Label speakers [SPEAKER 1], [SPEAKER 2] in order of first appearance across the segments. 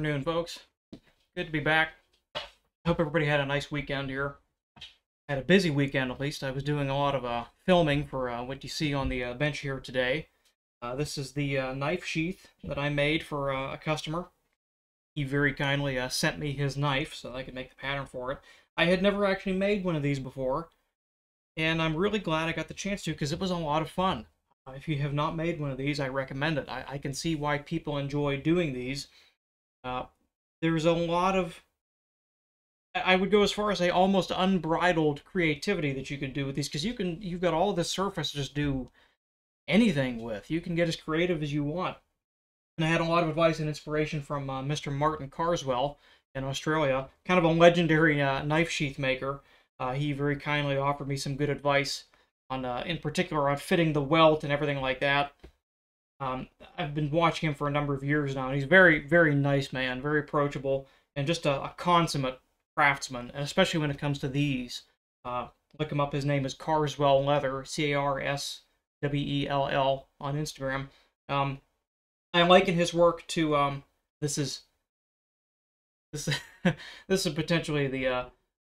[SPEAKER 1] afternoon, folks. Good to be back. Hope everybody had a nice weekend here. Had a busy weekend, at least. I was doing a lot of uh, filming for uh, what you see on the uh, bench here today. Uh, this is the uh, knife sheath that I made for uh, a customer. He very kindly sent me his knife so I could make the pattern for it. I had never actually made one of these before, and I'm really glad I got the chance to because it was a lot of fun. if you have not made one of these, I recommend it. I, I can see why people enjoy doing these uh, there's a lot of, I would go as far as say almost unbridled creativity that you can do with these because you can you've got all this surface to just do anything with. You can get as creative as you want. And I had a lot of advice and inspiration from uh, Mr. Martin Carswell in Australia, kind of a legendary uh, knife sheath maker. Uh, he very kindly offered me some good advice on, uh, in particular, on fitting the welt and everything like that. Um, I've been watching him for a number of years now, and he's very, very nice man, very approachable, and just a, a consummate craftsman, and especially when it comes to these. Uh, look him up. His name is Carswell Leather, C-A-R-S-W-E-L-L on Instagram. Um, I liken his work to um, this is this this is potentially the uh,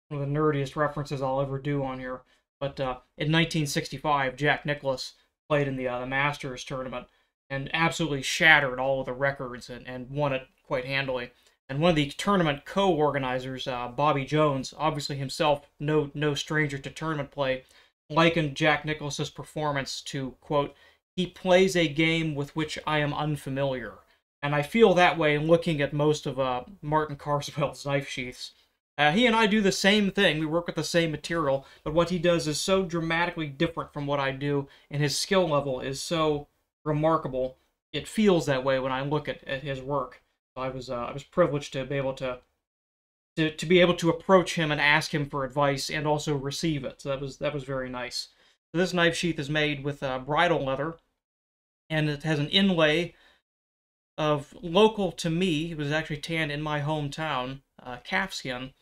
[SPEAKER 1] one of the nerdiest references I'll ever do on here. But uh, in 1965, Jack Nicklaus played in the uh, the Masters tournament, and absolutely shattered all of the records and, and won it quite handily. And one of the tournament co-organizers, uh, Bobby Jones, obviously himself no no stranger to tournament play, likened Jack Nicklaus's performance to quote, "He plays a game with which I am unfamiliar." And I feel that way in looking at most of uh, Martin Carswell's knife sheaths. Uh, he and I do the same thing. We work with the same material, but what he does is so dramatically different from what I do, and his skill level is so remarkable. It feels that way when I look at, at his work. I was uh, I was privileged to be able to, to to be able to approach him and ask him for advice and also receive it. So that was that was very nice. So this knife sheath is made with uh, bridle leather, and it has an inlay of local to me. It was actually tanned in my hometown, uh, calfskin.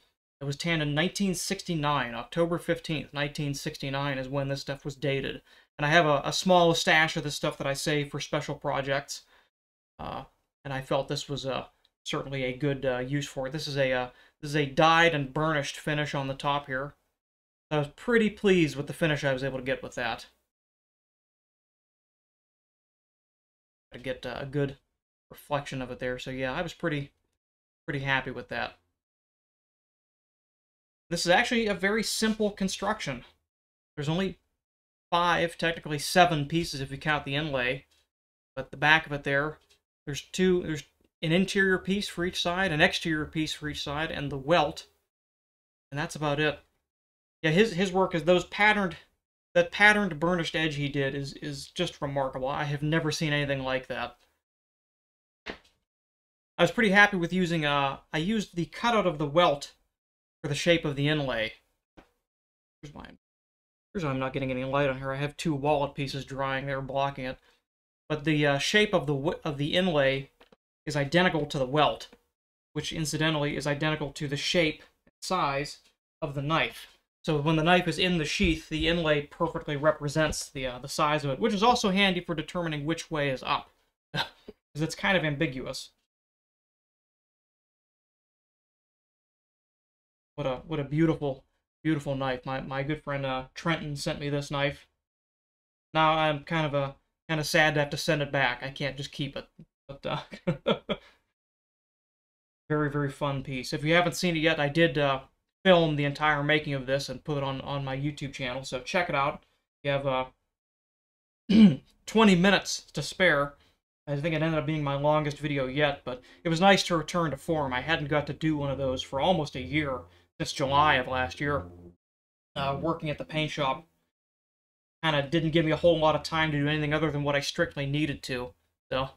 [SPEAKER 1] It was tanned in 1969, October 15th, 1969 is when this stuff was dated. And I have a, a small stash of the stuff that I save for special projects. Uh, and I felt this was uh, certainly a good uh, use for it. This is a uh, this is a dyed and burnished finish on the top here. I was pretty pleased with the finish I was able to get with that. To get uh, a good reflection of it there. So yeah, I was pretty pretty happy with that. This is actually a very simple construction. There's only five, technically seven pieces if you count the inlay. But the back of it there, there's two, there's an interior piece for each side, an exterior piece for each side, and the welt. And that's about it. Yeah, his his work is those patterned, that patterned burnished edge he did is is just remarkable. I have never seen anything like that. I was pretty happy with using, uh, I used the cutout of the welt for the shape of the inlay. Here's mine. Here's why I'm not getting any light on here. I have two wallet pieces drying there blocking it. But the uh, shape of the of the inlay is identical to the welt, which incidentally is identical to the shape and size of the knife. So when the knife is in the sheath, the inlay perfectly represents the uh, the size of it, which is also handy for determining which way is up, because it's kind of ambiguous. What a what a beautiful beautiful knife. My my good friend uh, Trenton sent me this knife. Now I'm kind of a kind of sad to have to send it back. I can't just keep it. But uh, very very fun piece. If you haven't seen it yet, I did uh, film the entire making of this and put it on on my YouTube channel. So check it out. You have uh 20 minutes to spare. I think it ended up being my longest video yet, but it was nice to return to form. I hadn't got to do one of those for almost a year, since July of last year. Uh, working at the paint shop kind of didn't give me a whole lot of time to do anything other than what I strictly needed to. So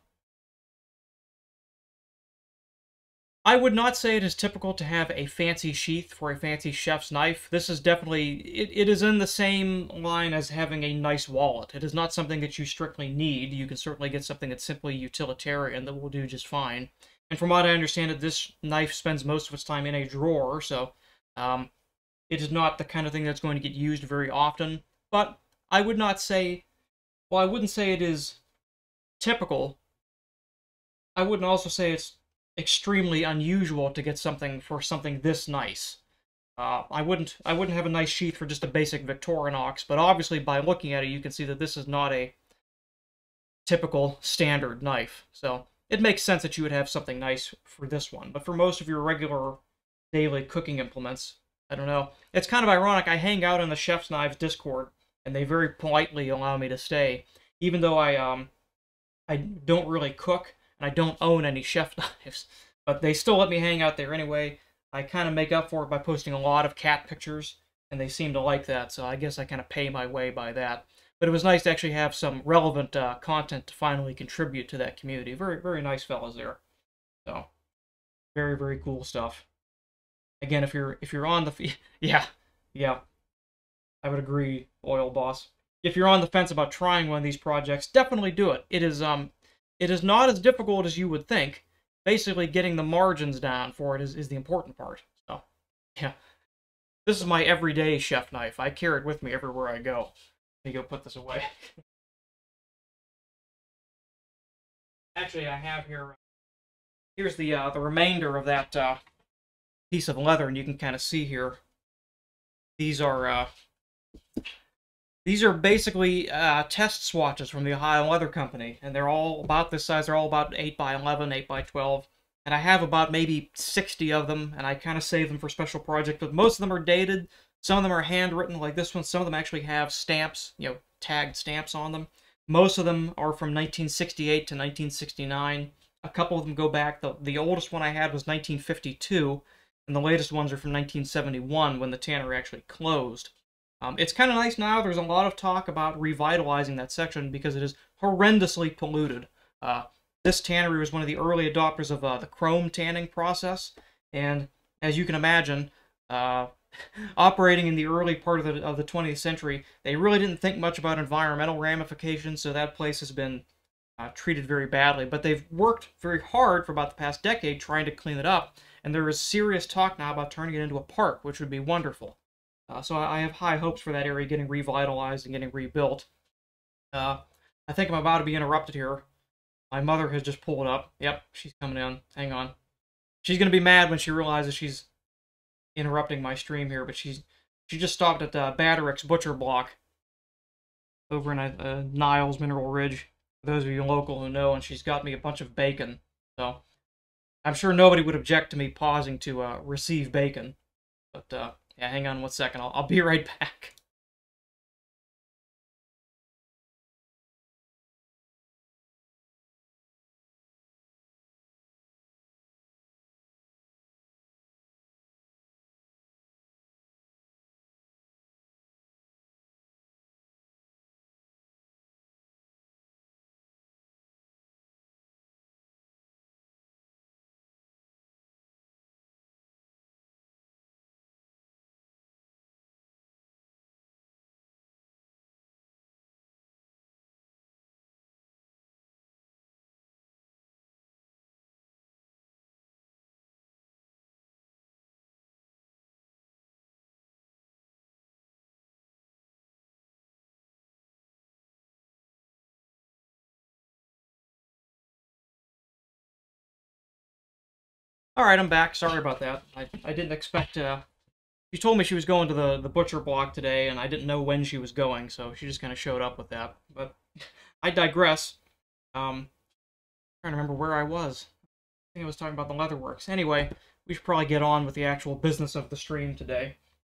[SPEAKER 1] I would not say it is typical to have a fancy sheath for a fancy chef's knife. This is definitely, it, it is in the same line as having a nice wallet. It is not something that you strictly need. You can certainly get something that's simply utilitarian that will do just fine. And from what I understand it, this knife spends most of its time in a drawer, so um, it is not the kind of thing that's going to get used very often. But I would not say, well, I wouldn't say it is typical. I wouldn't also say it's extremely unusual to get something for something this nice. Uh, I wouldn't I wouldn't have a nice sheath for just a basic Victorinox, but obviously by looking at it, you can see that this is not a typical standard knife. So it makes sense that you would have something nice for this one. But for most of your regular daily cooking implements, I don't know. It's kind of ironic. I hang out in the Chef's Knives Discord, and they very politely allow me to stay, even though I um I don't really cook and I don't own any chef knives. But they still let me hang out there anyway. I kind of make up for it by posting a lot of cat pictures, and they seem to like that, so I guess I kind of pay my way by that. But it was nice to actually have some relevant uh, content to finally contribute to that community. Very, very nice fellas there. So, very, very cool stuff. Again, if you're if you're on the yeah, yeah, I would agree, oil boss. If you're on the fence about trying one of these projects, definitely do it. It is um it is not as difficult as you would think. Basically, getting the margins down for it is, is the important part. So, yeah. This is my everyday chef knife. I carry it with me everywhere I go. Let me go put this away. Actually, I have here... Here's the uh, the remainder of that uh, piece of leather, and you can kind of see here. These are uh, these are basically uh, test swatches from the Ohio Leather Company, and they're all about this size. They're all about 8 by 11, 8 by 12, and I have about maybe 60 of them, and I kind of save them for special projects, but most of them are dated. Some of them are handwritten, like this one. Some of them actually have stamps, you know, tagged stamps on them. Most of them are from 1968 to 1969. A couple of them go back. The, the oldest one I had was 1952, and the latest ones are from 1971 when the tannery actually closed. Um, it's kind of nice now. There's a lot of talk about revitalizing that section because it is horrendously polluted. Uh, this tannery was one of the early adopters of uh, the chrome tanning process, and as you can imagine, uh, operating in the early part of the, of the 20th century, they really didn't think much about environmental ramifications, so that place has been uh, treated very badly. But they've worked very hard for about the past decade trying to clean it up, and there is serious talk now about turning it into a park, which would be wonderful. Uh, so I have high hopes for that area getting revitalized and getting rebuilt. Uh, I think I'm about to be interrupted here. My mother has just pulled up. Yep, she's coming in. Hang on. She's going to be mad when she realizes she's interrupting my stream here, but she's she just stopped at uh, Batterix Butcher Block over in uh, Niles Mineral Ridge. For those of you local who know, and she's got me a bunch of bacon. So I'm sure nobody would object to me pausing to uh, receive bacon. But uh, yeah, hang on one second. I'll, I'll be right back. All right, I'm back. Sorry about that. I, I didn't expect. Uh, she told me she was going to the the butcher block today, and I didn't know when she was going, so she just kind of showed up with that. But I digress. Um, i trying to remember where I was. I think I was talking about the leatherworks. Anyway, we should probably get on with the actual business of the stream today.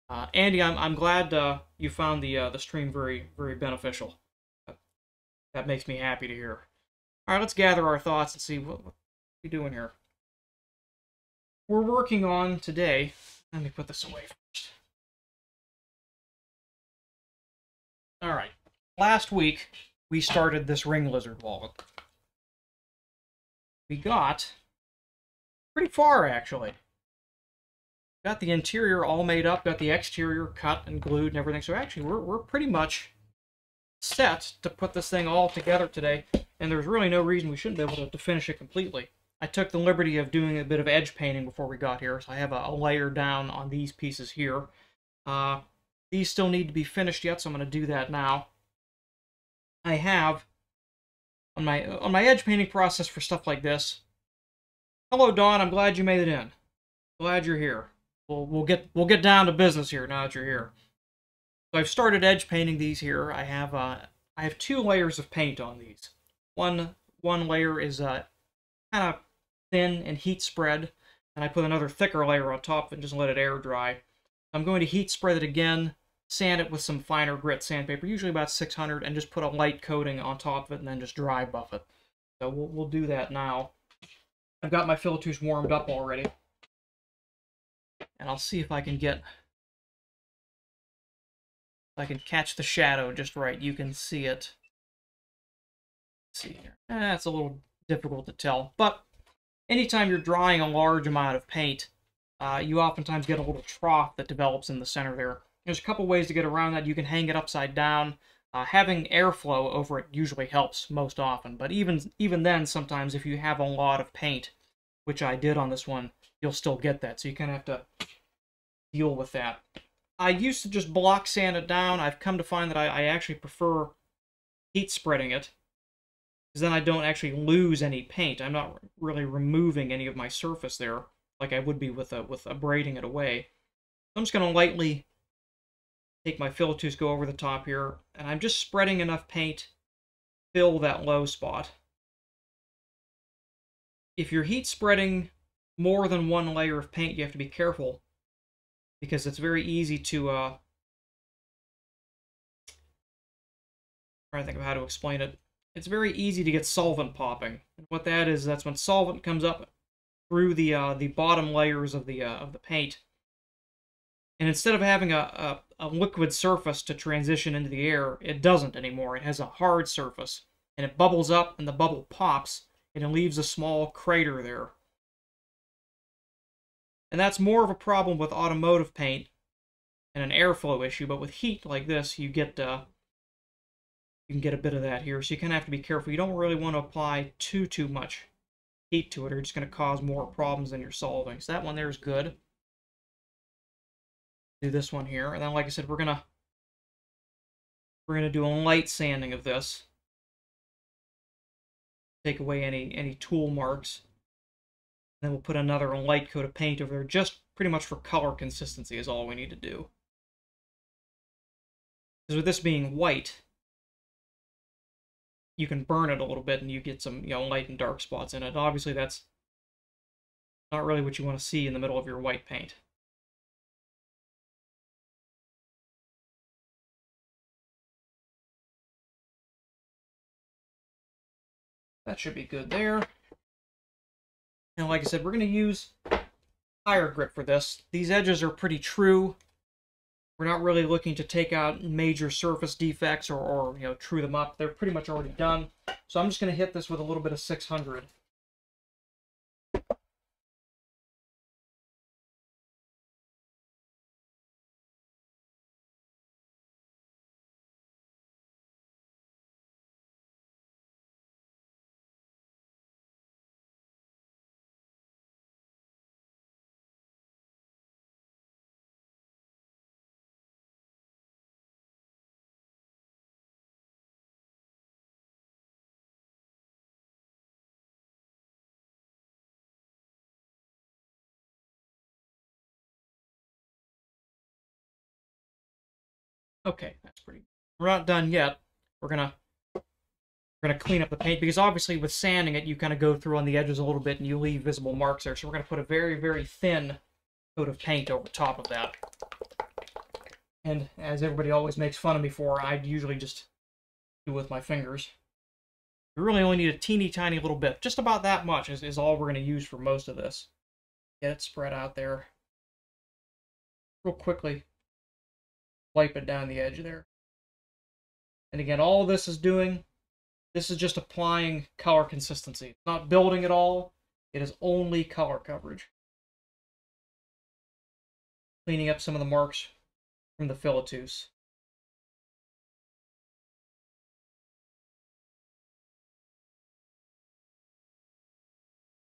[SPEAKER 1] Uh, Andy, I'm I'm glad uh, you found the uh, the stream very very beneficial. That makes me happy to hear. All right, let's gather our thoughts and see what, what we doing here. We're working on today. Let me put this away first. All right. Last week we started this ring lizard wallet. We got pretty far actually. Got the interior all made up, got the exterior cut and glued and everything. So actually we're we're pretty much set to put this thing all together today, and there's really no reason we shouldn't be able to, to finish it completely. I took the liberty of doing a bit of edge painting before we got here, so I have a, a layer down on these pieces here. Uh, these still need to be finished yet, so I'm going to do that now. I have, on my, on my edge painting process for stuff like this, Hello, Dawn. I'm glad you made it in. Glad you're here. We'll, we'll get we'll get down to business here now that you're here. So I've started edge painting these here. I have uh, I have two layers of paint on these. One one layer is uh, kind of thin and heat spread, and I put another thicker layer on top and just let it air dry. I'm going to heat spread it again, sand it with some finer grit sandpaper, usually about 600, and just put a light coating on top of it and then just dry buff it. So we'll, we'll do that now. I've got my fileteuse warmed up already. And I'll see if I can get I can catch the shadow just right. You can see it. Let's see here. Eh, it's a little difficult to tell. But anytime you're drawing a large amount of paint, uh, you oftentimes get a little trough that develops in the center there. There's a couple ways to get around that. You can hang it upside down. Uh, having airflow over it usually helps most often. But even even then, sometimes if you have a lot of paint, which I did on this one, you'll still get that. So you kind of have to deal with that. I used to just block sand it down. I've come to find that I, I actually prefer heat spreading it because then I don't actually lose any paint. I'm not really removing any of my surface there like I would be with a, with abrading it away. I'm just going to lightly take my fileteuse, go over the top here, and I'm just spreading enough paint fill that low spot. If you're heat spreading more than one layer of paint, you have to be careful because it's very easy to uh trying to think of how to explain it. It's very easy to get solvent popping. And what that is, that's when solvent comes up through the uh, the bottom layers of the uh, of the paint. And instead of having a, a, a liquid surface to transition into the air, it doesn't anymore. It has a hard surface. And it bubbles up and the bubble pops and it leaves a small crater there. And that's more of a problem with automotive paint and an airflow issue, but with heat like this, you get uh, you can get a bit of that here. So you kind of have to be careful. You don't really want to apply too, too much heat to it, or just going to cause more problems than you're solving. So that one there is good. Do this one here, and then like I said, we're gonna we're gonna do a light sanding of this. Take away any any tool marks. And then we'll put another light coat of paint over there, just pretty much for color consistency is all we need to do. Because with this being white, you can burn it a little bit and you get some you know light and dark spots in it. Obviously that's not really what you want to see in the middle of your white paint. That should be good there. And like I said, we're going to use higher grit for this. These edges are pretty true. We're not really looking to take out major surface defects or, or you know, true them up. They're pretty much already done. So I'm just going to hit this with a little bit of 600. Okay, that's pretty. We're not done yet. We're gonna we're gonna clean up the paint because obviously with sanding it, you kind of go through on the edges a little bit and you leave visible marks there. So we're gonna put a very very thin coat of paint over top of that. And as everybody always makes fun of me for, I usually just do with my fingers. We really only need a teeny tiny little bit. Just about that much is, is all we're going to use for most of this. Get it spread out there. Real quickly. Wipe it down the edge there. And again, all this is doing, this is just applying color consistency. not building at all. It is only color coverage. Cleaning up some of the marks from the fileteuse.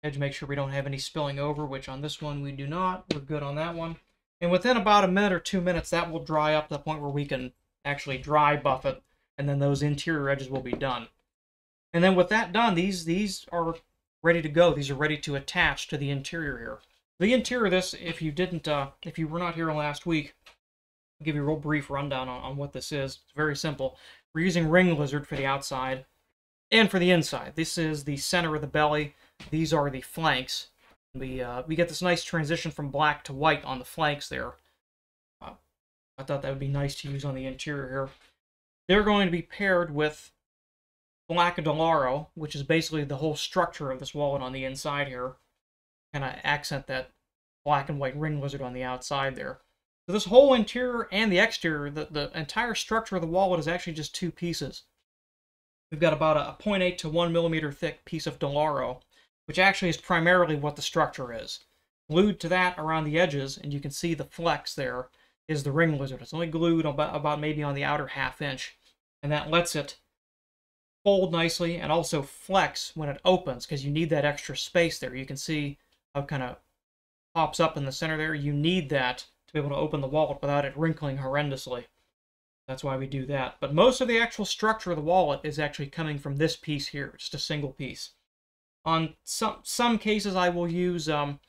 [SPEAKER 1] Edge, make sure we don't have any spilling over, which on this one we do not. We're good on that one. And within about a minute or two minutes, that will dry up to the point where we can actually dry buff it, and then those interior edges will be done. And then with that done, these these are ready to go. These are ready to attach to the interior here. The interior of this, if you didn't, uh, if you were not here last week, I'll give you a real brief rundown on, on what this is. It's very simple. We're using ring lizard for the outside and for the inside. This is the center of the belly. These are the flanks. We, uh, we get this nice transition from black to white on the flanks there. Uh, I thought that would be nice to use on the interior here. They're going to be paired with black Dollaro, which is basically the whole structure of this wallet on the inside here. Kind of accent that black and white ring lizard on the outside there. So this whole interior and the exterior, the, the entire structure of the wallet is actually just two pieces. We've got about a 0.8 to 1 millimeter thick piece of Dollaro, which actually is primarily what the structure is. Glued to that around the edges, and you can see the flex there, is the ring lizard. It's only glued about, about maybe on the outer half inch, and that lets it fold nicely and also flex when it opens, because you need that extra space there. You can see how it kind of pops up in the center there. You need that to be able to open the wallet without it wrinkling horrendously. That's why we do that. But most of the actual structure of the wallet is actually coming from this piece here, just a single piece. On some some cases, I will use um,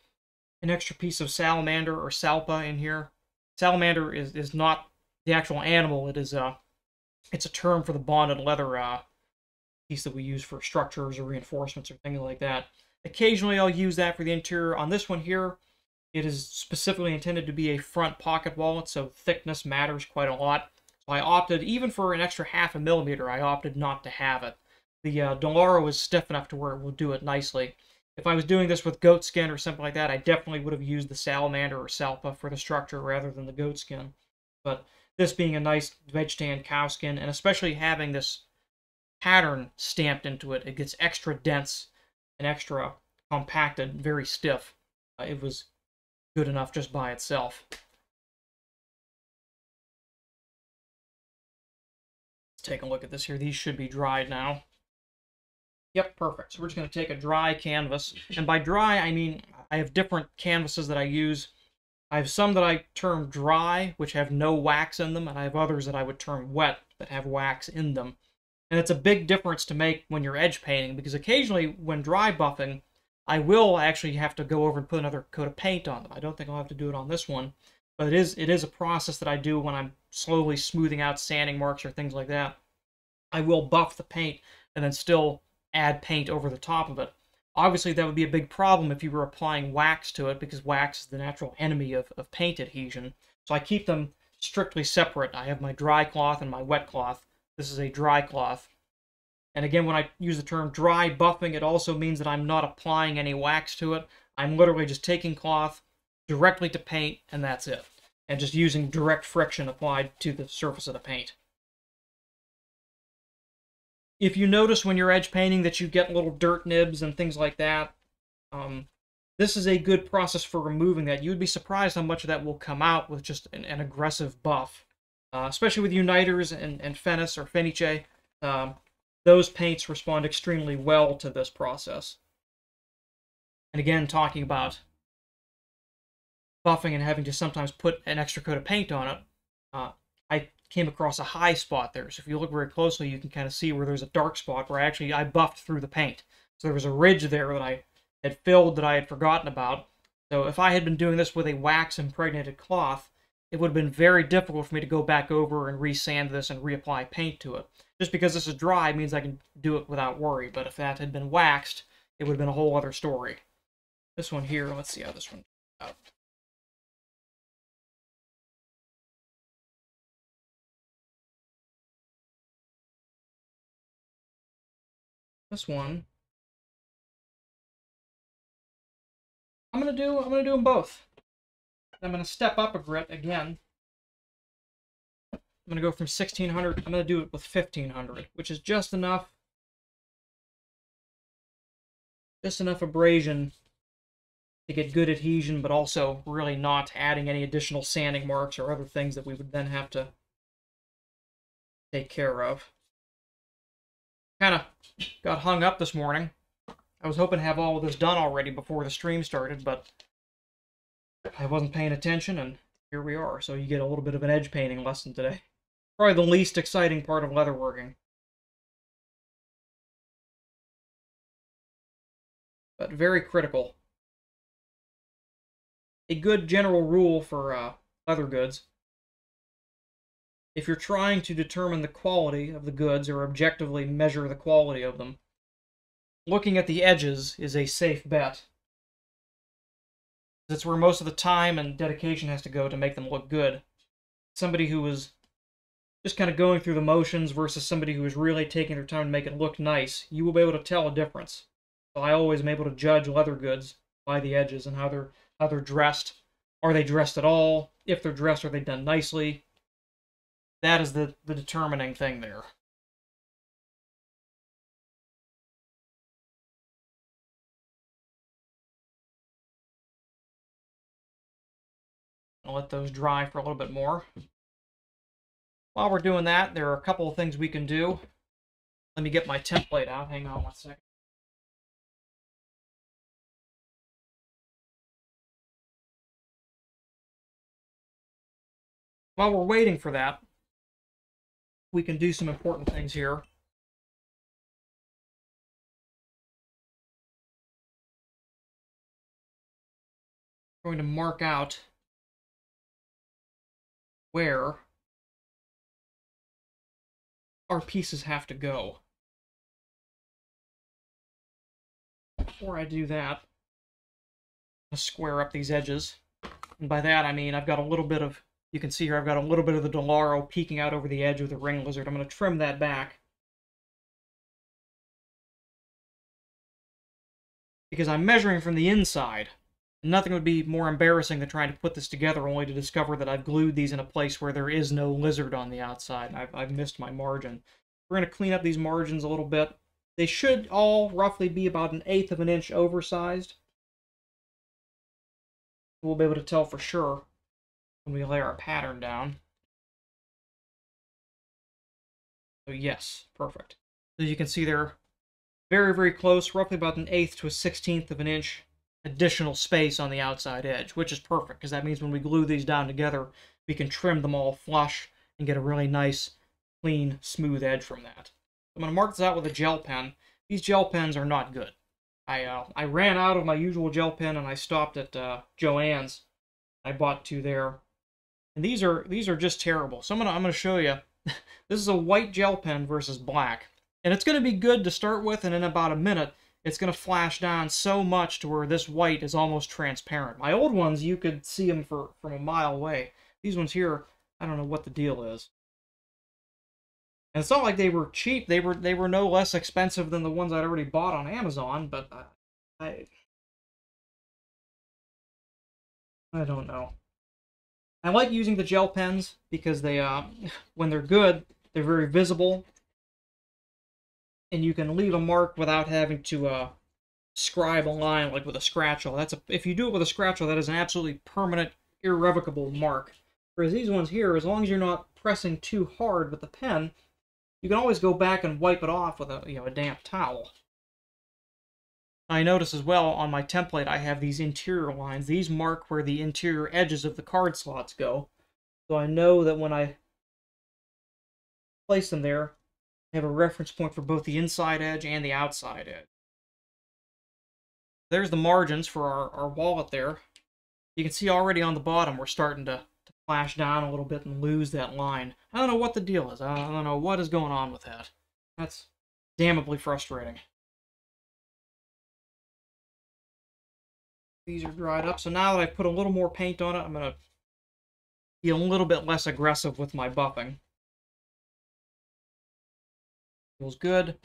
[SPEAKER 1] an extra piece of salamander or salpa in here. Salamander is, is not the actual animal. It is a, uh, it's a term for the bonded leather uh, piece that we use for structures or reinforcements or things like that. Occasionally, I'll use that for the interior. On this one here, it is specifically intended to be a front pocket wallet, so thickness matters quite a lot. So I opted, even for an extra half a millimeter, I opted not to have it. The uh, Dollaro is stiff enough to where it will do it nicely. If I was doing this with goat skin or something like that, I definitely would have used the salamander or salpa for the structure rather than the goat skin. But this being a nice veg tan cow skin, and especially having this pattern stamped into it, it gets extra dense and extra compacted, very stiff. Uh, it was good enough just by itself. Let's take a look at this here. These should be dried now. Yep, perfect. So we're just going to take a dry canvas. And by dry, I mean I have different canvases that I use. I have some that I term dry, which have no wax in them, and I have others that I would term wet, that have wax in them. And it's a big difference to make when you're edge painting, because occasionally when dry buffing, I will actually have to go over and put another coat of paint on them. I don't think I'll have to do it on this one, but it is it is a process that I do when I'm slowly smoothing out sanding marks or things like that. I will buff the paint and then still add paint over the top of it. Obviously, that would be a big problem if you were applying wax to it because wax is the natural enemy of, of paint adhesion. So I keep them strictly separate. I have my dry cloth and my wet cloth. This is a dry cloth. And again, when I use the term dry buffing, it also means that I'm not applying any wax to it. I'm literally just taking cloth directly to paint, and that's it. And just using direct friction applied to the surface of the paint. If you notice when you're edge painting that you get little dirt nibs and things like that, um, this is a good process for removing that. You'd be surprised how much of that will come out with just an, an aggressive buff. Uh, especially with Uniters and, and or Fenice. Um, those paints respond extremely well to this process. And again, talking about buffing and having to sometimes put an extra coat of paint on it, uh, I came across a high spot there. So if you look very closely, you can kind of see where there's a dark spot where I actually I buffed through the paint. So there was a ridge there that I had filled that I had forgotten about. So if I had been doing this with a wax impregnated cloth, it would have been very difficult for me to go back over and resand this and reapply paint to it. Just because this is dry means I can do it without worry, but if that had been waxed, it would have been a whole other story. This one here, let's see how this one out. This one, I'm gonna do I'm gonna do them both. I'm gonna step up a grit again. I'm gonna go from 1600. I'm gonna do it with 1500, which is just enough, just enough abrasion to get good adhesion, but also really not adding any additional sanding marks or other things that we would then have to take care of. Kind of got hung up this morning. I was hoping to have all of this done already before the stream started, but I wasn't paying attention, and here we are. So you get a little bit of an edge painting lesson today. Probably the least exciting part of leatherworking. But very critical a good general rule for uh, leather goods. If you're trying to determine the quality of the goods or objectively measure the quality of them, looking at the edges is a safe bet. That's where most of the time and dedication has to go to make them look good. Somebody who is just kind of going through the motions versus somebody who is really taking their time to make it look nice, you will be able to tell a difference. So I always am able to judge leather goods by the edges and how they're how they're dressed. Are they dressed at all? If they're dressed, are they done nicely? That is the, the determining thing there. I'll let those dry for a little bit more. While we're doing that, there are a couple of things we can do. Let me get my template out. Hang on one second. While we're waiting for that, we can do some important things here. I'm going to mark out where our pieces have to go. Before I do that, I'm square up these edges. And by that I mean I've got a little bit of you can see here I've got a little bit of the Dollaro peeking out over the edge of the ring lizard. I'm going to trim that back. Because I'm measuring from the inside. Nothing would be more embarrassing than trying to put this together only to discover that I've glued these in a place where there is no lizard on the outside. I've, I've missed my margin. We're going to clean up these margins a little bit. They should all roughly be about an eighth of an inch oversized. We'll be able to tell for sure when we lay our pattern down. So yes, perfect. So you can see they're very, very close, roughly about an eighth to a sixteenth of an inch additional space on the outside edge, which is perfect because that means when we glue these down together, we can trim them all flush and get a really nice, clean, smooth edge from that. I'm going to mark this out with a gel pen. These gel pens are not good. I uh, I ran out of my usual gel pen and I stopped at uh, Joann's. I bought two there. And these are these are just terrible. So I'm gonna I'm gonna show you. this is a white gel pen versus black. And it's gonna be good to start with, and in about a minute, it's gonna flash down so much to where this white is almost transparent. My old ones, you could see them for from a mile away. These ones here, I don't know what the deal is. And it's not like they were cheap. They were they were no less expensive than the ones I'd already bought on Amazon, but I I, I don't know. I like using the gel pens because they, uh, when they're good, they're very visible, and you can leave a mark without having to uh, scribe a line like with a scratch awl. That's a, if you do it with a scratch awl, that is an absolutely permanent, irrevocable mark. Whereas these ones here, as long as you're not pressing too hard with the pen, you can always go back and wipe it off with a you know a damp towel. I notice as well on my template I have these interior lines. These mark where the interior edges of the card slots go. So I know that when I place them there, I have a reference point for both the inside edge and the outside edge. There's the margins for our, our wallet there. You can see already on the bottom we're starting to, to flash down a little bit and lose that line. I don't know what the deal is. I don't know what is going on with that. That's damnably frustrating. These are dried up, so now that I've put a little more paint on it, I'm going to be a little bit less aggressive with my buffing. Feels good.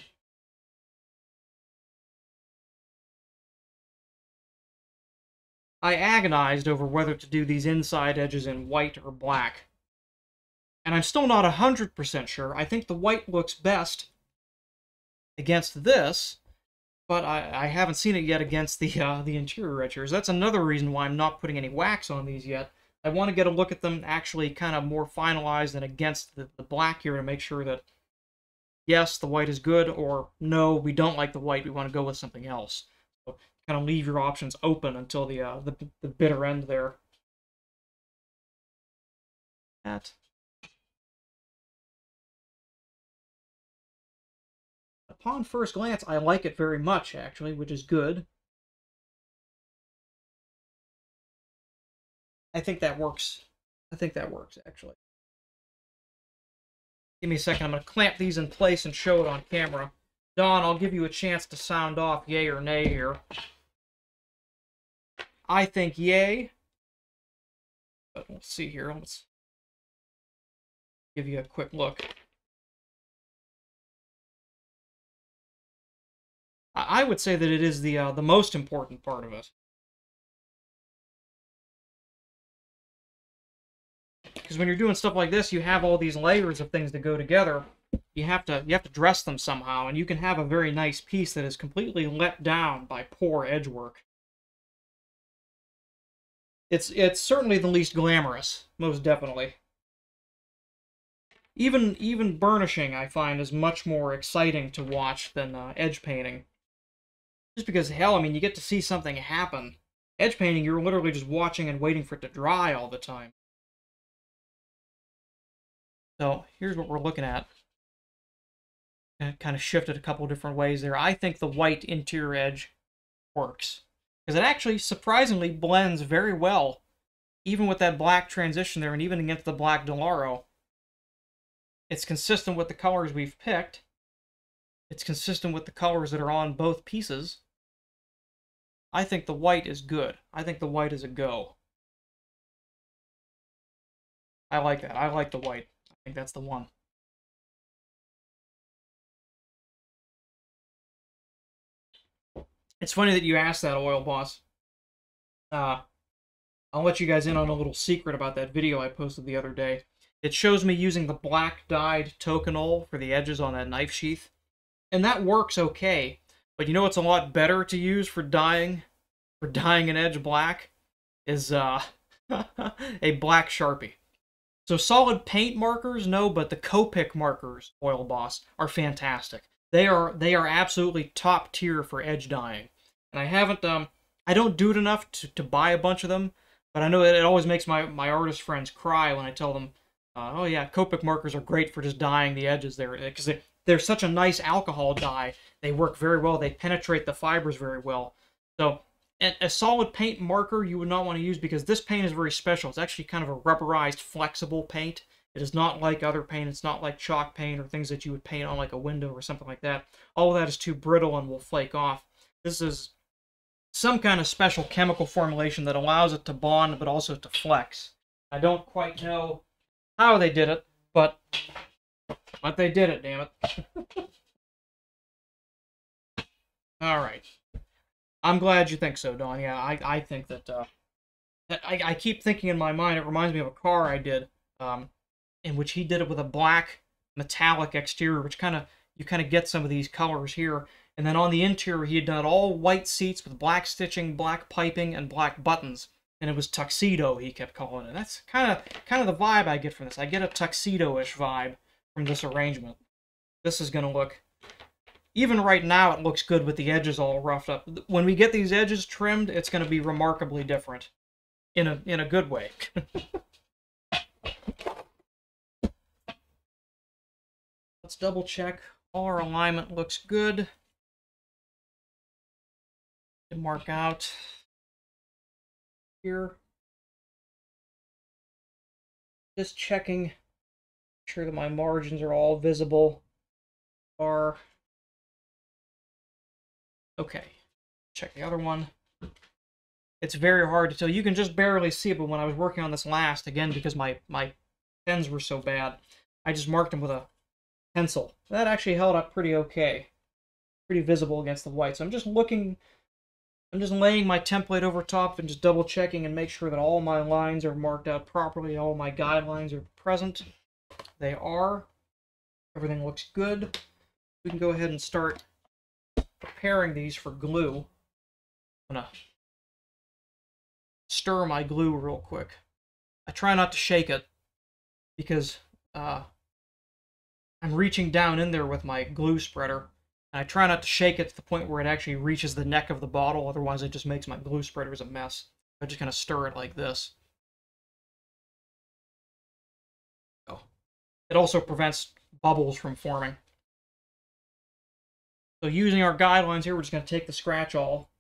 [SPEAKER 1] I agonized over whether to do these inside edges in white or black. And I'm still not 100% sure. I think the white looks best against this, but I, I haven't seen it yet against the uh, the interior edges. That's another reason why I'm not putting any wax on these yet. I want to get a look at them actually kind of more finalized and against the, the black here to make sure that, yes, the white is good, or no, we don't like the white, we want to go with something else. So kind of leave your options open until the, uh, the, the bitter end there. That. Upon first glance, I like it very much, actually, which is good. I think that works. I think that works, actually. Give me a second. I'm going to clamp these in place and show it on camera. Don, I'll give you a chance to sound off yay or nay here. I think yay. But we'll see here. Let's give you a quick look. I would say that it is the uh, the most important part of it. Because when you're doing stuff like this, you have all these layers of things that go together. You have to you have to dress them somehow, and you can have a very nice piece that is completely let down by poor edge work. It's it's certainly the least glamorous, most definitely. Even even burnishing, I find, is much more exciting to watch than uh, edge painting. Just because, hell, I mean, you get to see something happen. Edge painting, you're literally just watching and waiting for it to dry all the time. So here's what we're looking at. kind of shifted a couple different ways there. I think the white interior edge works. Because it actually surprisingly blends very well. Even with that black transition there, and even against the black Dollaro. It's consistent with the colors we've picked. It's consistent with the colors that are on both pieces. I think the white is good. I think the white is a go. I like that. I like the white. I think that's the one. It's funny that you asked that, Oil Boss. Uh, I'll let you guys in on a little secret about that video I posted the other day. It shows me using the black dyed Tokonole for the edges on that knife sheath. And that works okay. But you know what's a lot better to use for dyeing, for dyeing an edge black? Is uh, a black Sharpie. So solid paint markers, no, but the Copic markers, Oil Boss, are fantastic. They are they are absolutely top tier for edge dyeing. And I haven't um I don't do it enough to, to buy a bunch of them, but I know it, it always makes my, my artist friends cry when I tell them, uh, oh yeah, Copic markers are great for just dyeing the edges there because they, they're such a nice alcohol dye. They work very well. They penetrate the fibers very well. So a solid paint marker you would not want to use because this paint is very special. It's actually kind of a rubberized, flexible paint. It is not like other paint. It's not like chalk paint or things that you would paint on like a window or something like that. All of that is too brittle and will flake off. This is some kind of special chemical formulation that allows it to bond but also to flex. I don't quite know how they did it, but but they did it, damn it. All right. I'm glad you think so, Don. Yeah, I, I think that, uh, I, I keep thinking in my mind, it reminds me of a car I did, um, in which he did it with a black metallic exterior, which kind of, you kind of get some of these colors here. And then on the interior, he had done all white seats with black stitching, black piping, and black buttons. And it was tuxedo, he kept calling it. That's kind of kind of the vibe I get from this. I get a tuxedo-ish vibe from this arrangement. This is going to look... Even right now, it looks good with the edges all roughed up. When we get these edges trimmed, it's going to be remarkably different. In a, in a good way. Let's double check. All our alignment looks good. And Mark out here. just checking sure that my margins are all visible. Are okay. Check the other one. It's very hard to tell. You can just barely see it, but when I was working on this last, again, because my, my pens were so bad, I just marked them with a pencil. That actually held up pretty okay. Pretty visible against the white. So I'm just looking, I'm just laying my template over top and just double checking and make sure that all my lines are marked out properly, all my guidelines are present. They are. Everything looks good. We can go ahead and start preparing these for glue. I'm gonna stir my glue real quick. I try not to shake it because uh, I'm reaching down in there with my glue spreader. And I try not to shake it to the point where it actually reaches the neck of the bottle, otherwise it just makes my glue spreaders a mess. I'm just going to stir it like this. It also prevents bubbles from forming. So using our guidelines here, we're just going to take the scratch awl,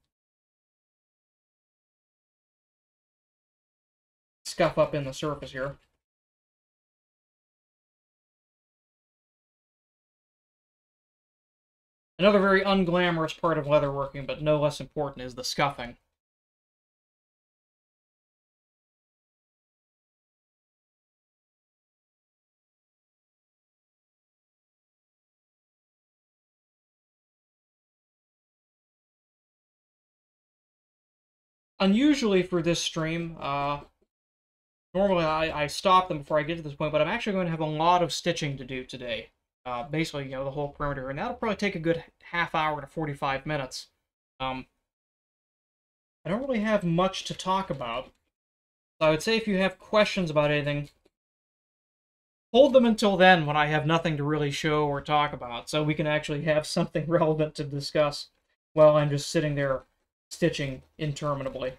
[SPEAKER 1] scuff up in the surface here. Another very unglamorous part of leatherworking, but no less important, is the scuffing. Unusually for this stream, uh, normally I, I stop them before I get to this point, but I'm actually going to have a lot of stitching to do today. Uh, basically, you know, the whole perimeter, and that'll probably take a good half hour to 45 minutes. Um, I don't really have much to talk about. So I would say if you have questions about anything, hold them until then when I have nothing to really show or talk about, so we can actually have something relevant to discuss while I'm just sitting there stitching interminably.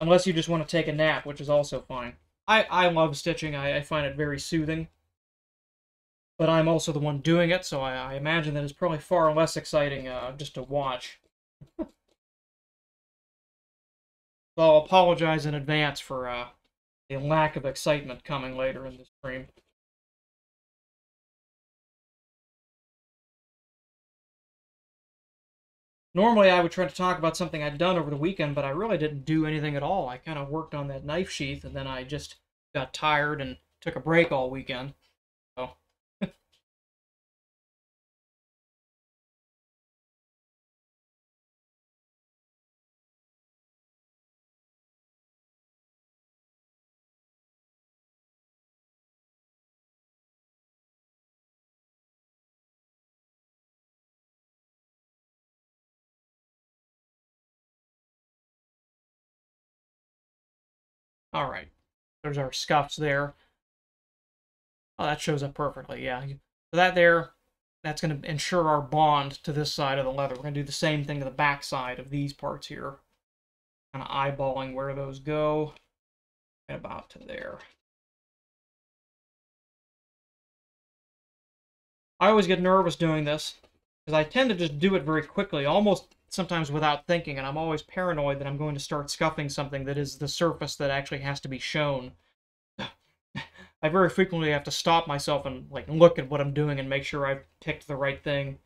[SPEAKER 1] Unless you just want to take a nap, which is also fine. I, I love stitching. I, I find it very soothing. But I'm also the one doing it, so I, I imagine that it's probably far less exciting uh, just to watch. so I'll apologize in advance for uh, a lack of excitement coming later in the stream. Normally, I would try to talk about something I'd done over the weekend, but I really didn't do anything at all. I kind of worked on that knife sheath, and then I just got tired and took a break all weekend. All right. There's our scuffs there. Oh, that shows up perfectly, yeah. So that there, that's going to ensure our bond to this side of the leather. We're going to do the same thing to the back side of these parts here. Kind of eyeballing where those go. And about to there. I always get nervous doing this because I tend to just do it very quickly, almost sometimes without thinking, and I'm always paranoid that I'm going to start scuffing something that is the surface that actually has to be shown. I very frequently have to stop myself and like look at what I'm doing and make sure I've picked the right thing.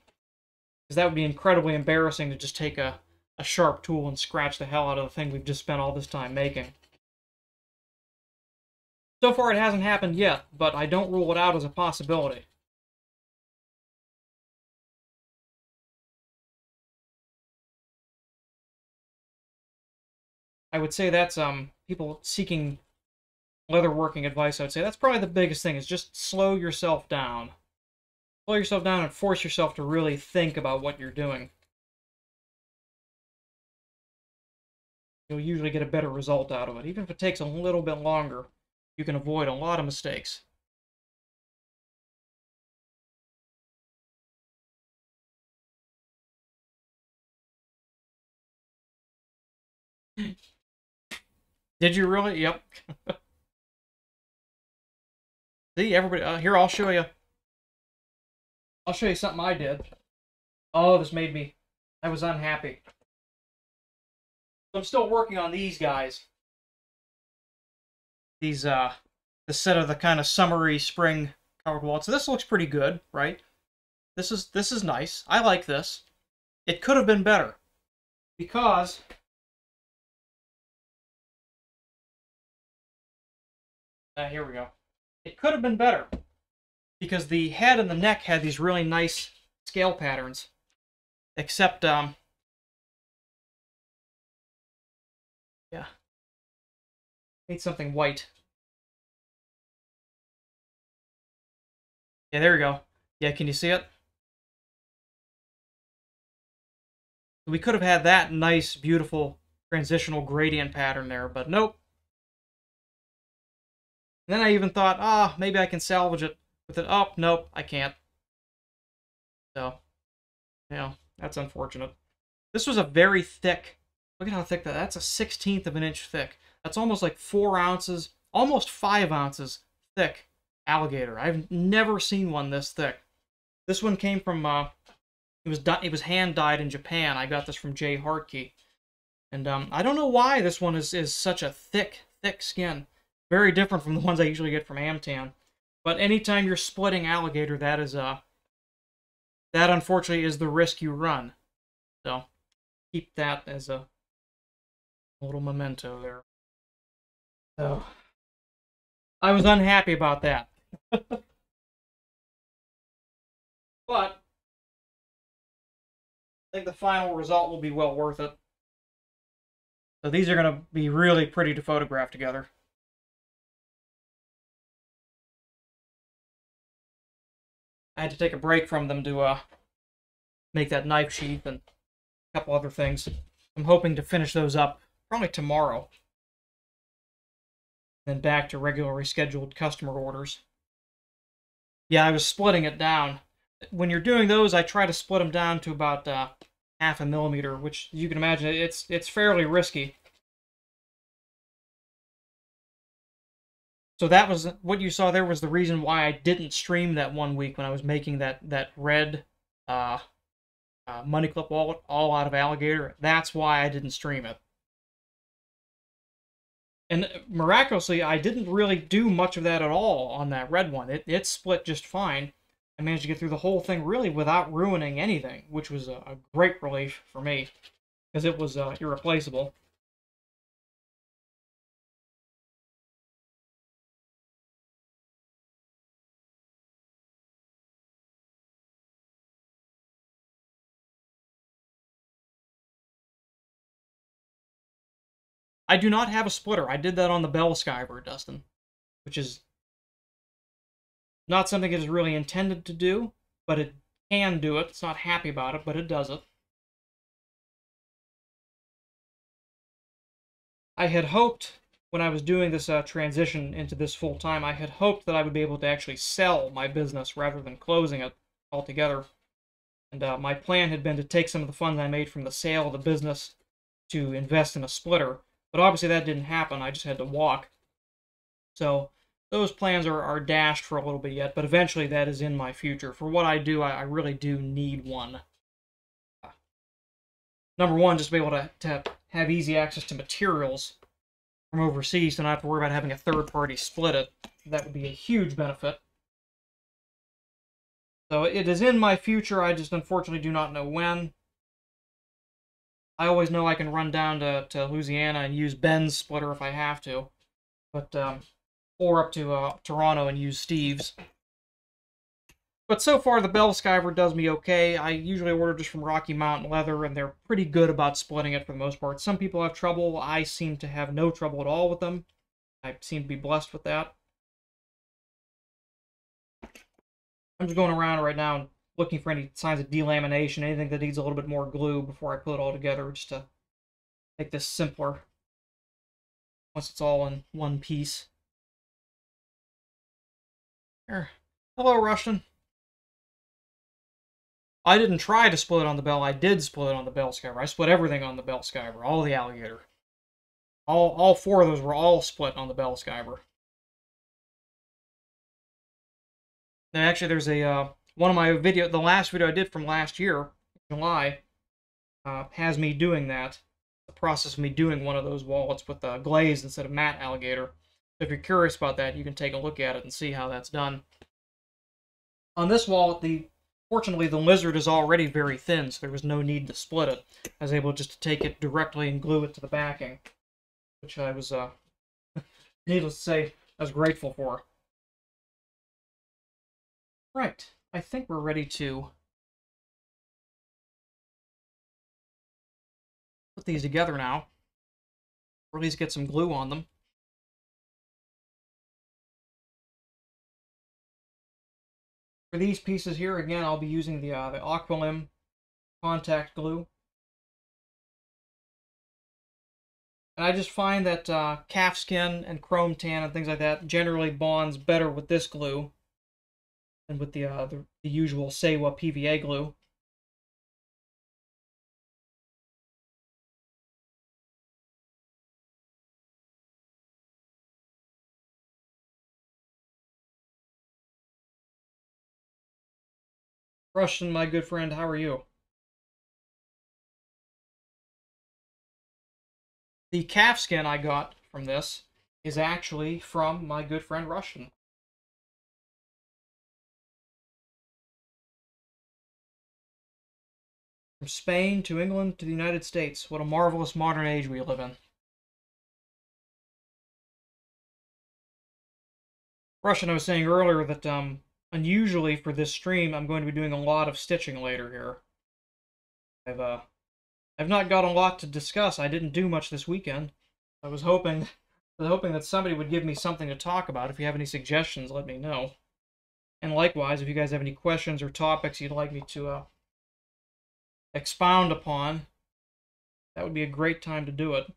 [SPEAKER 1] Because that would be incredibly embarrassing to just take a, a sharp tool and scratch the hell out of the thing we've just spent all this time making. So far it hasn't happened yet, but I don't rule it out as a possibility. I would say that's um people seeking leatherworking advice. I would say that's probably the biggest thing is just slow yourself down. Slow yourself down and force yourself to really think about what you're doing. You'll usually get a better result out of it. Even if it takes a little bit longer, you can avoid a lot of mistakes. Did you really? Yep. See, everybody, uh, here, I'll show you. I'll show you something I did. Oh, this made me, I was unhappy. I'm still working on these guys. these uh the set of the kind of summery spring covered wallets. So this looks pretty good, right? This is this is nice. I like this. It could have been better because uh, here we go. It could have been better because the head and the neck had these really nice scale patterns, except um, yeah, need something white. Yeah, there we go. Yeah, can you see it? We could have had that nice, beautiful transitional gradient pattern there, but nope. And then I even thought, ah, oh, maybe I can salvage it with it. Oh, nope, I can't. So, yeah, that's unfortunate. This was a very thick, look at how thick that, that's a 16th of an inch thick. That's almost like four ounces, almost five ounces thick alligator. I've never seen one this thick. This one came from uh, it was done it was hand dyed in Japan. I got this from Jay Hartke, and um, I don't know why this one is is such a thick thick skin. Very different from the ones I usually get from Amtan. But anytime you're splitting alligator, that is uh that unfortunately is the risk you run. So keep that as a little memento there. So I was unhappy about that. but I think the final result will be well worth it. So these are going to be really pretty to photograph together. I had to take a break from them to uh, make that knife sheath and a couple other things. I'm hoping to finish those up probably tomorrow. Then back to regularly scheduled customer orders. Yeah, I was splitting it down when you're doing those, I try to split them down to about uh, half a millimeter, which you can imagine it's it's fairly risky. So that was what you saw there was the reason why I didn't stream that one week when I was making that that red uh, uh, money clip wallet all out of alligator. That's why I didn't stream it. And miraculously, I didn't really do much of that at all on that red one. It it split just fine. I managed to get through the whole thing really without ruining anything, which was a, a great relief for me, because it was uh, irreplaceable. I do not have a splitter. I did that on the Bell Skiver, Dustin, which is not something it is really intended to do, but it can do it. It's not happy about it, but it does it. I had hoped when I was doing this uh, transition into this full time, I had hoped that I would be able to actually sell my business rather than closing it altogether. And uh, my plan had been to take some of the funds I made from the sale of the business to invest in a splitter. But obviously that didn't happen. I just had to walk. So those plans are, are dashed for a little bit yet, but eventually that is in my future. For what I do, I, I really do need one. Number one, just to be able to, to have easy access to materials from overseas, so not have to worry about having a third party split it. That would be a huge benefit. So it is in my future, I just unfortunately do not know when. I always know I can run down to, to Louisiana and use Ben's splitter if I have to. But um, or up to uh, Toronto and use Steve's. But so far, the Bell Skiver does me okay. I usually order just from Rocky Mountain Leather, and they're pretty good about splitting it for the most part. Some people have trouble. I seem to have no trouble at all with them. I seem to be blessed with that. I'm just going around right now and looking for any signs of delamination, anything that needs a little bit more glue before I put it all together, just to make this simpler once it's all in one piece. Here. Hello, Russian. I didn't try to split on the bell. I did split on the bell skiver. I split everything on the bell skiver. All the alligator. All all four of those were all split on the bell skiver. Now, actually, there's a uh, one of my video, the last video I did from last year, July, uh, has me doing that. The process of me doing one of those wallets with uh, glaze instead of matte alligator. if you're curious about that, you can take a look at it and see how that's done. On this wall, the fortunately the lizard is already very thin, so there was no need to split it. I was able just to take it directly and glue it to the backing, which I was, uh, needless to say, I was grateful for. Right, I think we're ready to put these together now, or at least get some glue on them. For these pieces here, again, I'll be using the, uh, the Aquilim contact glue. And I just find that uh, calfskin and chrome tan and things like that generally bonds better with this glue than with the, uh, the, the usual Seiwa PVA glue. Russian, my good friend, how are you? The calfskin I got from this is actually from my good friend Russian. From Spain to England to the United States. What a marvelous modern age we live in. Russian, I was saying earlier that um, unusually for this stream, I'm going to be doing a lot of stitching later here. I've uh, I've not got a lot to discuss. I didn't do much this weekend. I was hoping, I was hoping that somebody would give me something to talk about. If you have any suggestions, let me know. And likewise, if you guys have any questions or topics you'd like me to uh, expound upon, that would be a great time to do it.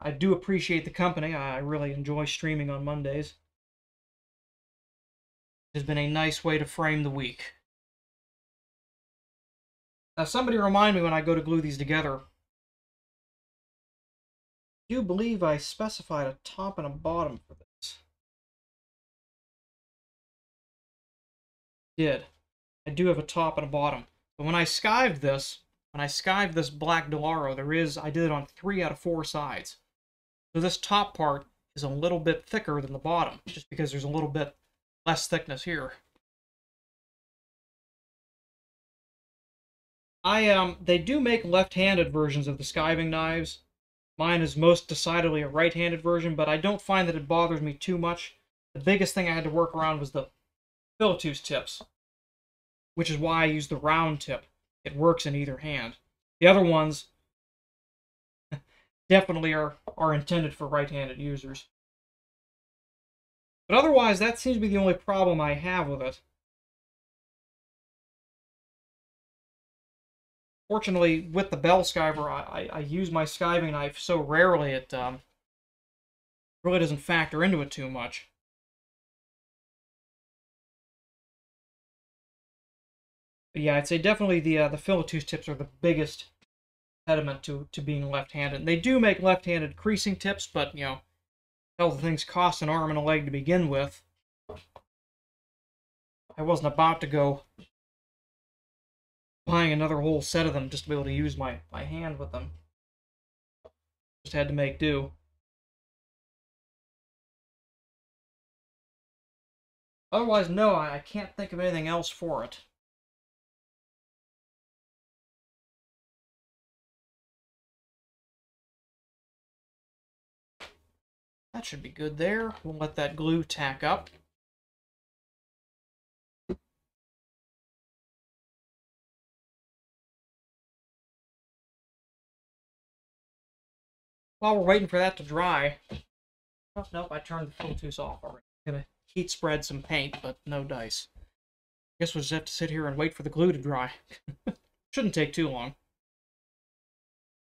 [SPEAKER 1] I do appreciate the company. I really enjoy streaming on Mondays. It has been a nice way to frame the week. Now, somebody remind me when I go to glue these together. I do believe I specified a top and a bottom for this. Did. I do have a top and a bottom. But when I skived this, when I skived this black Dollaro, there is, I did it on three out of four sides. So this top part is a little bit thicker than the bottom, just because there's a little bit less thickness here. I um they do make left-handed versions of the skiving knives. Mine is most decidedly a right-handed version, but I don't find that it bothers me too much. The biggest thing I had to work around was the fileteuse tips, which is why I use the round tip. It works in either hand. The other ones definitely are, are intended for right-handed users. But otherwise, that seems to be the only problem I have with it. Fortunately, with the bell skiver, I, I, I use my skiving knife so rarely it um, really doesn't factor into it too much. But yeah, I'd say definitely the uh, the fileteuse tips are the biggest impediment to, to being left-handed. They do make left-handed creasing tips, but, you know, hell, the things cost an arm and a leg to begin with. I wasn't about to go buying another whole set of them just to be able to use my, my hand with them. Just had to make do. Otherwise, no, I can't think of anything else for it. That should be good there. We'll let that glue tack up. While we're waiting for that to dry, oh, nope, I turned the fileteuse off already. I'm gonna heat spread some paint, but no dice. Guess we'll just have to sit here and wait for the glue to dry. Shouldn't take too long.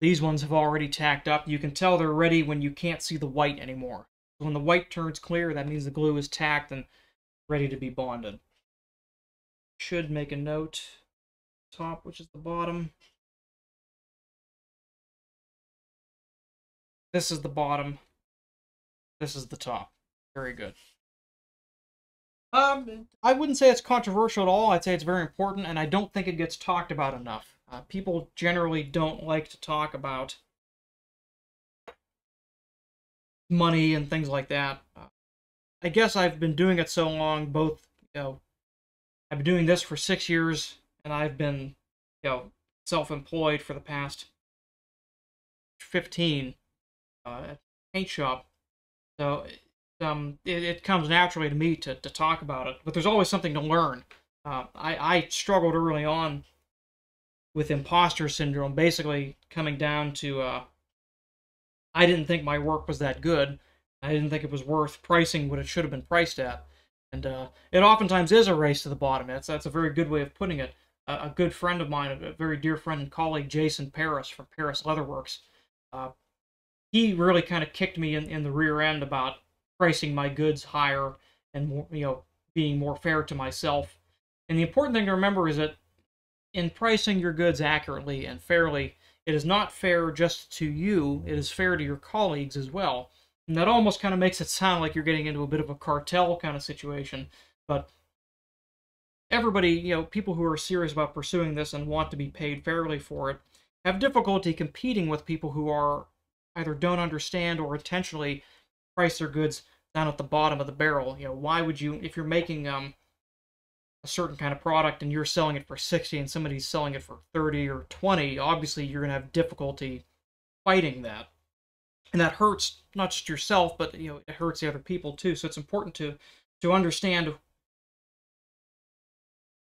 [SPEAKER 1] These ones have already tacked up. You can tell they're ready when you can't see the white anymore. When the white turns clear, that means the glue is tacked and ready to be bonded. Should make a note. Top, which is the bottom. This is the bottom. This is the top. Very good. Um, I wouldn't say it's controversial at all. I'd say it's very important, and I don't think it gets talked about enough. Uh, people generally don't like to talk about money and things like that. Uh, I guess I've been doing it so long, both, you know, I've been doing this for six years, and I've been, you know, self-employed for the past 15 uh, at paint shop. So um, it, it, comes naturally to me to, to talk about it, but there's always something to learn. Uh, I, I struggled early on with imposter syndrome, basically coming down to uh, I didn't think my work was that good. I didn't think it was worth pricing what it should have been priced at. And uh, it oftentimes is a race to the bottom. That's, that's a very good way of putting it. A, good friend of mine, a very dear friend and colleague, Jason Paris from Paris Leatherworks, uh, he really kind of kicked me in, in the rear end about pricing my goods higher and more, you know, being more fair to myself. And the important thing to remember is that in pricing your goods accurately and fairly, it is not fair just to you, it is fair to your colleagues as well. And that almost kind of makes it sound like you're getting into a bit of a cartel kind of situation. But everybody, you know, people who are serious about pursuing this and want to be paid fairly for it, have difficulty competing with people who are either don't understand or intentionally price their goods down at the bottom of the barrel. You know, why would you, if you're making um, a certain kind of product and you're selling it for 60 and somebody's selling it for 30 or 20, obviously you're going to have difficulty fighting that. And that hurts not just yourself, but you know, it hurts the other people too. So it's important to to understand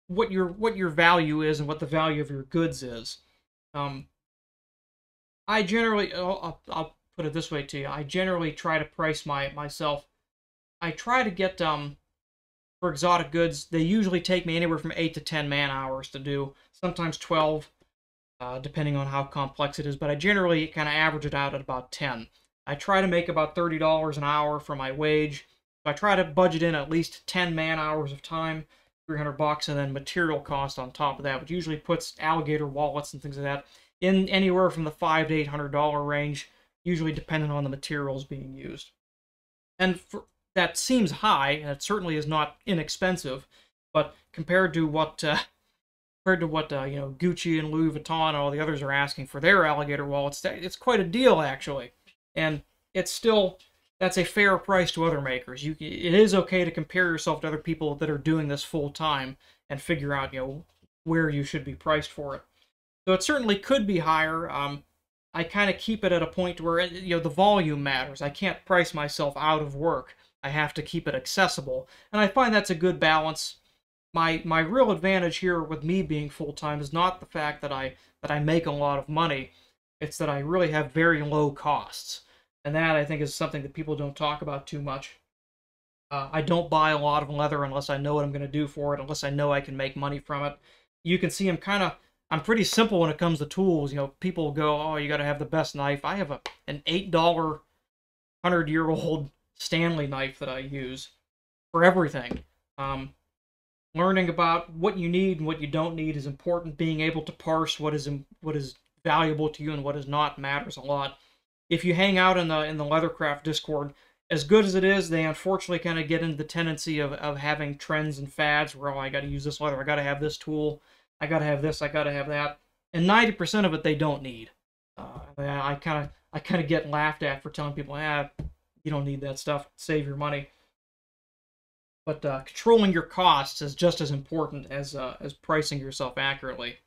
[SPEAKER 1] what your what your value is and what the value of your goods is. Um, I generally, I'll, I'll put it this way to you. I generally try to price my myself. I try to get um for exotic goods, they usually take me anywhere from 8 to 10 man hours to do, sometimes 12, uh, depending on how complex it is, but I generally kind of average it out at about 10. I try to make about $30 an hour for my wage. So I try to budget in at least 10 man hours of time, 300 bucks, and then material cost on top of that, which usually puts alligator wallets and things like that in anywhere from the five to eight hundred dollar range, usually depending on the materials being used. And for, that seems high, and it certainly is not inexpensive, but compared to what uh, compared to what uh, you know Gucci and Louis Vuitton and all the others are asking for their alligator wallets, it's quite a deal actually, and it's still that's a fair price to other makers. You it is okay to compare yourself to other people that are doing this full time and figure out you know where you should be priced for it. So it certainly could be higher. Um, I kind of keep it at a point where you know the volume matters. I can't price myself out of work. I have to keep it accessible. And I find that's a good balance. My my real advantage here with me being full-time is not the fact that I that I make a lot of money. It's that I really have very low costs. And that I think is something that people don't talk about too much. Uh, I don't buy a lot of leather unless I know what I'm going to do for it, unless I know I can make money from it. You can see I'm kind of I'm pretty simple when it comes to tools. You know, people go, "Oh, you got to have the best knife." I have a an eight dollar, hundred year old Stanley knife that I use for everything. Um, learning about what you need and what you don't need is important. Being able to parse what is what is valuable to you and what is not matters a lot. If you hang out in the in the Leathercraft Discord, as good as it is, they unfortunately kind of get into the tendency of, of having trends and fads where oh, I got to use this leather, I got to have this tool, I got to have this, I got to have that, and ninety percent of it they don't need. Uh, I kind of I kind of get laughed at for telling people, ah, you don't need that stuff. Save your money. But uh, controlling your costs is just as important as uh, as pricing yourself accurately.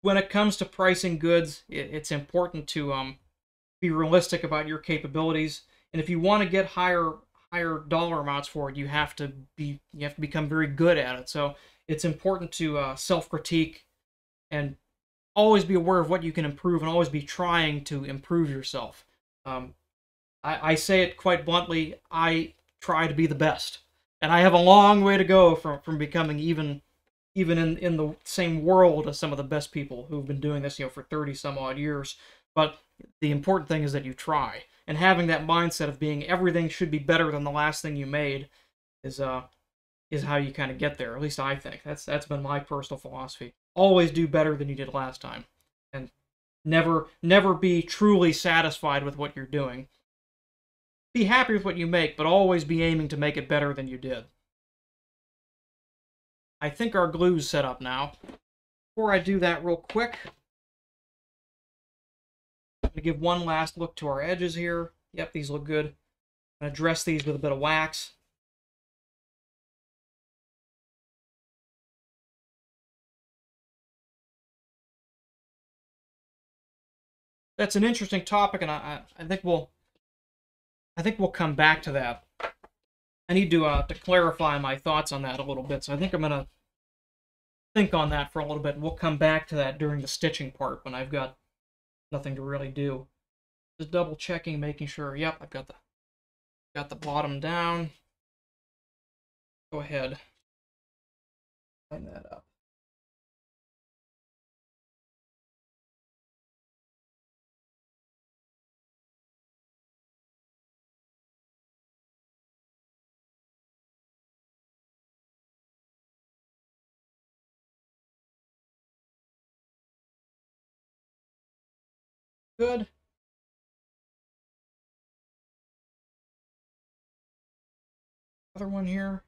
[SPEAKER 1] When it comes to pricing goods, it, it's important to um, be realistic about your capabilities. And if you want to get higher higher dollar amounts for it, you have to be you have to become very good at it. So it's important to uh, self critique and always be aware of what you can improve and always be trying to improve yourself. Um, I, I say it quite bluntly, I try to be the best. And I have a long way to go from, from becoming even even in, in the same world as some of the best people who've been doing this, you know, for 30 some odd years. But the important thing is that you try. And having that mindset of being everything should be better than the last thing you made is uh is how you kind of get there. At least I think. That's that's been my personal philosophy. Always do better than you did last time. And never never be truly satisfied with what you're doing be happy with what you make, but always be aiming to make it better than you did. I think our glue's set up now. before I do that real quick, I'm going to give one last look to our edges here. Yep, these look good. I'm going to dress these with a bit of wax. That's an interesting topic, and I, I think we'll I think we'll come back to that. I need to uh, to clarify my thoughts on that a little bit, so I think I'm gonna think on that for a little bit. We'll come back to that during the stitching part when I've got nothing to really do. Just double checking, making sure. Yep, I've got the got the bottom down. Go ahead. Line that up. Good. Other one here.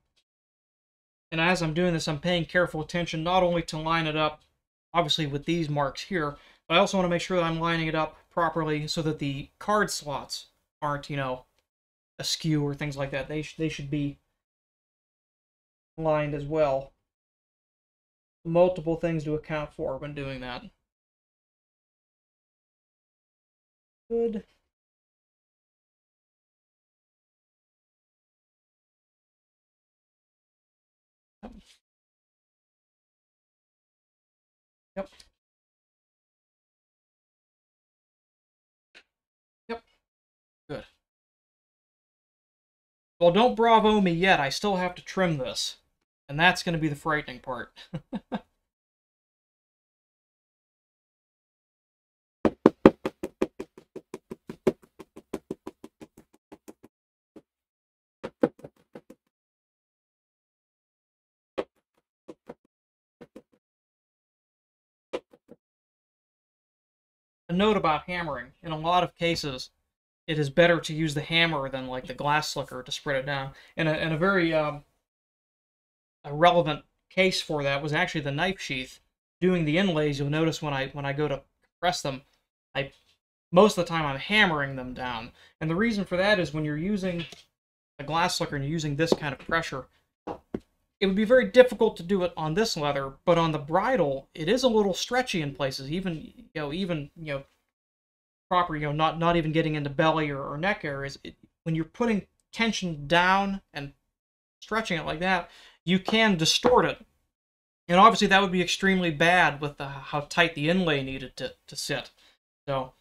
[SPEAKER 1] And as I'm doing this, I'm paying careful attention not only to line it up, obviously with these marks here, but I also want to make sure that I'm lining it up properly so that the card slots aren't, you know, askew or things like that. They, sh they should be lined as well. Multiple things to account for when doing that. Good. Yep. Yep. Good. Well, don't bravo me yet. I still have to trim this. And that's going to be the frightening part. note about hammering. In a lot of cases, it is better to use the hammer than like the glass slicker to spread it down. And a, and a very um, a relevant case for that was actually the knife sheath. Doing the inlays, you'll notice when I when I go to press them, I most of the time I'm hammering them down. And the reason for that is when you're using a glass slicker and you're using this kind of pressure, it would be very difficult to do it on this leather, but on the bridle, it is a little stretchy in places. Even you know, even you know, proper you know, not not even getting into belly or, or neck areas. It, when you're putting tension down and stretching it like that, you can distort it, and obviously that would be extremely bad with the, how tight the inlay needed to to sit. So,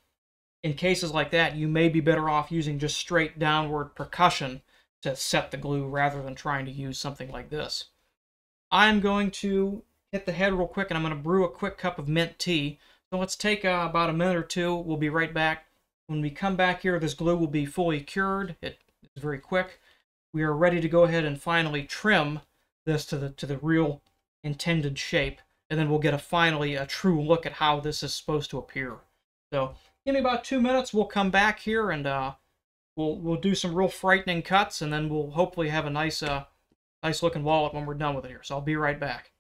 [SPEAKER 1] in cases like that, you may be better off using just straight downward percussion to set the glue rather than trying to use something like this. I'm going to hit the head real quick and I'm going to brew a quick cup of mint tea. So let's take uh, about a minute or two. We'll be right back. When we come back here, this glue will be fully cured. It is very quick. We are ready to go ahead and finally trim this to the to the real intended shape, and then we'll get a finally a true look at how this is supposed to appear. So give me about two minutes. We'll come back here and uh, we'll we'll do some real frightening cuts, and then we'll hopefully have a nice uh nice looking wallet when we're done with it here. So I'll be right back.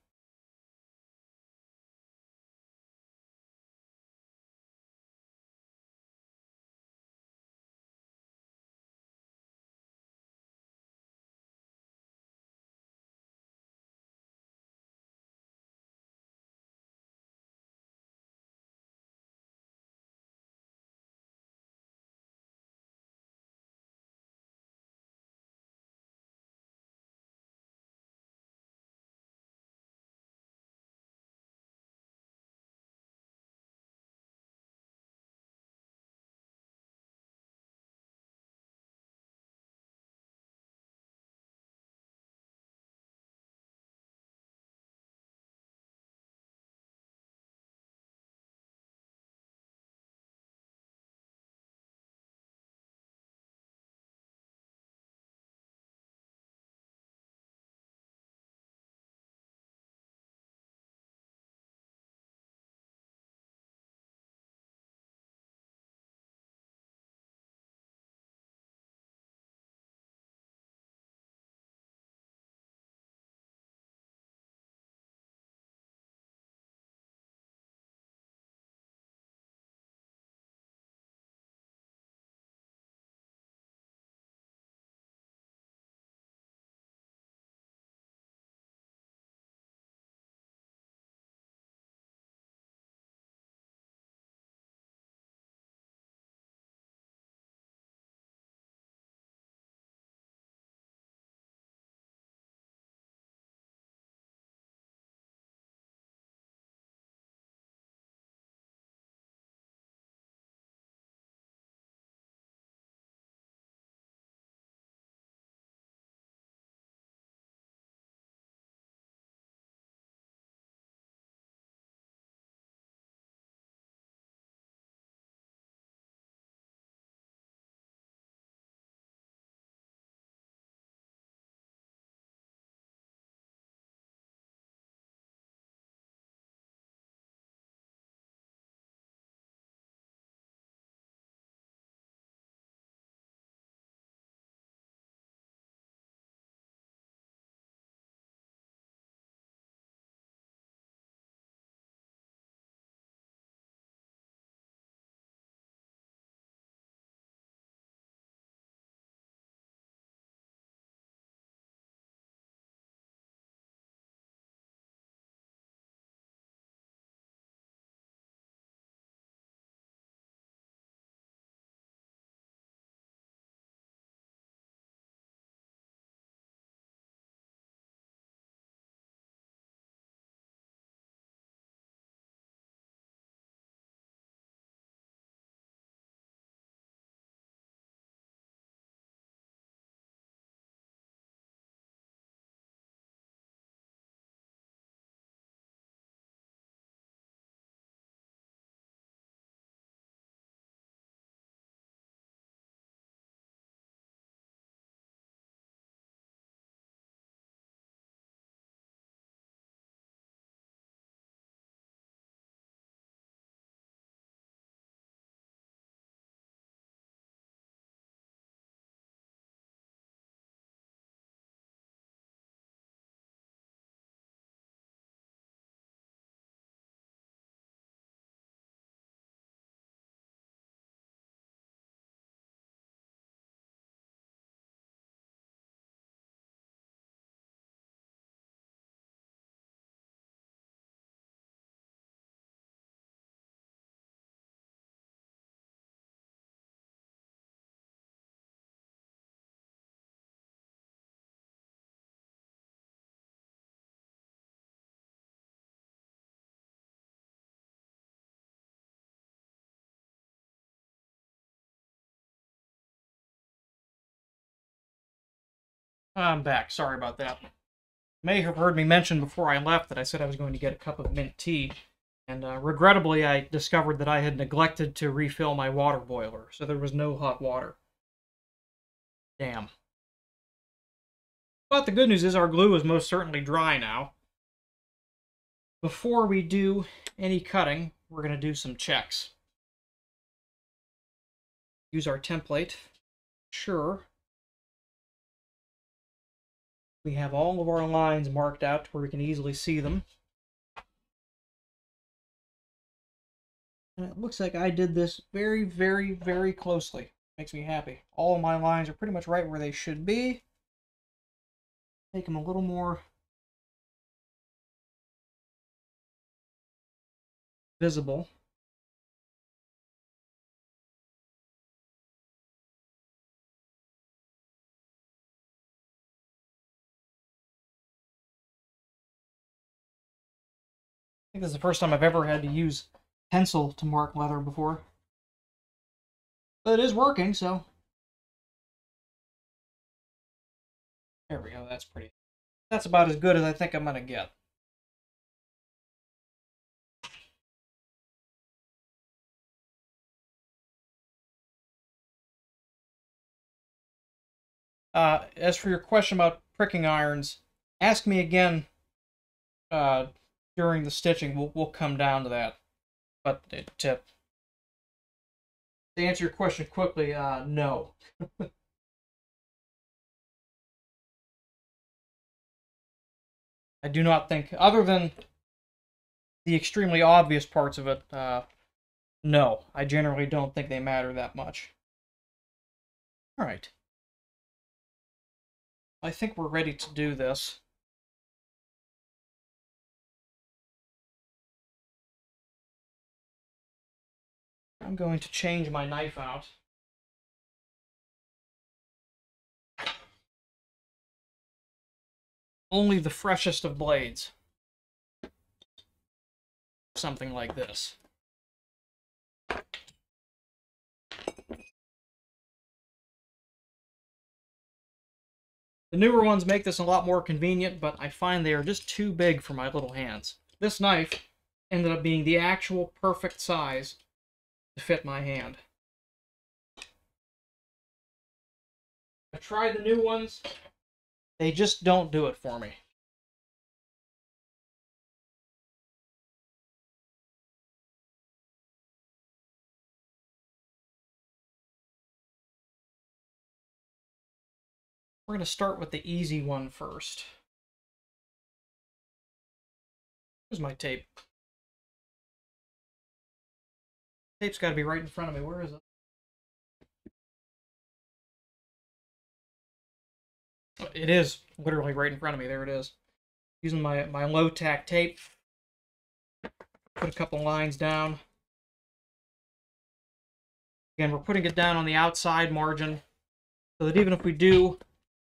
[SPEAKER 1] I'm back. Sorry about that. May have heard me mention before I left that I said I was going to get a cup of mint tea, and uh, regrettably I discovered that I had neglected to refill my water boiler, so there was no hot water. Damn. But the good news is our glue is most certainly dry now. Before we do any cutting, we're going to do some checks. Use our template. Sure. We have all of our lines marked out to where we can easily see them. And it looks like I did this very, very, very closely. Makes me happy. All of my lines are pretty much right where they should be. Make them a little more visible. Think this is the first time I've ever had to use pencil to mark leather before. But it is working, so. There we go, that's pretty. That's about as good as I think I'm going to get. Uh, as for your question about pricking irons, ask me again uh, during the stitching. We'll, we'll come down to that. But uh, to, to answer your question quickly, uh, no. I do not think, other than the extremely obvious parts of it, uh, no. I generally don't think they matter that much. Alright. I think we're ready to do this. I'm going to change my knife out. Only the freshest of blades. Something like this. The newer ones make this a lot more convenient, but I find they are just too big for my little hands. This knife ended up being the actual perfect size to fit my hand. I tried the new ones. They just don't do it for me. We're going to start with the easy one first. Here's my tape. Tape's got to be right in front of me. Where is it? It is literally right in front of me. There it is. Using my, my low tack tape. Put a couple lines down. Again, we're putting it down on the outside margin so that even if we do,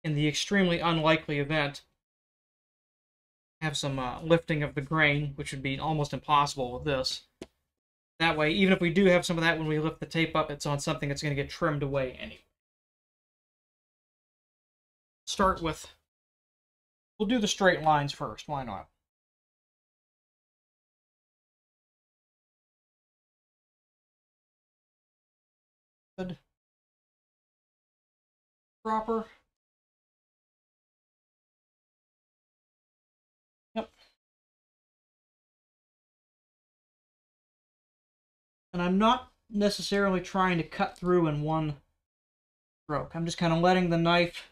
[SPEAKER 1] in the extremely unlikely event, have some uh, lifting of the grain, which would be almost impossible with this, that way, even if we do have some of that when we lift the tape up, it's on something that's going to get trimmed away anyway. Start with, we'll do the straight lines first, why not? Good. Proper. And I'm not necessarily trying to cut through in one stroke. I'm just kind of letting the knife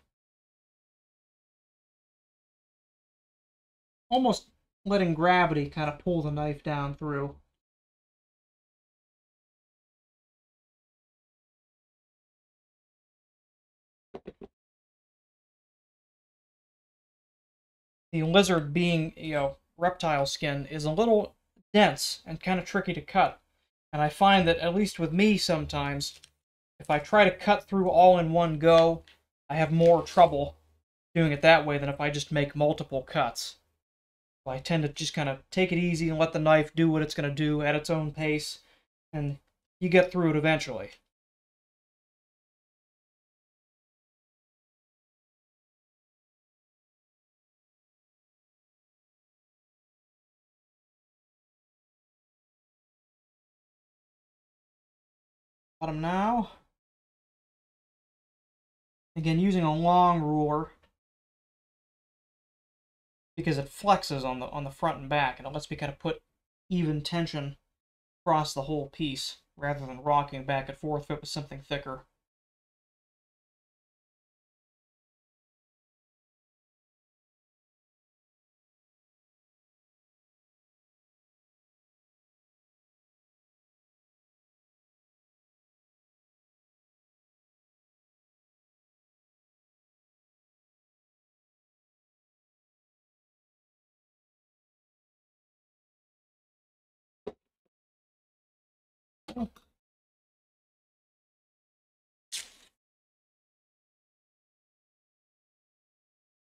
[SPEAKER 1] almost letting gravity kind of pull the knife down through. The lizard being, you know, reptile skin is a little dense and kind of tricky to cut. And I find that, at least with me sometimes, if I try to cut through all in one go, I have more trouble doing it that way than if I just make multiple cuts. So I tend to just kind of take it easy and let the knife do what it's going to do at its own pace, and you get through it eventually. Bottom now. Again, using a long ruler because it flexes on the on the front and back and it lets me kind of put even tension across the whole piece rather than rocking back and forth if it was something thicker.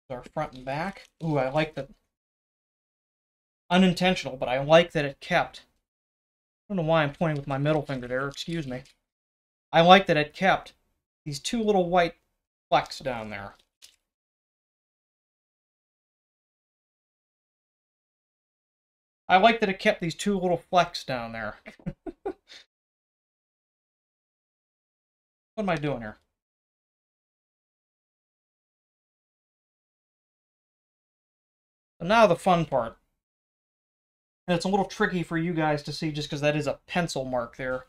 [SPEAKER 1] Our front and back. Ooh, I like the unintentional, but I like that it kept. I don't know why I'm pointing with my middle finger there, excuse me. I like that it kept these two little white flecks down there. I like that it kept these two little flecks down there. what am I doing here? So now the fun part. And it's a little tricky for you guys to see just because that is a pencil mark there.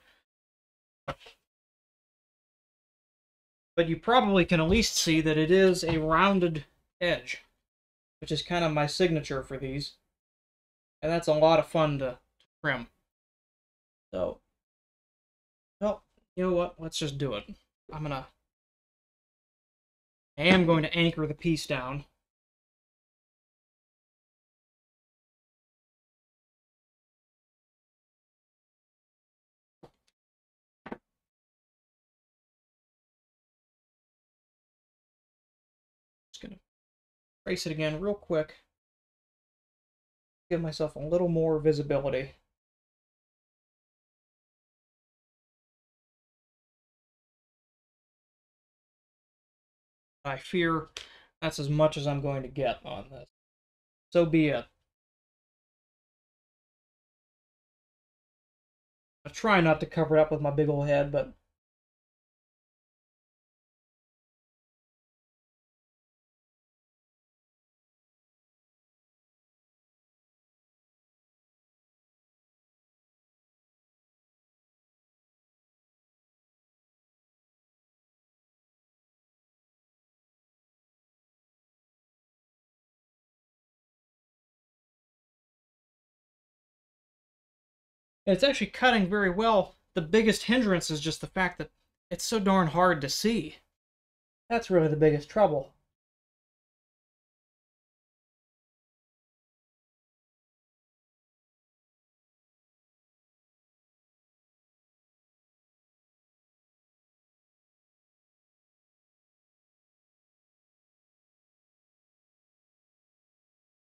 [SPEAKER 1] But you probably can at least see that it is a rounded edge, which is kind of my signature for these. And that's a lot of fun to, to trim. So, well, you know what? Let's just do it. I'm gonna, I am going to anchor the piece down. Trace it again real quick give myself a little more visibility. I fear that's as much as I'm going to get on this. So be it. I try not to cover it up with my big old head, but it's actually cutting very well. The biggest hindrance is just the fact that it's so darn hard to see. That's really the biggest trouble.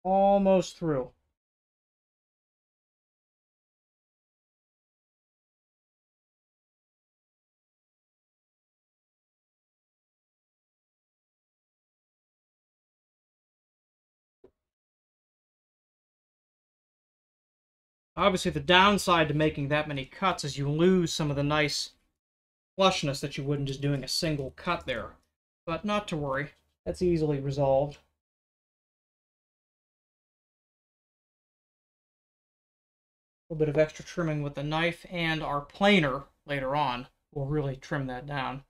[SPEAKER 1] Almost through. Obviously, the downside to making that many cuts is you lose some of the nice flushness that you would in just doing a single cut there. But not to worry, that's easily resolved. A little bit of extra trimming with the knife and our planer later on will really trim that down.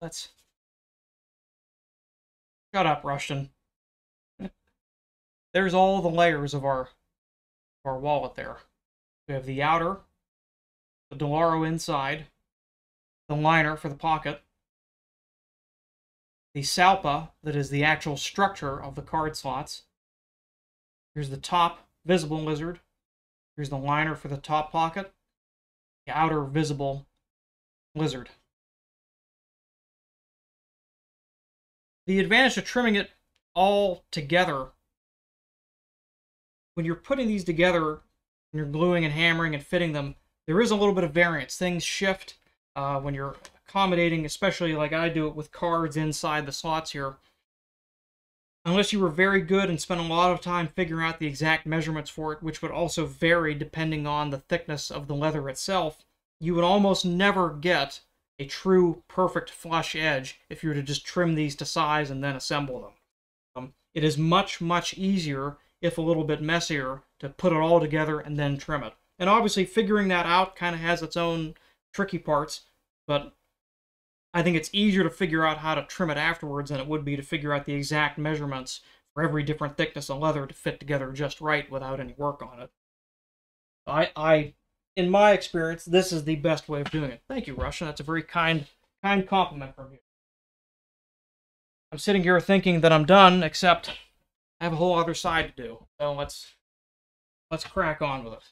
[SPEAKER 1] Let's... Shut up, Rushton. There's all the layers of our our wallet there. We have the outer, the Dollaro inside, the liner for the pocket, the Salpa that is the actual structure of the card slots. Here's the top visible lizard. Here's the liner for the top pocket, the outer visible lizard. The advantage of trimming it all together when you're putting these together and you're gluing and hammering and fitting them, there is a little bit of variance. Things shift uh, when you're accommodating, especially like I do it with cards inside the slots here. Unless you were very good and spent a lot of time figuring out the exact measurements for it, which would also vary depending on the thickness of the leather itself, you would almost never get a true perfect flush edge if you were to just trim these to size and then assemble them. Um, it is much, much easier, if a little bit messier, to put it all together and then trim it. And obviously figuring that out kind of has its own tricky parts, but I think it's easier to figure out how to trim it afterwards than it would be to figure out the exact measurements for every different thickness of leather to fit together just right without any work on it. I, I, in my experience, this is the best way of doing it. Thank you, Russian. That's a very kind, kind compliment from you. I'm sitting here thinking that I'm done, except I have a whole other side to do. So let's, let's crack on with it.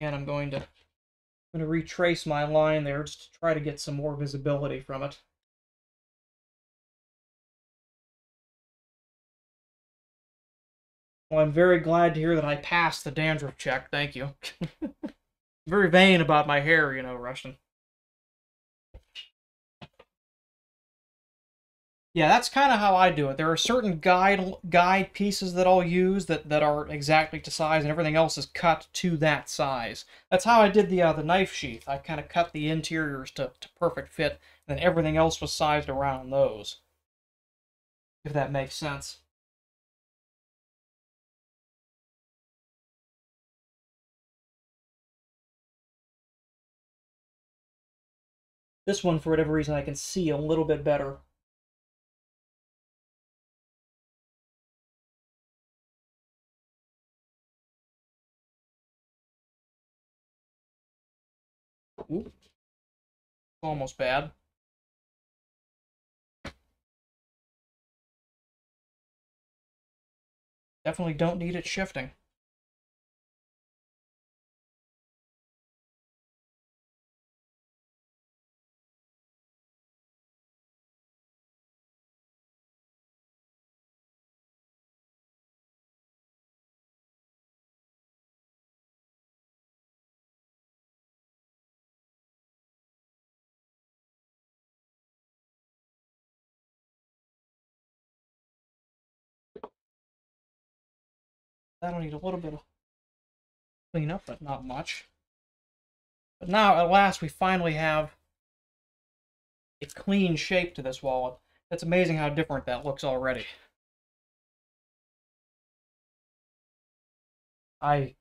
[SPEAKER 1] And I'm going to I'm going to retrace my line there just to try to get some more visibility from it. Well, I'm very glad to hear that I passed the dandruff check. Thank you. very vain about my hair, you know, Russian. Yeah, that's kind of how I do it. There are certain guide guide pieces that I'll use that, that are exactly to size, and everything else is cut to that size. That's how I did the uh, the knife sheath. I kind of cut the interiors to, to perfect fit, and then everything else was sized around those. If that makes sense. This one, for whatever reason, I can see a little bit better. Ooh. Almost bad. Definitely don't need it shifting. That'll need a little bit of cleanup, but not much. But now, at last, we finally have a clean shape to this wallet. It's amazing how different that looks already. I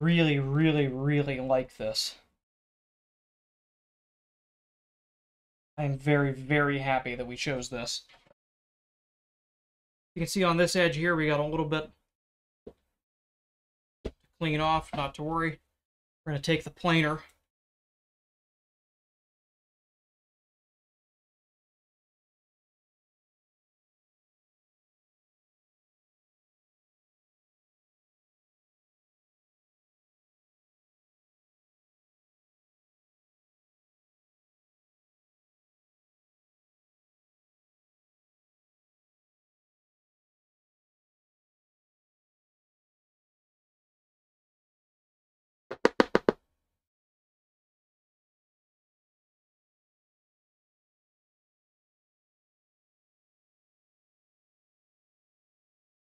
[SPEAKER 1] really, really, really like this. I'm very, very happy that we chose this. You can see on this edge here, we got a little bit clean off, not to worry. We're going to take the planer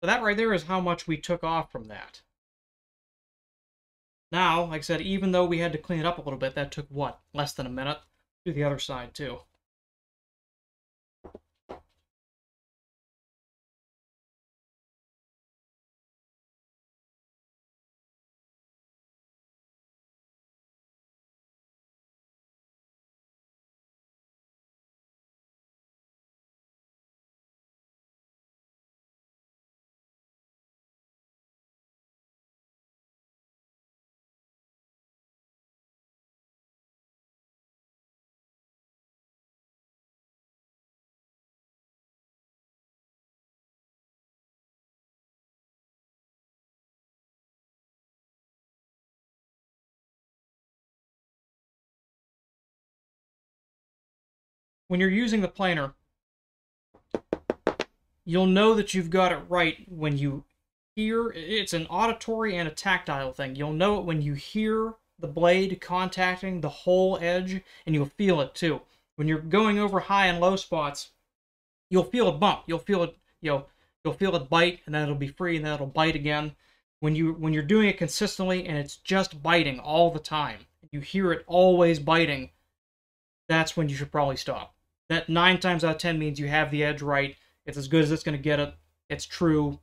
[SPEAKER 1] So that right there is how much we took off from that. Now, like I said, even though we had to clean it up a little bit, that took, what, less than a minute? Do the other side, too. When you're using the planer, you'll know that you've got it right when you hear it's an auditory and a tactile thing. You'll know it when you hear the blade contacting the whole edge, and you'll feel it too. When you're going over high and low spots, you'll feel a bump. You'll feel it, you know, you'll feel it bite, and then it'll be free, and then it'll bite again. When you when you're doing it consistently and it's just biting all the time, you hear it always biting, that's when you should probably stop. That nine times out of ten means you have the edge right. It's as good as it's going to get it. It's true.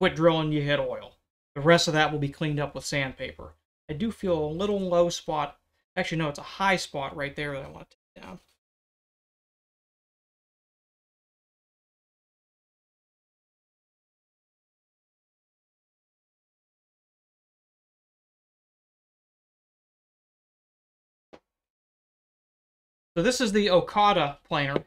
[SPEAKER 1] Quit drilling, you hit oil. The rest of that will be cleaned up with sandpaper. I do feel a little low spot. Actually, no, it's a high spot right there that I want to take down. So this is the Okada planer.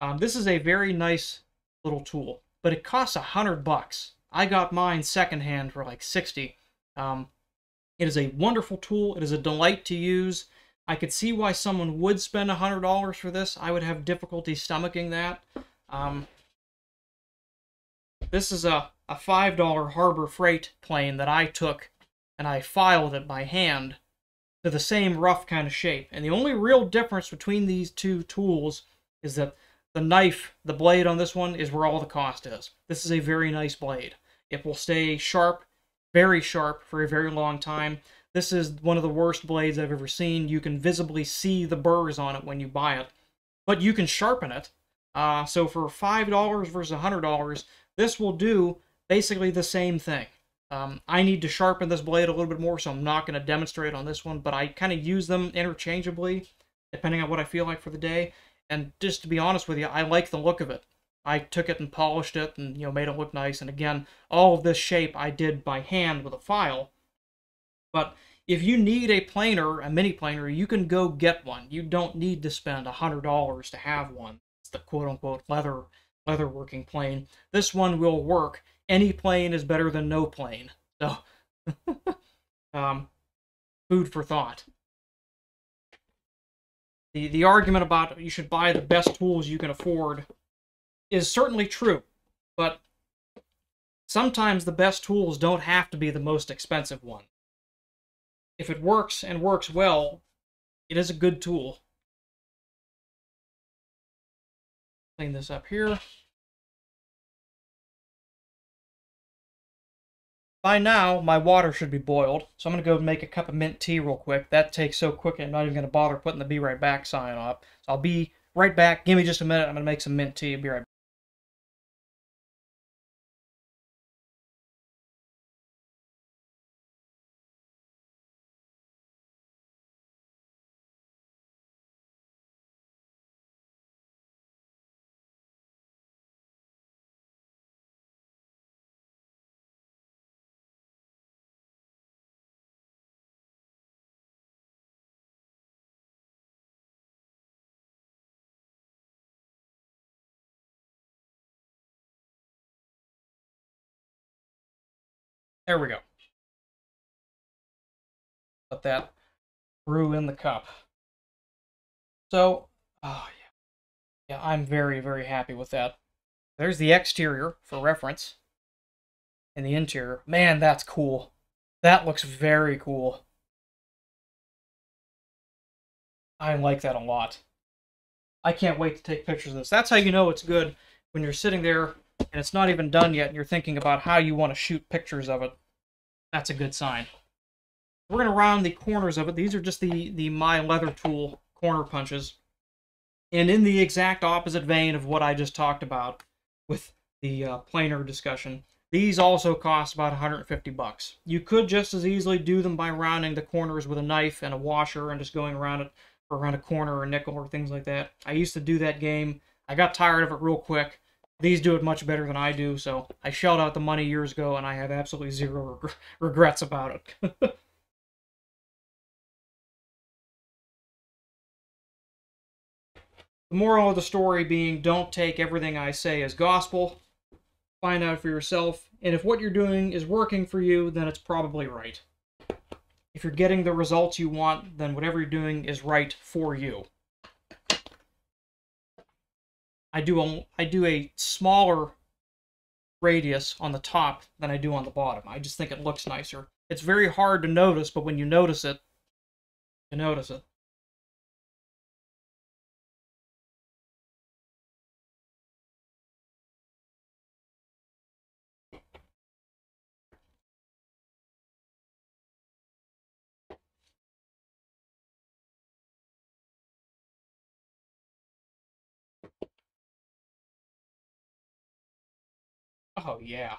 [SPEAKER 1] Um, this is a very nice little tool, but it costs a hundred bucks. I got mine secondhand for like 60. Um, it is a wonderful tool. It is a delight to use. I could see why someone would spend a hundred dollars for this. I would have difficulty stomaching that. Um, this is a, a five dollar Harbor Freight plane that I took and I filed it by hand to the same rough kind of shape. And the only real difference between these two tools is that the knife, the blade on this one, is where all the cost is. This is a very nice blade. It will stay sharp, very sharp, for a very long time. This is one of the worst blades I've ever seen. You can visibly see the burrs on it when you buy it. But you can sharpen it. Uh, so for $5 versus $100, this will do basically the same thing. Um, I need to sharpen this blade a little bit more, so I'm not going to demonstrate on this one, but I kind of use them interchangeably, depending on what I feel like for the day. And just to be honest with you, I like the look of it. I took it and polished it and, you know, made it look nice. And again, all of this shape I did by hand with a file. But if you need a planer, a mini planer, you can go get one. You don't need to spend a $100 to have one. It's the quote-unquote leather leather working plane. This one will work any plane is better than no plane. So, um, food for thought. The, the argument about you should buy the best tools you can afford is certainly true, but sometimes the best tools don't have to be the most expensive one. If it works and works well, it is a good tool. Clean this up here. By now, my water should be boiled, so I'm going to go make a cup of mint tea real quick. That takes so quick, I'm not even going to bother putting the be right back sign up. So I'll be right back. Give me just a minute. I'm going to make some mint tea. I'll be right back. There we go. Let that brew in the cup. So, oh yeah. Yeah, I'm very, very happy with that. There's the exterior for reference. And the interior. Man, that's cool. That looks very cool. I like that a lot. I can't wait to take pictures of this. That's how you know it's good when you're sitting there and it's not even done yet and you're thinking about how you want to shoot pictures of it. That's a good sign. We're going to round the corners of it. These are just the, the My Leather Tool corner punches. And in the exact opposite vein of what I just talked about with the uh, planer discussion, these also cost about 150 bucks. You could just as easily do them by rounding the corners with a knife and a washer and just going around it around a corner or a nickel or things like that. I used to do that game. I got tired of it real quick. These do it much better than I do, so I shelled out the money years ago and I have absolutely zero reg regrets about it. the moral of the story being don't take everything I say as gospel. Find out for yourself, and if what you're doing is working for you, then it's probably right. If you're getting the results you want, then whatever you're doing is right for you. I do a, I do a smaller radius on the top than I do on the bottom. I just think it looks nicer. It's very hard to notice, but when you notice it, you notice it. Oh, yeah.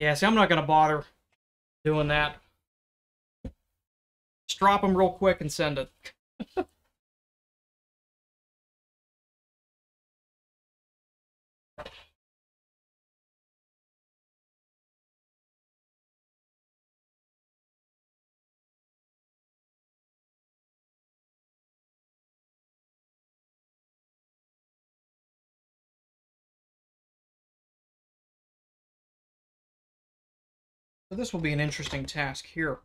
[SPEAKER 1] Yeah, see, I'm not going to bother doing that. Just drop them real quick and send it. this will be an interesting task here.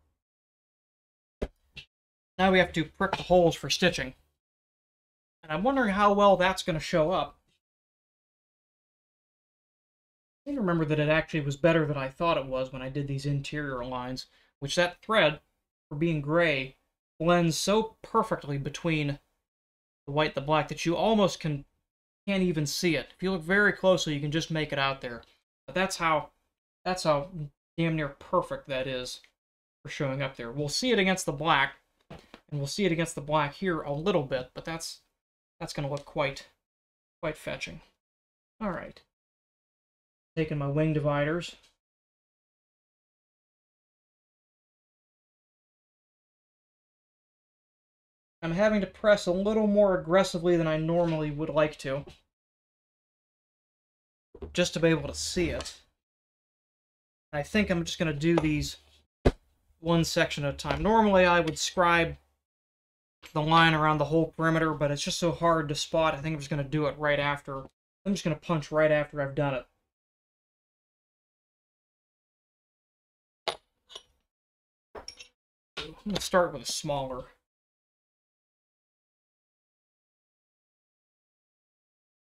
[SPEAKER 1] Now we have to prick the holes for stitching. And I'm wondering how well that's going to show up. I remember that it actually was better than I thought it was when I did these interior lines, which that thread, for being gray, blends so perfectly between the white and the black that you almost can can't even see it. If you look very closely, you can just make it out there. But that's how that's how damn near perfect that is for showing up there. We'll see it against the black, and we'll see it against the black here a little bit, but that's that's going to look quite quite fetching. All right. Taking my wing dividers. I'm having to press a little more aggressively than I normally would like to. Just to be able to see it. I think I'm just going to do these one section at a time. Normally I would scribe the line around the whole perimeter, but it's just so hard to spot. I think I'm just going to do it right after. I'm just going to punch right after I've done it. I'm going to start with a smaller.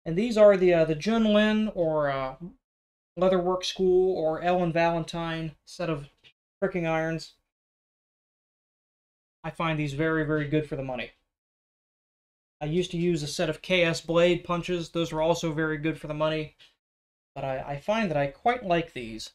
[SPEAKER 1] And these are the uh, the Junlin or uh, Leatherwork School or Ellen Valentine set of pricking irons. I find these very, very good for the money. I used to use a set of KS blade punches. Those were also very good for the money. But I, I find that I quite like these.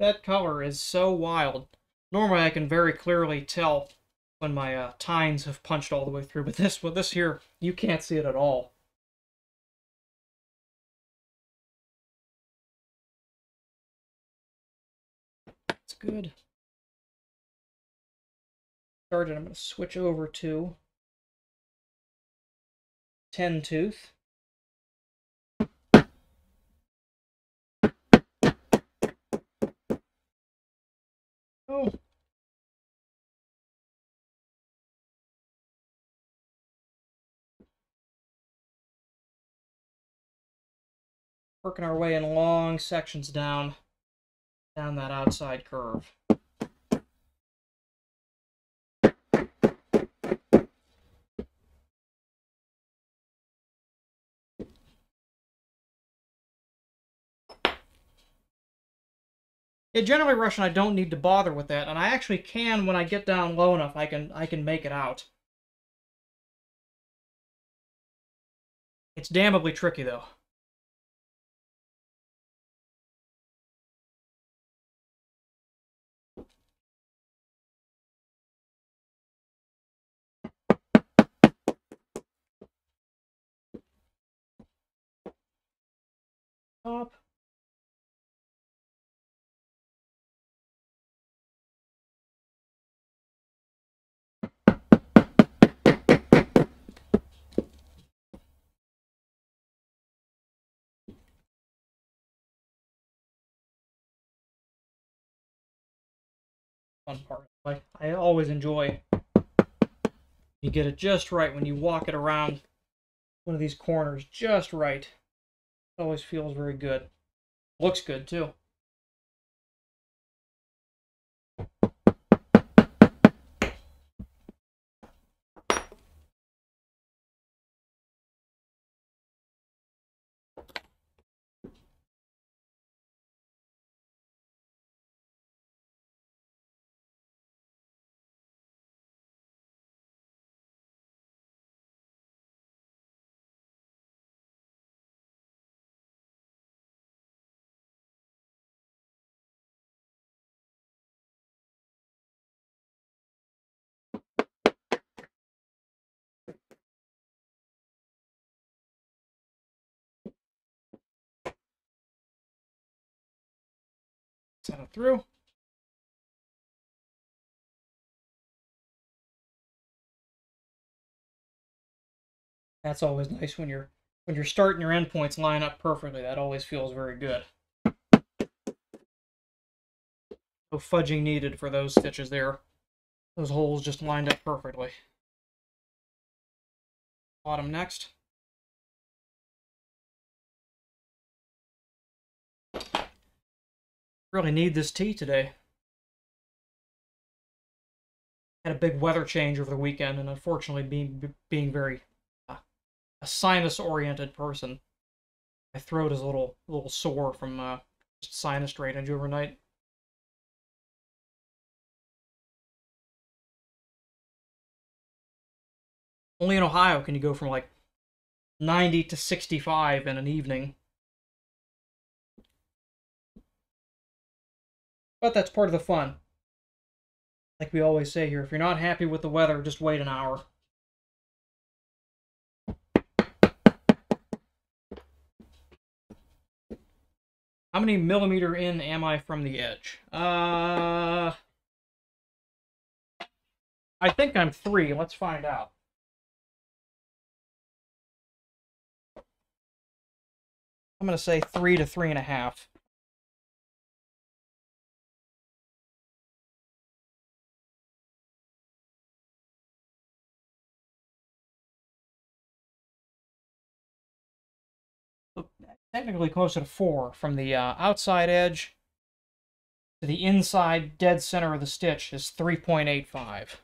[SPEAKER 1] That color is so wild. Normally I can very clearly tell when my uh, tines have punched all the way through, but this with this here, you can't see it at all. It's good. Started, I'm going to switch over to 10 tooth. Oh. Working our way in long sections down, down that outside curve. Yeah, generally Russian I don't need to bother with that, and I actually can when I get down low enough I can I can make it out. It's damnably tricky though. Fun part. Like I always enjoy you get it just right when you walk it around one of these corners just right. It always feels very good. Looks good too. Set it through. That's always nice when you're when you're starting your endpoints line up perfectly. That always feels very good. No fudging needed for those stitches there. Those holes just lined up perfectly. Bottom next. Really need this tea today. Had a big weather change over the weekend, and unfortunately, being being very uh, a sinus-oriented person, my throat is a little a little sore from uh, sinus drainage overnight. Only in Ohio can you go from like 90 to 65 in an evening. But that's part of the fun. Like we always say here, if you're not happy with the weather, just wait an hour. How many millimeter in am I from the edge? Uh, I think I'm three. Let's find out. I'm going to say three to three and a half. Technically closer to 4 from the uh, outside edge to the inside dead center of the stitch is 3.85.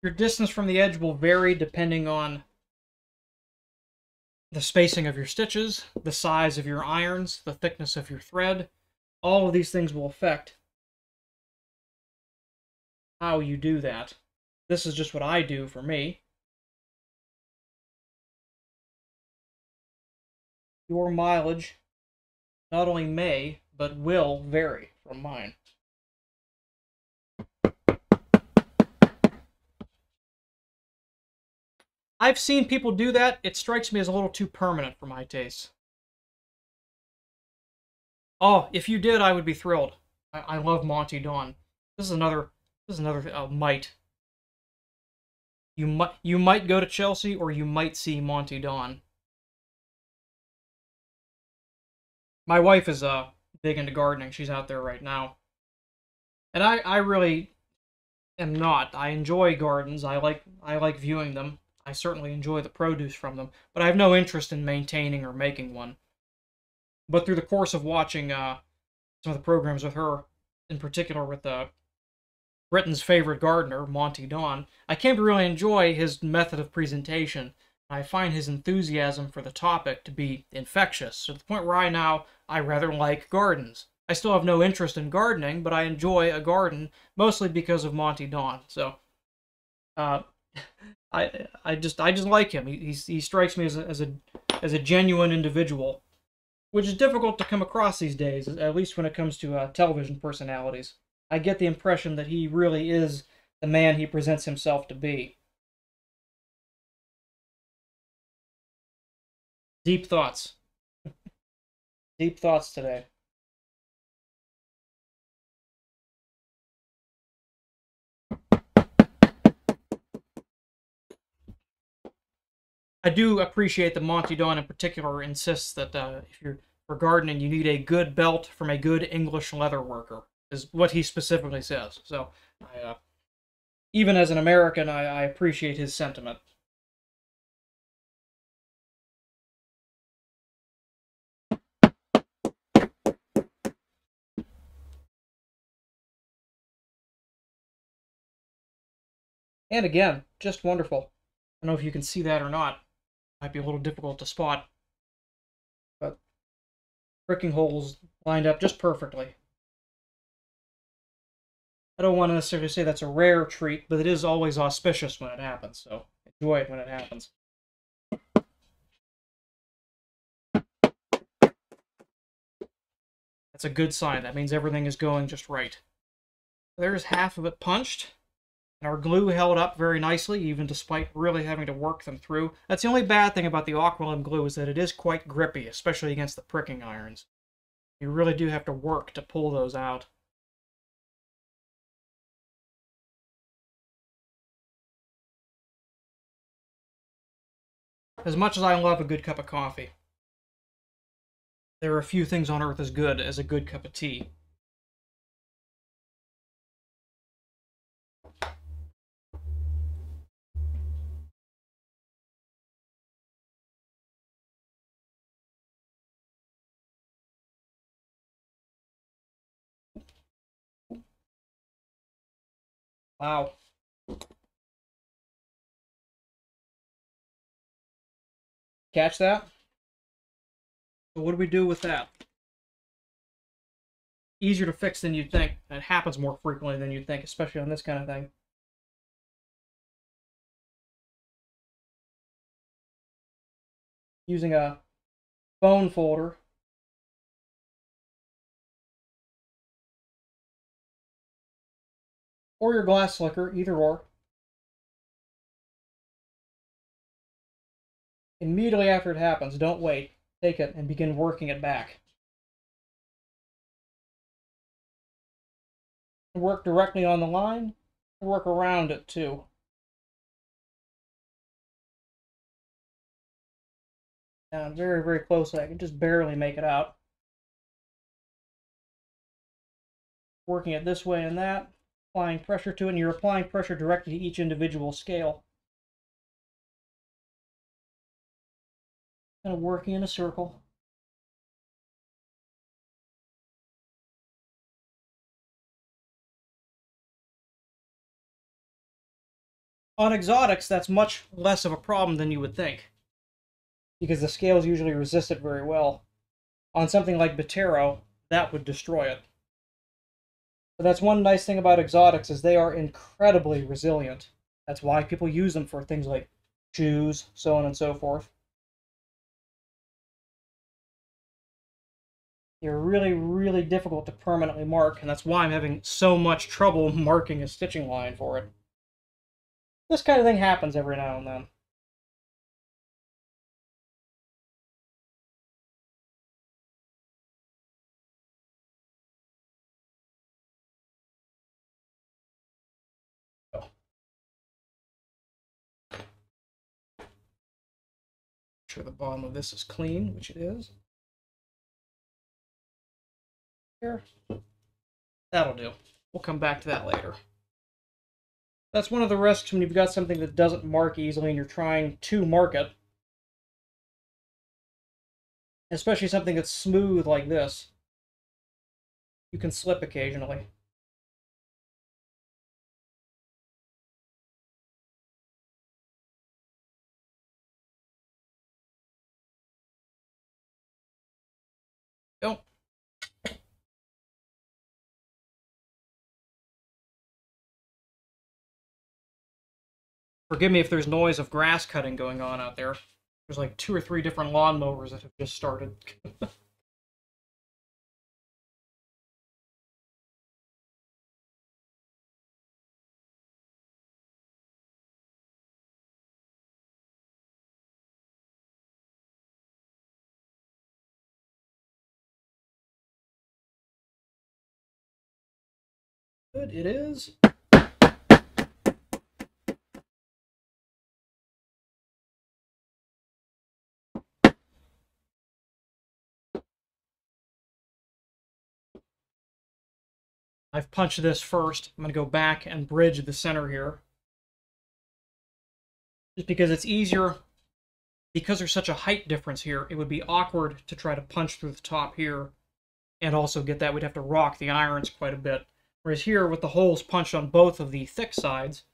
[SPEAKER 1] Your distance from the edge will vary depending on the spacing of your stitches, the size of your irons, the thickness of your thread. All of these things will affect how you do that. This is just what I do for me. Your mileage not only may, but will vary from mine. I've seen people do that. It strikes me as a little too permanent for my taste. Oh, if you did, I would be thrilled. I, I love Monty Don. This is another. This is another uh, might. You might you might go to Chelsea, or you might see Monty Don. My wife is uh big into gardening. She's out there right now, and I I really am not. I enjoy gardens. I like I like viewing them. I certainly enjoy the produce from them, but I have no interest in maintaining or making one. But through the course of watching uh, some of the programs with her, in particular with uh, Britain's favorite gardener, Monty Don, I came to really enjoy his method of presentation. I find his enthusiasm for the topic to be infectious, to the point where I now I rather like gardens. I still have no interest in gardening, but I enjoy a garden mostly because of Monty Don. So, uh, I I just I just like him. He he strikes me as a, as a as a genuine individual, which is difficult to come across these days. At least when it comes to uh, television personalities, I get the impression that he really is the man he presents himself to be. Deep thoughts. Deep thoughts today. I do appreciate that Monty Don in particular insists that uh, if you're for gardening, you need a good belt from a good English leather worker, is what he specifically says. So, I, uh, even as an American, I, I appreciate his sentiment. And again, just wonderful. I don't know if you can see that or not might be a little difficult to spot. But pricking holes lined up just perfectly. I don't want to necessarily say that's a rare treat, but it is always auspicious when it happens, so enjoy it when it happens. That's a good sign. That means everything is going just right. There's half of it punched. And our glue held up very nicely, even despite really having to work them through. That's the only bad thing about the Aquilim glue is that it is quite grippy, especially against the pricking irons. You really do have to work to pull those out. As much as I love a good cup of coffee, there are a few things on earth as good as a good cup of tea. Wow. Catch that? So what do we do with that? Easier to fix than you'd think. It happens more frequently than you'd think, especially on this kind of thing. Using a bone folder or your glass slicker, either or. Immediately after it happens, don't wait. Take it and begin working it back. Work directly on the line, work around it too. Down very, very closely. I can just barely make it out. Working it this way and that applying pressure to it, and you're applying pressure directly to each individual scale. Kind of working in a circle. On exotics, that's much less of a problem than you would think, because the scales usually resist it very well. On something like Buttero, that would destroy it. But that's one nice thing about exotics is they are incredibly resilient. That's why people use them for things like shoes, so on and so forth. They're really, really difficult to permanently mark, and that's why I'm having so much trouble marking a stitching line for it. This kind of thing happens every now and then. Sure the bottom of this is clean, which it is. Here. That'll do. We'll come back to that later. That's one of the risks when you've got something that doesn't mark easily and you're trying to mark it. Especially something that's smooth like this. You can slip occasionally. Don't. Forgive me if there's noise of grass cutting going on out there. There's like two or three different lawnmowers that have just started. It is. I've punched this first. I'm going to go back and bridge the center here. Just because it's easier, because there's such a height difference here, it would be awkward to try to punch through the top here and also get that. We'd have to rock the irons quite a bit. Whereas here, with the holes punched on both of the thick sides,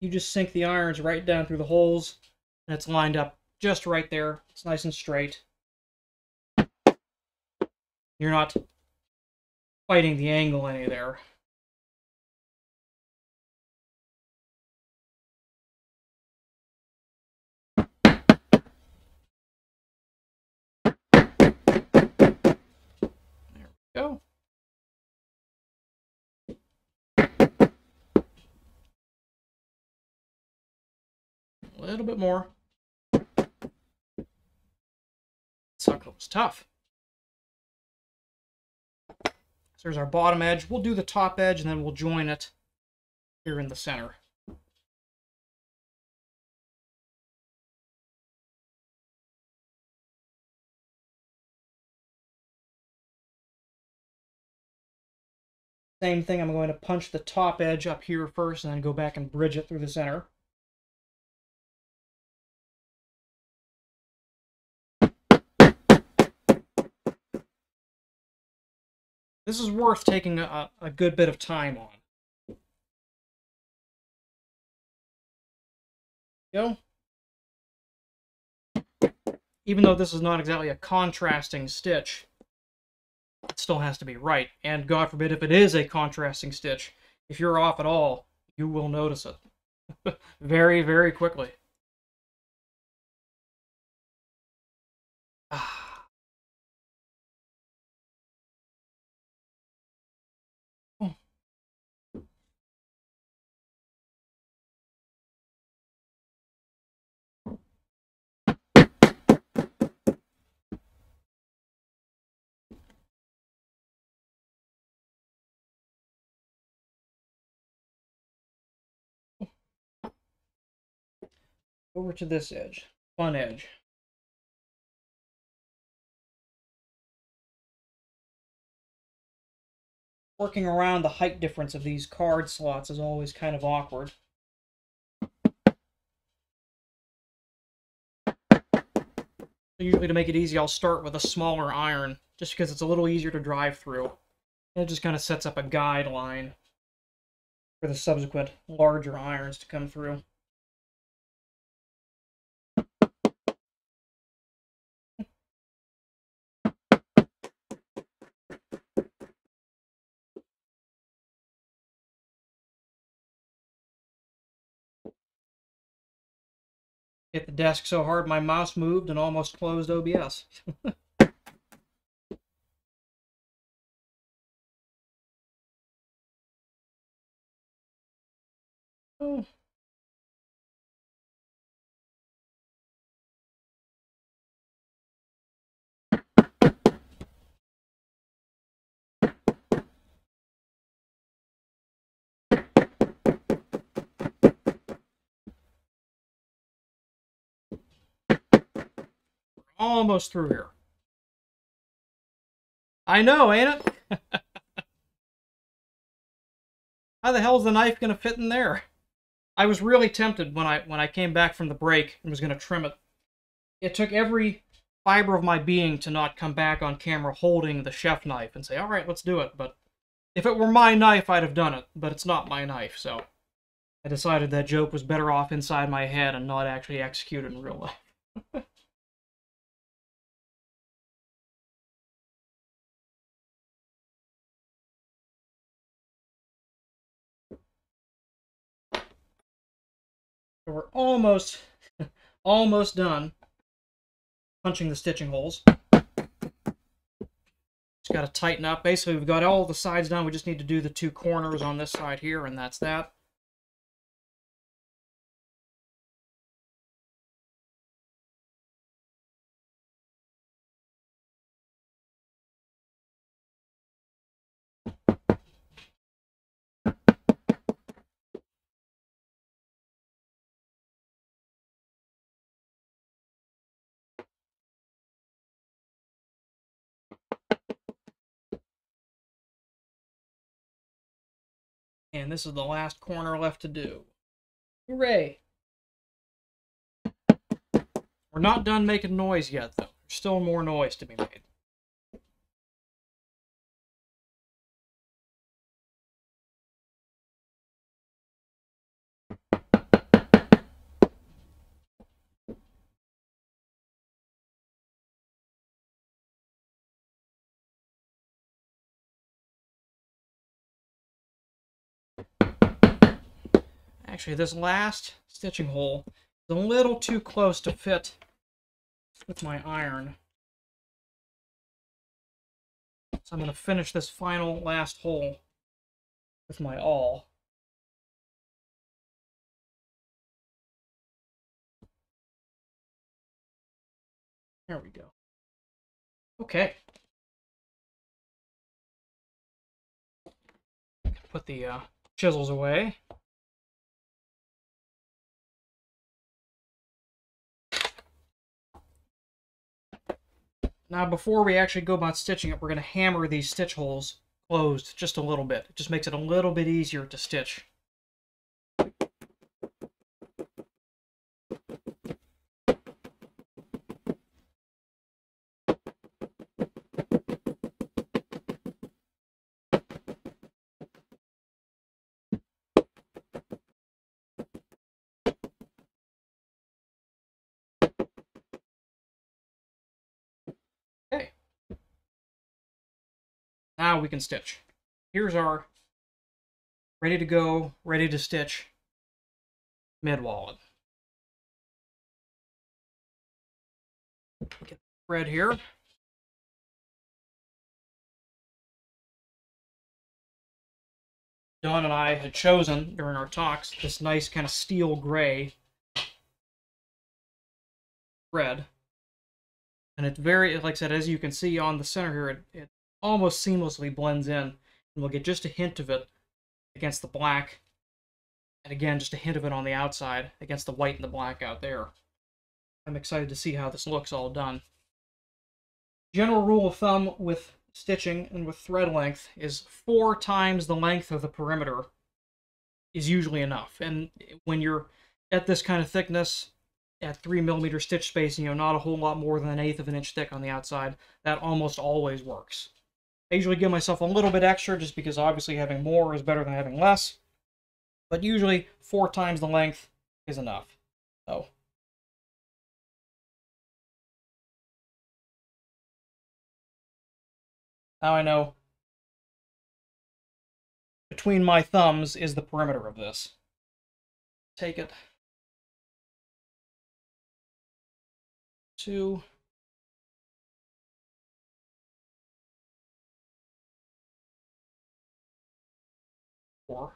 [SPEAKER 1] you just sink the irons right down through the holes, and it's lined up just right there. It's nice and straight. You're not fighting the angle any there. There we go. A little bit more. Sucker was tough. So there's our bottom edge. We'll do the top edge and then we'll join it here in the center. Same thing, I'm going to punch the top edge up here first and then go back and bridge it through the center. This is worth taking a, a good bit of time on. Go. Even though this is not exactly a contrasting stitch, it still has to be right. And God forbid if it is a contrasting stitch, if you're off at all, you will notice it. very, very quickly. Over to this edge, fun edge. Working around the height difference of these card slots is always kind of awkward. Usually to make it easy, I'll start with a smaller iron, just because it's a little easier to drive through. And it just kind of sets up a guideline for the subsequent larger irons to come through. Desk so hard my mouse moved and almost closed OBS. oh. Almost through here. I know, ain't it? How the hell is the knife going to fit in there? I was really tempted when I when I came back from the break and was going to trim it. It took every fiber of my being to not come back on camera holding the chef knife and say, all right, let's do it. But if it were my knife, I'd have done it. But it's not my knife, so I decided that joke was better off inside my head and not actually executed in real life. So we're almost, almost done punching the stitching holes. Just got to tighten up. Basically, we've got all the sides done. We just need to do the two corners on this side here, and that's that. And this is the last corner left to do. Hooray! We're not done making noise yet, though. There's still more noise to be made. Actually, this last stitching hole is a little too close to fit with my iron. So I'm going to finish this final last hole with my awl. There we go. Okay. Put the uh, chisels away. Now, before we actually go about stitching it, we're going to hammer these stitch holes closed just a little bit. It just makes it a little bit easier to stitch. Okay. Now we can stitch. Here's our ready to go, ready to stitch mid wallet. Get the thread here. Don and I had chosen during our talks this nice kind of steel gray thread. And it's very, like I said, as you can see on the center here, it, it almost seamlessly blends in. And we'll get just a hint of it against the black. And again, just a hint of it on the outside against the white and the black out there. I'm excited to see how this looks all done. General rule of thumb with stitching and with thread length is four times the length of the perimeter is usually enough. And when you're at this kind of thickness, at three millimeter stitch spacing, you know, not a whole lot more than an eighth of an inch thick on the outside, that almost always works. I usually give myself a little bit extra just because obviously having more is better than having less. But usually four times the length is enough. So now I know between my thumbs is the perimeter of this. Take it. Two. Four.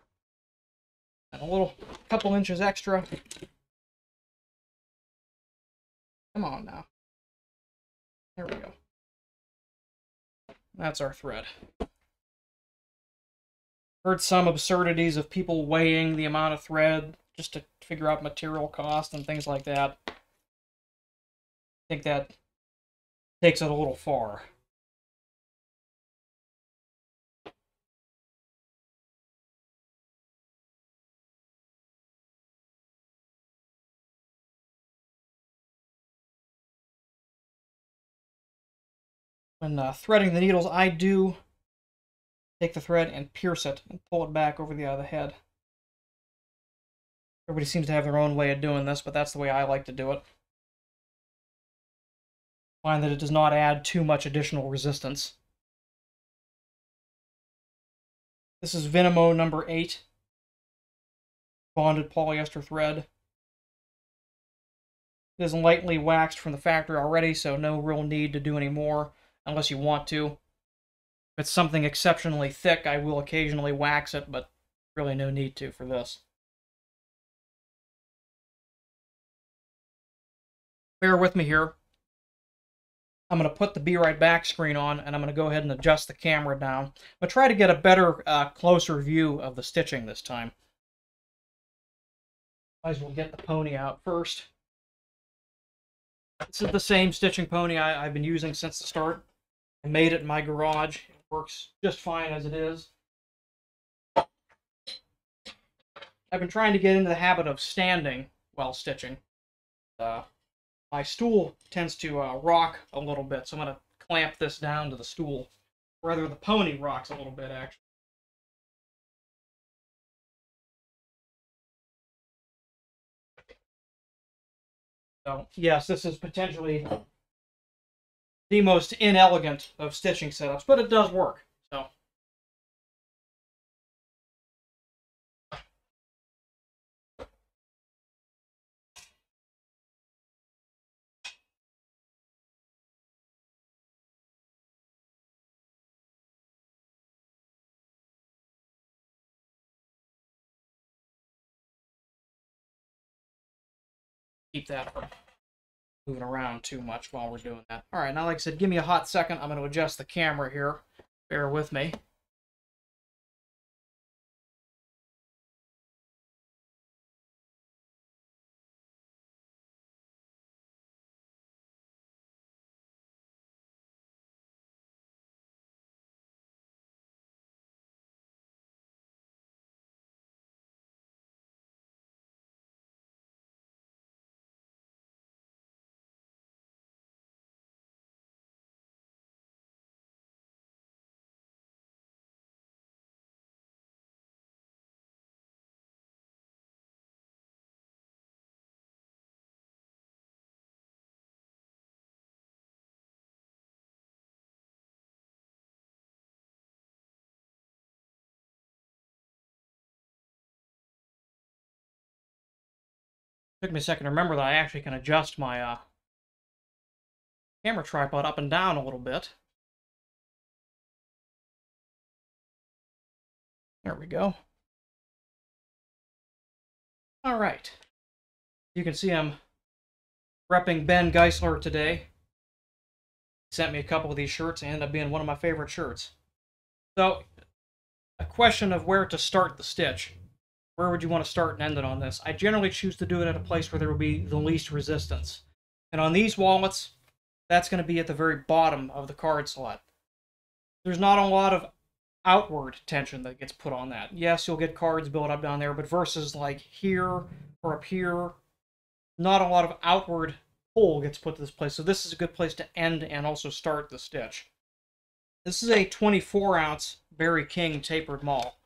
[SPEAKER 1] And a little couple inches extra. Come on now. There we go. That's our thread. Heard some absurdities of people weighing the amount of thread just to figure out material cost and things like that. I think that takes it a little far. When uh, threading the needles, I do take the thread and pierce it and pull it back over the other head. Everybody seems to have their own way of doing this, but that's the way I like to do it. Find that it does not add too much additional resistance. This is Vinimo number 8. Bonded polyester thread. It is lightly waxed from the factory already, so no real need to do any more unless you want to. If it's something exceptionally thick, I will occasionally wax it, but really no need to for this. Bear with me here. I'm going to put the Be Right Back screen on, and I'm going to go ahead and adjust the camera down. To try to get a better, uh, closer view of the stitching this time. Might as well get the pony out first. This is the same stitching pony I, I've been using since the start. I made it in my garage. It works just fine as it is. I've been trying to get into the habit of standing while stitching. Uh, my stool tends to uh, rock a little bit, so I'm going to clamp this down to the stool. Rather, the pony rocks a little bit, actually. So, yes, this is potentially the most inelegant of stitching setups, but it does work. So. Keep that moving around too much while we're doing that. All right, now like I said, give me a hot second. I'm going to adjust the camera here. Bear with me. Took me a second to remember that I actually can adjust my uh, camera tripod up and down a little bit. There we go. All right. You can see I'm repping Ben Geisler today. He sent me a couple of these shirts and ended up being one of my favorite shirts. So, a question of where to start the stitch where would you want to start and end it on this? I generally choose to do it at a place where there will be the least resistance. And on these wallets, that's going to be at the very bottom of the card slot. There's not a lot of outward tension that gets put on that. Yes, you'll get cards built up down there, but versus like here or up here, not a lot of outward pull gets put to this place. So this is a good place to end and also start the stitch. This is a 24 ounce Barry King tapered maul.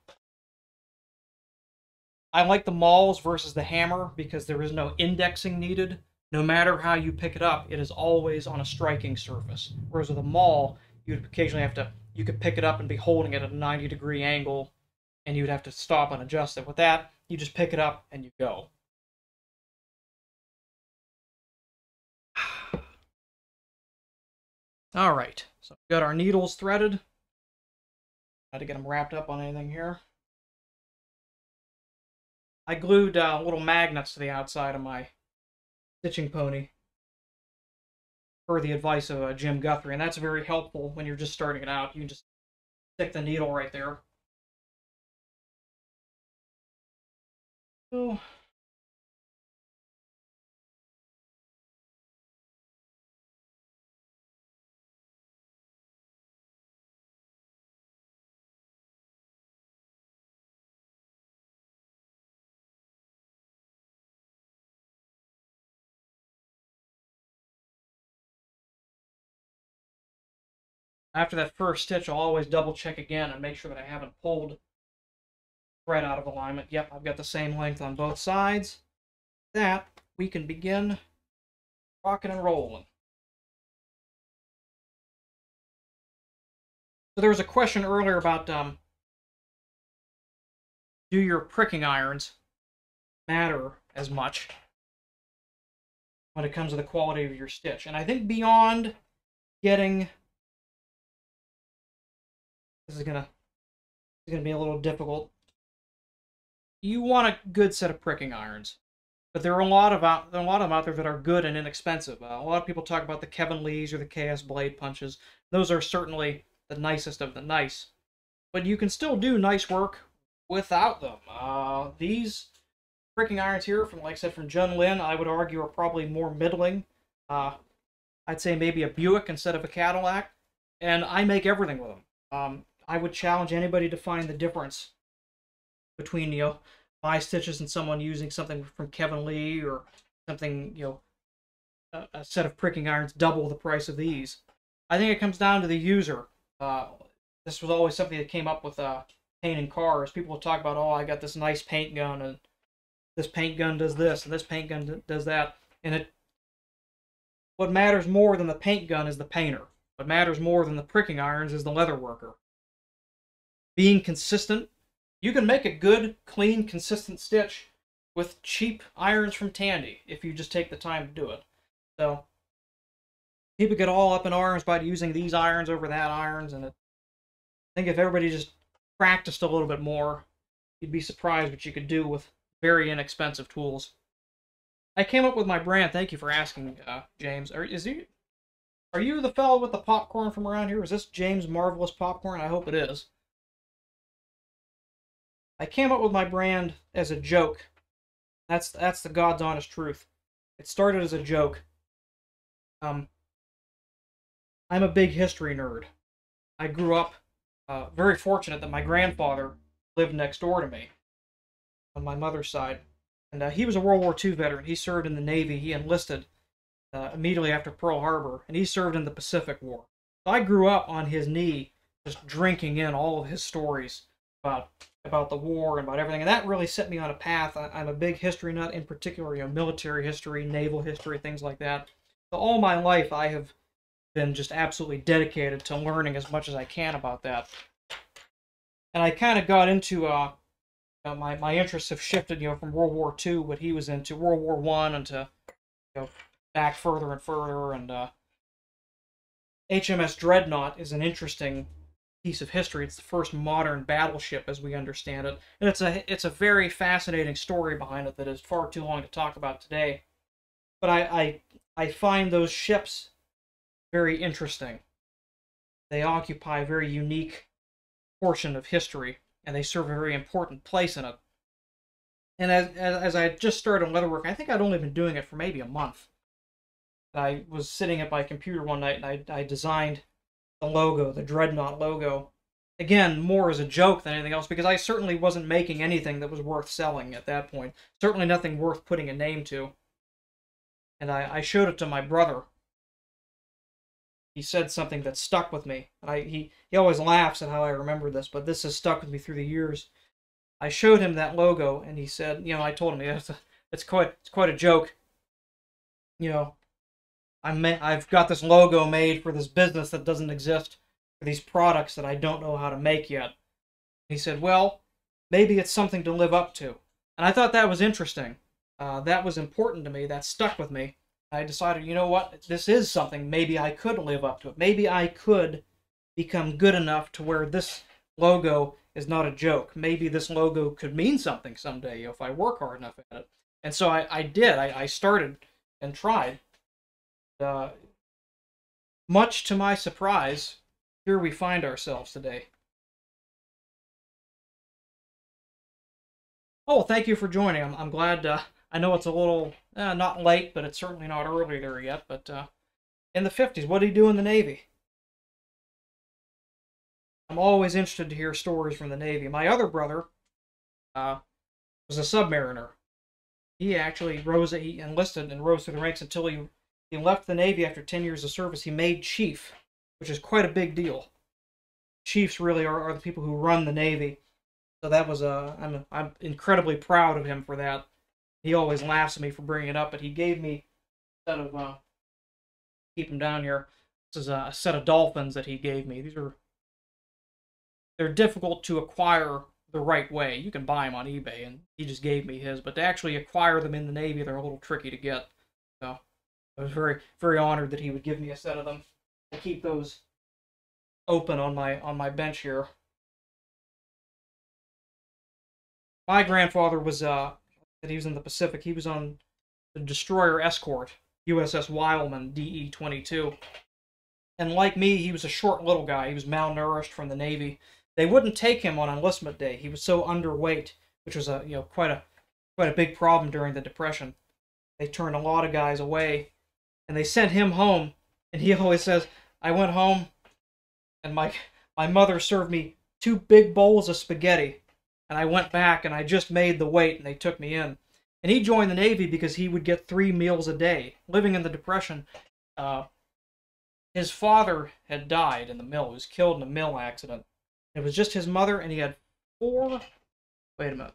[SPEAKER 1] I like the mauls versus the hammer because there is no indexing needed. No matter how you pick it up, it is always on a striking surface. Whereas with a maul, you'd occasionally have to, you could pick it up and be holding it at a 90 degree angle, and you'd have to stop and adjust it. With that, you just pick it up and you go. All right, so we've got our needles threaded. Got to get them wrapped up on anything here. I glued uh, little magnets to the outside of my stitching pony per the advice of uh, Jim Guthrie, and that's very helpful when you're just starting it out. You can just stick the needle right there. So After that first stitch, I'll always double check again and make sure that I haven't pulled thread out of alignment. Yep, I've got the same length on both sides. That, we can begin rocking and rolling. So there was a question earlier about um, do your pricking irons matter as much when it comes to the quality of your stitch? And I think beyond getting this is gonna is gonna be a little difficult. You want a good set of pricking irons, but there are a lot of out, there are a lot of them out there that are good and inexpensive. Uh, a lot of people talk about the Kevin Lees or the KS Blade punches. Those are certainly the nicest of the nice, but you can still do nice work without them. Uh, these pricking irons here, from like I said, from Jun Lin, I would argue are probably more middling. Uh, I'd say maybe a Buick instead of a Cadillac, and I make everything with them. Um, I would challenge anybody to find the difference between you know my stitches and someone using something from Kevin Lee or something you know a, a set of pricking irons double the price of these. I think it comes down to the user. Uh, this was always something that came up with uh, painting cars. People would talk about, oh, I got this nice paint gun, and this paint gun does this, and this paint gun does that. And it, what matters more than the paint gun is the painter. What matters more than the pricking irons is the leather worker being consistent. You can make a good, clean, consistent stitch with cheap irons from Tandy if you just take the time to do it. So people get all up in arms by using these irons over that irons, and it, I think if everybody just practiced a little bit more, you'd be surprised what you could do with very inexpensive tools. I came up with my brand. Thank you for asking, uh, James. Are, is you, are you the fellow with the popcorn from around here? Is this James Marvelous Popcorn? I hope it is. I came up with my brand as a joke. That's that's the God's honest truth. It started as a joke. Um, I'm a big history nerd. I grew up uh, very fortunate that my grandfather lived next door to me on my mother's side. And uh, he was a World War II veteran. He served in the Navy. He enlisted uh, immediately after Pearl Harbor, and he served in the Pacific War. So I grew up on his knee, just drinking in all of his stories about about the war and about everything, and that really set me on a path. I, am a big history nut, in particular, you know, military history, naval history, things like that. So all my life, I have been just absolutely dedicated to learning as much as I can about that. And I kind of got into uh, my my interests have shifted, you know, from World War II, what he was into, World War One, and to you know back further and further. And uh, HMS Dreadnought is an interesting piece of history. It's the first modern battleship, as we understand it, and it's a it's a very fascinating story behind it that is far too long to talk about today. But I I, I find those ships very interesting. They occupy a very unique portion of history and they serve a very important place in it. And as, as, I just started on leatherwork, I think I'd only been doing it for maybe a month. I was sitting at my computer one night and I, I designed the logo, the Dreadnought logo. Again, more as a joke than anything else because I certainly wasn't making anything that was worth selling at that point. Certainly nothing worth putting a name to. And I, I showed it to my brother he said something that stuck with me. I he he always laughs at how I remember this, but this has stuck with me through the years. I showed him that logo, and he said, you know, I told him, yeah, it's, a, it's quite it's quite a joke. You know, I'm I've got this logo made for this business that doesn't exist, for these products that I don't know how to make yet. He said, well, maybe it's something to live up to, and I thought that was interesting. Uh, that was important to me. That stuck with me. I decided, you know what, this is something maybe I could live up to it. Maybe I could become good enough to where this logo is not a joke. Maybe this logo could mean something someday if I work hard enough at it. And so I, I did. I, I started and tried. Uh, much to my surprise, here we find ourselves today. Oh, thank you for joining. I'm, I'm glad uh, I know it's a little uh, not late, but it's certainly not early there yet. But uh, in the 50s, what did he do in the Navy? I'm always interested to hear stories from the Navy. My other brother uh, was a submariner. He actually rose, he enlisted and rose through the ranks until he, he left the Navy after 10 years of service. He made chief, which is quite a big deal. Chiefs really are, are the people who run the Navy. So that was, uh, I'm, I'm incredibly proud of him for that he always laughs at me for bringing it up, but he gave me a set of uh, keep him down here. This is a set of dolphins that he gave me. These are they're difficult to acquire the right way. You can buy them on eBay, and he just gave me his. But to actually acquire them in the Navy, they're a little tricky to get. So I was very very honored that he would give me a set of them. I keep those open on my on my bench here. My grandfather was uh, that he was in the Pacific. He was on the destroyer escort, USS Wileman DE-22. And like me, he was a short little guy. He was malnourished from the Navy. They wouldn't take him on enlistment day. He was so underweight, which was a you know quite a quite a big problem during the Depression. They turned a lot of guys away, and they sent him home. And he always says, "I went home, and my my mother served me two big bowls of spaghetti and I went back and I just made the weight and they took me in. And he joined the Navy because he would get three meals a day. Living in the Depression, uh, his father had died in the mill. He was killed in a mill accident. It was just his mother, and he had four. Wait a minute.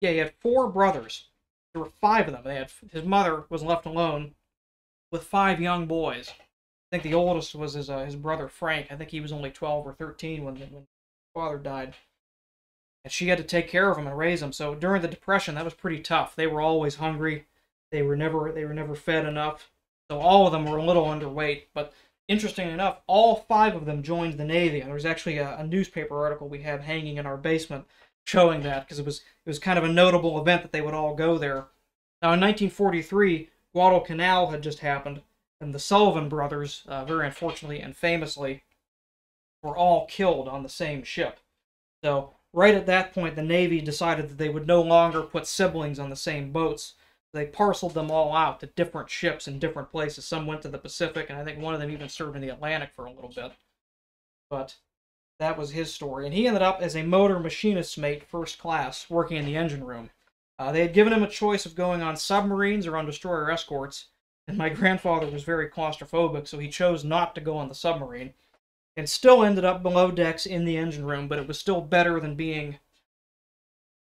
[SPEAKER 1] Yeah, he had four brothers. There were five of them. They had his mother was left alone with five young boys. I think the oldest was his uh, his brother Frank. I think he was only 12 or 13 when when father died. And she had to take care of him and raise him. So during the depression, that was pretty tough. They were always hungry. They were never they were never fed enough. So all of them were a little underweight. But interestingly enough, all five of them joined the Navy. And there's actually a, a newspaper article we have hanging in our basement showing that because it was was kind of a notable event that they would all go there. Now in 1943, Guadalcanal had just happened, and the Sullivan brothers, uh, very unfortunately and famously, were all killed on the same ship. So right at that point, the Navy decided that they would no longer put siblings on the same boats. They parceled them all out to different ships in different places. Some went to the Pacific, and I think one of them even served in the Atlantic for a little bit. But that was his story. And he ended up as a motor machinist's mate, first class, working in the engine room. Uh, they had given him a choice of going on submarines or on destroyer escorts, and my grandfather was very claustrophobic, so he chose not to go on the submarine, and still ended up below decks in the engine room, but it was still better than being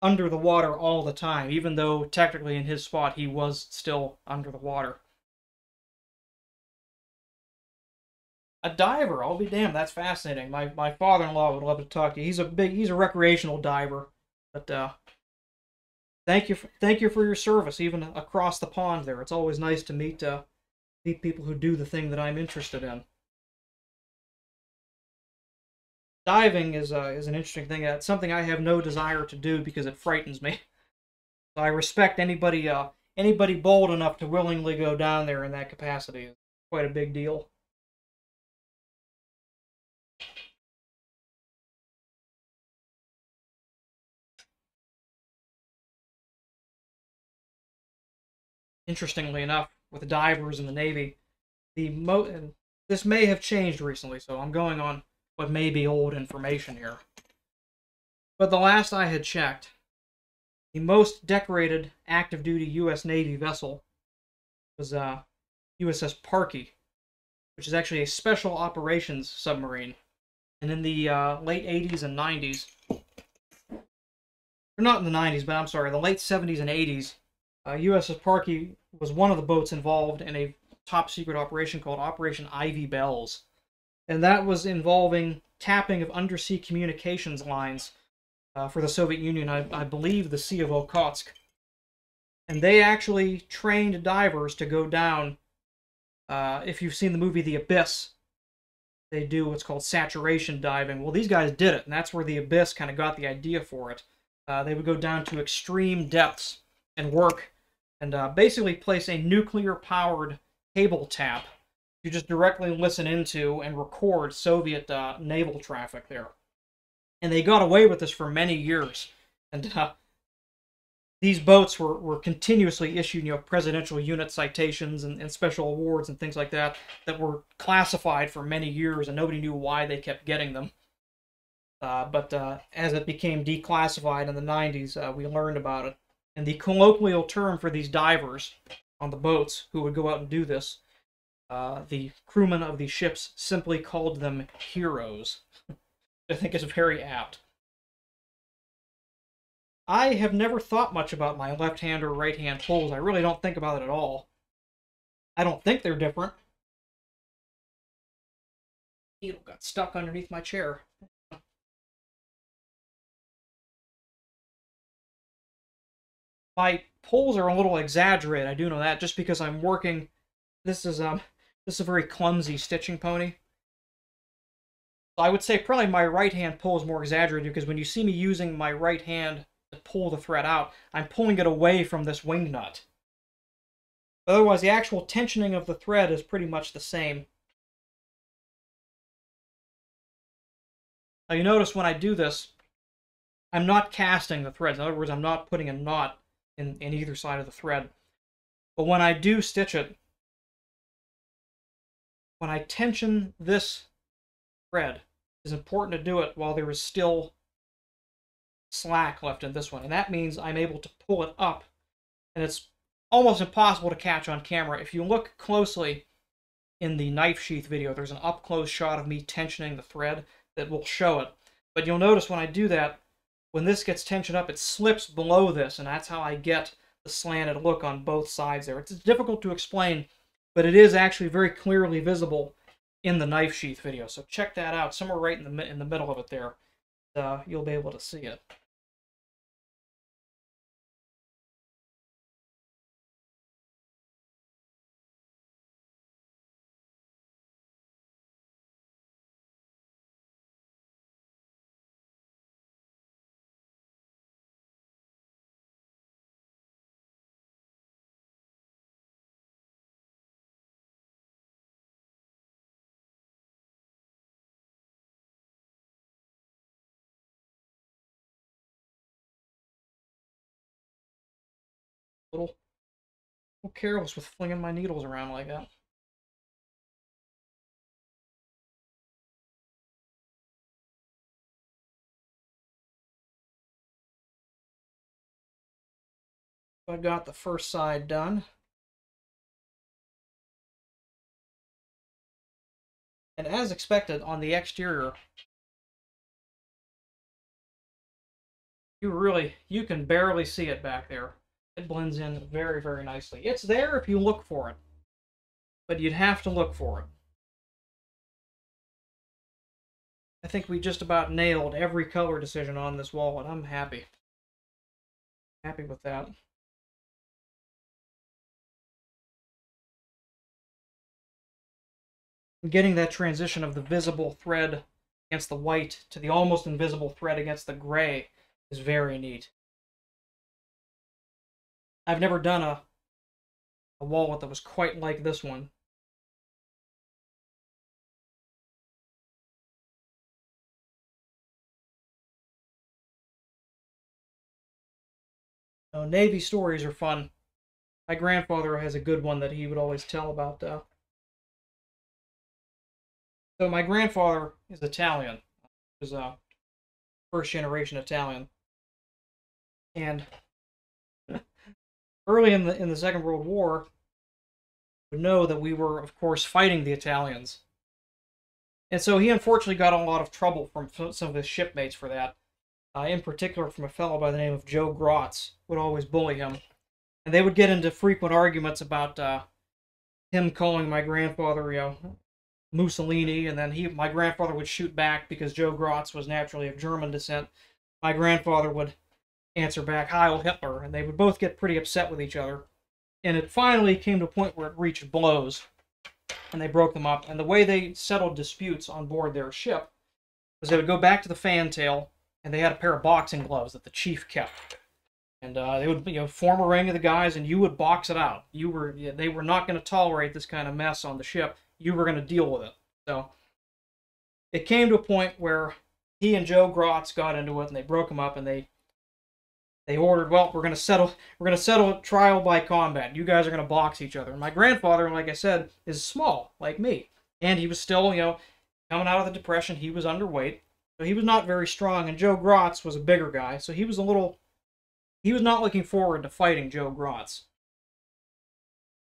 [SPEAKER 1] under the water all the time, even though technically in his spot he was still under the water. A diver, I'll be damned, that's fascinating. My my father-in-law would love to talk to you. He's a big he's a recreational diver. But uh thank you for, thank you for your service even across the pond there. It's always nice to meet uh meet people who do the thing that I'm interested in. Diving is uh, is an interesting thing. It's something I have no desire to do because it frightens me. I respect anybody uh anybody bold enough to willingly go down there in that capacity. It's quite a big deal. Interestingly enough, with the divers in the Navy, the mo and this may have changed recently, so I'm going on what may be old information here. But the last I had checked, the most decorated active duty U.S. Navy vessel was uh, USS Parche, which is actually a special operations submarine. And in the uh, late 80s and 90s, or not in the 90s, but I'm sorry, the late 70s and 80s, uh, USS Parche was one of the boats involved in a top secret operation called Operation Ivy Bells. And that was involving tapping of undersea communications lines uh, for the Soviet Union, I, I, believe the Sea of Okhotsk. And they actually trained divers to go down. Uh, if you've seen the movie The Abyss, they do what's called saturation diving. Well, these guys did it, and that's where The Abyss kind of got the idea for it. Uh, they would go down to extreme depths and work and uh, basically place a nuclear powered cable tap to just directly listen into and record Soviet uh, naval traffic there. And they got away with this for many years. And uh, these boats were, were continuously issued, you know, presidential unit citations and, and special awards and things like that that were classified for many years, and nobody knew why they kept getting them. Uh, but uh, as it became declassified in the 90s, uh, we learned about it. And the colloquial term for these divers on the boats who would go out and do this, uh, the crewmen of the ships simply called them heroes. I think is very apt. I have never thought much about my left hand or right hand pulls. I really don't think about it at all. I don't think they're different. Needle got stuck underneath my chair. My pulls are a little exaggerated. I do know that just because I'm working. This is um this is a very clumsy stitching pony. I would say probably my right hand pull is more exaggerated because when you see me using my right hand to pull the thread out, I'm pulling it away from this wing nut. Otherwise, the actual tensioning of the thread is pretty much the same. Now you notice when I do this, I'm not casting the threads. In other words, I'm not putting a knot in, in either side of the thread. But when I do stitch it, when I tension this thread, it's important to do it while there is still slack left in this one. And that means I'm able to pull it up. And it's almost impossible to catch on camera. If you look closely in the knife sheath video, there's an up-close shot of me tensioning the thread that will show it. But you'll notice when I do that, when this gets tensioned up, it slips below this, and that's how I get the slanted look on both sides there. It's difficult to explain, but it is actually very clearly visible in the knife sheath video. So check that out, somewhere right in the in the middle of it there. Uh, you'll be able to see it. Little, little careless with flinging my needles around like that. I got the first side done. And as expected on the exterior, you really, you can barely see it back there. It blends in very, very nicely. It's there if you look for it, but you'd have to look for it. I think we just about nailed every color decision on this wall, and I'm happy. Happy with that. getting that transition of the visible thread against the white to the almost invisible thread against the gray is very neat. I've never done a, a wallet that was quite like this one. Oh, Navy stories are fun. My grandfather has a good one that he would always tell about uh, so my grandfather is Italian. He a first generation Italian. And early in the in the Second World War, we know that we were, of course, fighting the Italians. And so he unfortunately got a lot of trouble from some of his shipmates for that. Uh, in particular, from a fellow by the name of Joe Grotz, would always bully him. And they would get into frequent arguments about uh, him calling my grandfather, you know, Mussolini, and then he, my grandfather would shoot back because Joe Grotz was naturally of German descent. My grandfather would answer back, Heil Hitler, and they would both get pretty upset with each other. And it finally came to a point where it reached blows, and they broke them up. And the way they settled disputes on board their ship was they would go back to the fantail, and they had a pair of boxing gloves that the chief kept. And uh, they would, you know, form a ring of the guys, and you would box it out. You were, they were not going to tolerate this kind of mess on the ship you were going to deal with it. So it came to a point where he and Joe Grotz got into it, and they broke them up, and they they ordered, well, we're going to settle we're going to settle trial by combat. You guys are going to box each other. And my grandfather, like I said, is small like me, and he was still, you know, coming out of the depression. He was underweight, so he was not very strong. And Joe Grotz was a bigger guy, so he was a little. He was not looking forward to fighting Joe Grotz.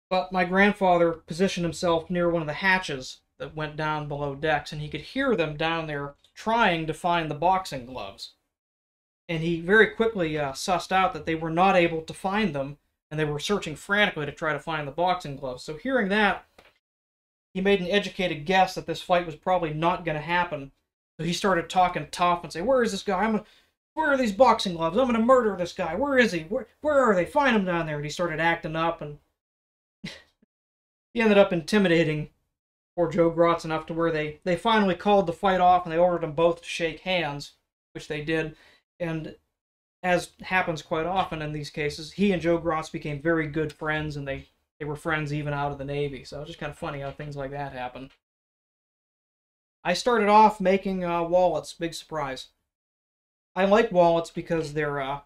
[SPEAKER 1] But my grandfather positioned himself near one of the hatches that went down below decks, and he could hear them down there trying to find the boxing gloves. And he very quickly uh, sussed out that they were not able to find them, and they were searching frantically to try to find the boxing gloves. So hearing that, he made an educated guess that this fight was probably not going to happen. So he started talking tough and say, "Where is this guy? I'm gonna, where are these boxing gloves? I'm gonna murder this guy. Where is he? Where, where are they? Find him down there." And he started acting up and he ended up intimidating poor Joe Grotz enough to where they, they finally called the fight off and they ordered them both to shake hands, which they did. And as happens quite often in these cases, he and Joe Grotz became very good friends and they, they were friends even out of the Navy. So it's just kind of funny how things like that happen. I started off making uh, wallets, big surprise. I like wallets because they're uh,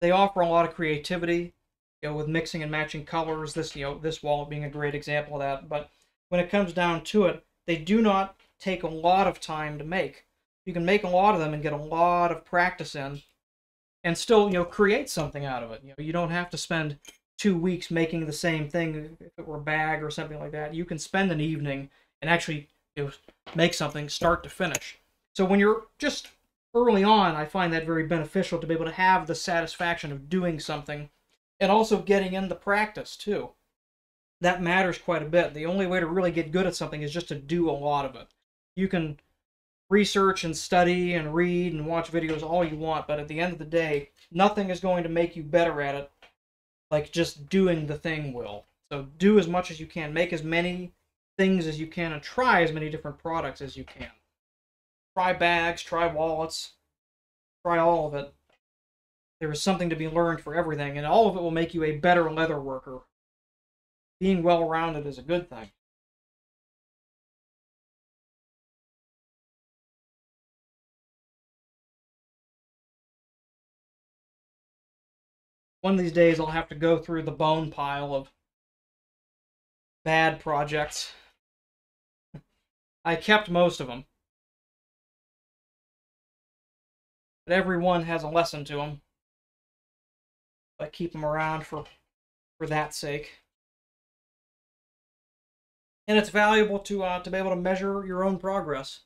[SPEAKER 1] they offer a lot of creativity you know, with mixing and matching colors. This, you know, this wallet being a great example of that. But when it comes down to it, they do not take a lot of time to make. You can make a lot of them and get a lot of practice in, and still, you know, create something out of it. You know, you don't have to spend two weeks making the same thing if it were a bag or something like that. You can spend an evening and actually you know, make something start to finish. So when you're just early on, I find that very beneficial to be able to have the satisfaction of doing something and also getting in the practice too. That matters quite a bit. The only way to really get good at something is just to do a lot of it. You can research and study and read and watch videos all you want, but at the end of the day, nothing is going to make you better at it like just doing the thing will. So do as much as you can, make as many things as you can, and try as many different products as you can. Try bags, try wallets, try all of it. There is something to be learned for everything, and all of it will make you a better leather worker. Being well rounded is a good thing. One of these days I'll have to go through the bone pile of bad projects. I kept most of them. But every one has a lesson to them. I keep them around for for that sake. And it's valuable to uh, to be able to measure your own progress.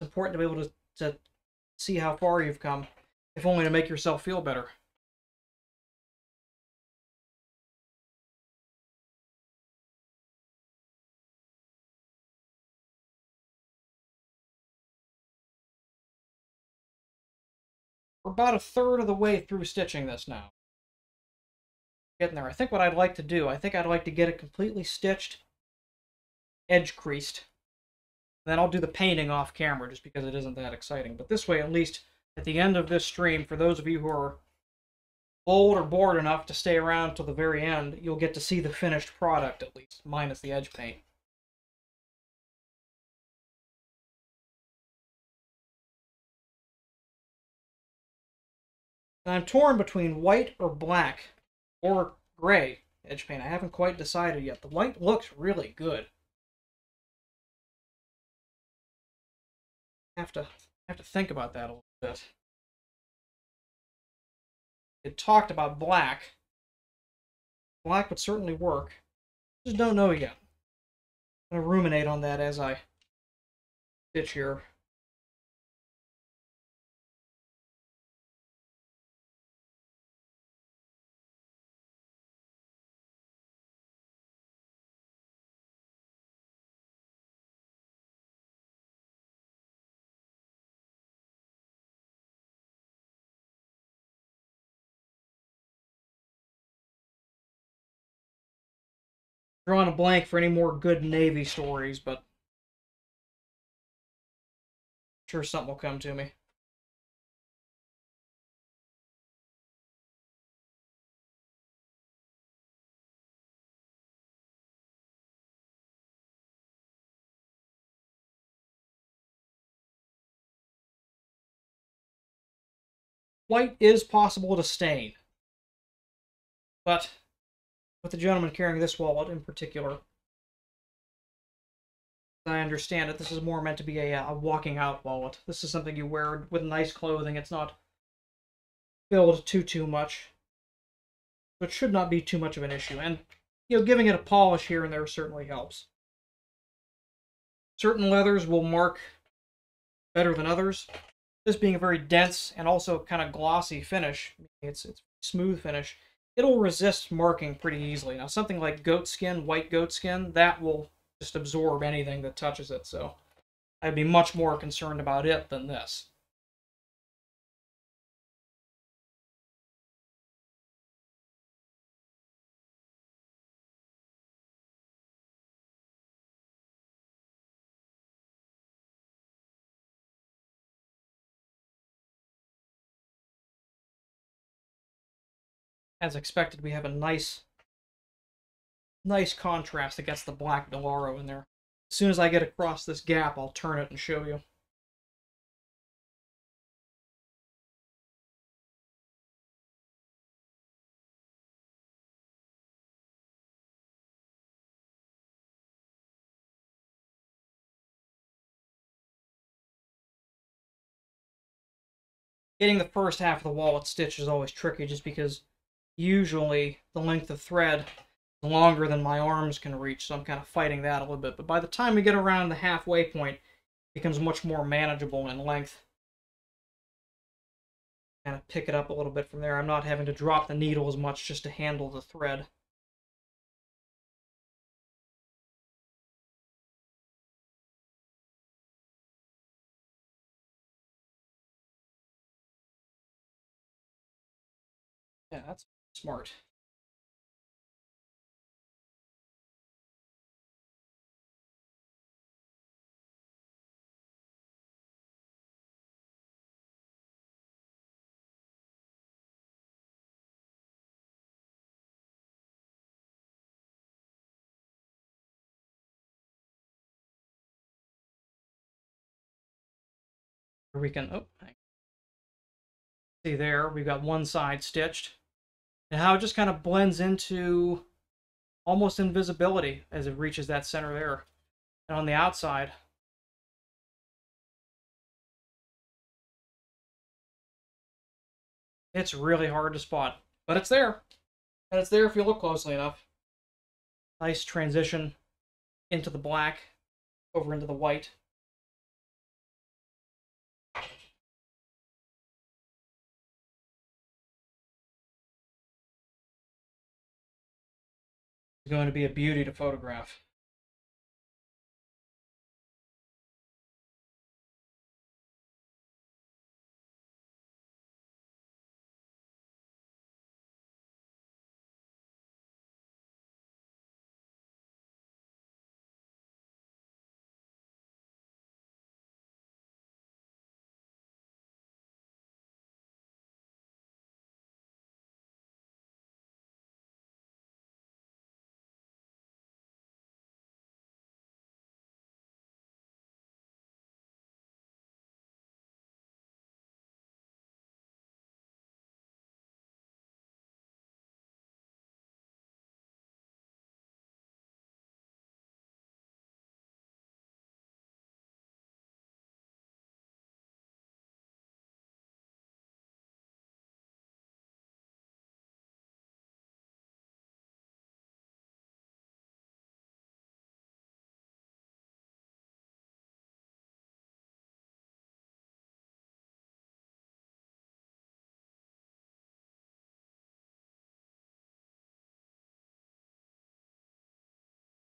[SPEAKER 1] It's important to be able to, to see how far you've come, if only to make yourself feel better. We're about a third of the way through stitching this now. Getting there. I think what I'd like to do, I think I'd like to get it completely stitched, edge creased. Then I'll do the painting off camera just because it isn't that exciting. But this way, at least at the end of this stream, for those of you who are bold or bored enough to stay around till the very end, you'll get to see the finished product at least, minus the edge paint. And I'm torn between white or black or gray edge paint. I haven't quite decided yet. The white looks really good. I have to have to think about that a little bit. It talked about black. Black would certainly work. Just don't know yet. I'm gonna ruminate on that as I stitch here. Drawing a blank for any more good Navy stories, but I'm sure something will come to me. White is possible to stain, but with the gentleman carrying this wallet in particular. I understand it, this is more meant to be a, uh, a walking out wallet. This is something you wear with nice clothing. It's not filled too, too much. It should not be too much of an issue. And, you know, giving it a polish here and there certainly helps. Certain leathers will mark better than others. This being a very dense and also kind of glossy finish, it's, it's smooth finish, it'll resist marking pretty easily. Now, something like goat skin, white goat skin, that will just absorb anything that touches it, so I'd be much more concerned about it than this. As expected, we have a nice, nice contrast against the black Dollaro in there. As soon as I get across this gap, I'll turn it and show you. Getting the first half of the wallet stitch is always tricky just because usually the length of thread is longer than my arms can reach, so I'm kind of fighting that a little bit. But by the time we get around the halfway point, it becomes much more manageable in length. Kind of pick it up a little bit from there. I'm not having to drop the needle as much just to handle the thread. Smart. we can, oh, see there, we've got one side stitched. And how it just kind of blends into almost invisibility as it reaches that center there. And on the outside, it's really hard to spot, but it's there. And it's there if you look closely enough. Nice transition into the black, over into the white. Going to be a beauty to photograph.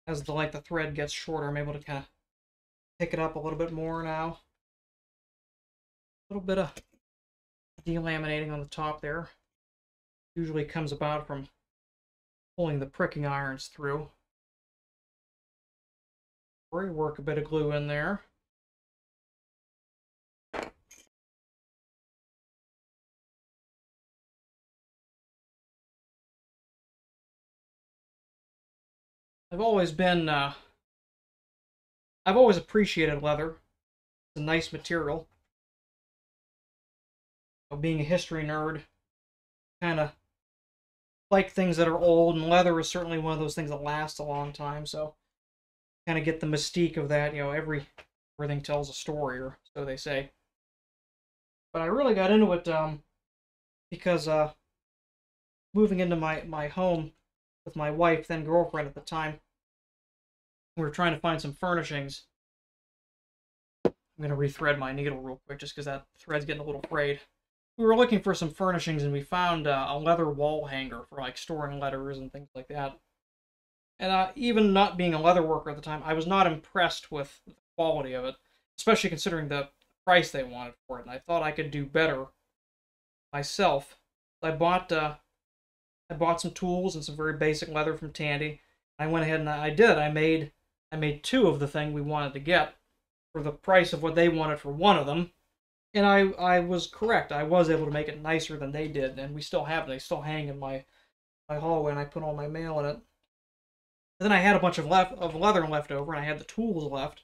[SPEAKER 1] As the like the thread gets shorter, I'm able to kind of pick it up a little bit more now. A little bit of delaminating on the top there. Usually comes about from pulling the pricking irons through. Work a bit of glue in there. I've always been, uh, I've always appreciated leather. It's a nice material. being a history nerd, kind of like things that are old, and leather is certainly one of those things that lasts a long time, so kind of get the mystique of that, you know, every everything tells a story, or so they say. But I really got into it um, because uh, moving into my, my home with my wife, then girlfriend at the time. We were trying to find some furnishings. I'm going to rethread my needle real quick just because that thread's getting a little frayed. We were looking for some furnishings and we found uh, a leather wall hanger for like storing letters and things like that. And uh, even not being a leather worker at the time, I was not impressed with the quality of it, especially considering the price they wanted for it. And I thought I could do better myself. I bought uh, I bought some tools and some very basic leather from Tandy. I went ahead and I did. I made I made two of the thing we wanted to get for the price of what they wanted for one of them. And I I was correct. I was able to make it nicer than they did, and we still have it. They still hang in my my hallway, and I put all my mail in it. And then I had a bunch of left of leather left over, and I had the tools left.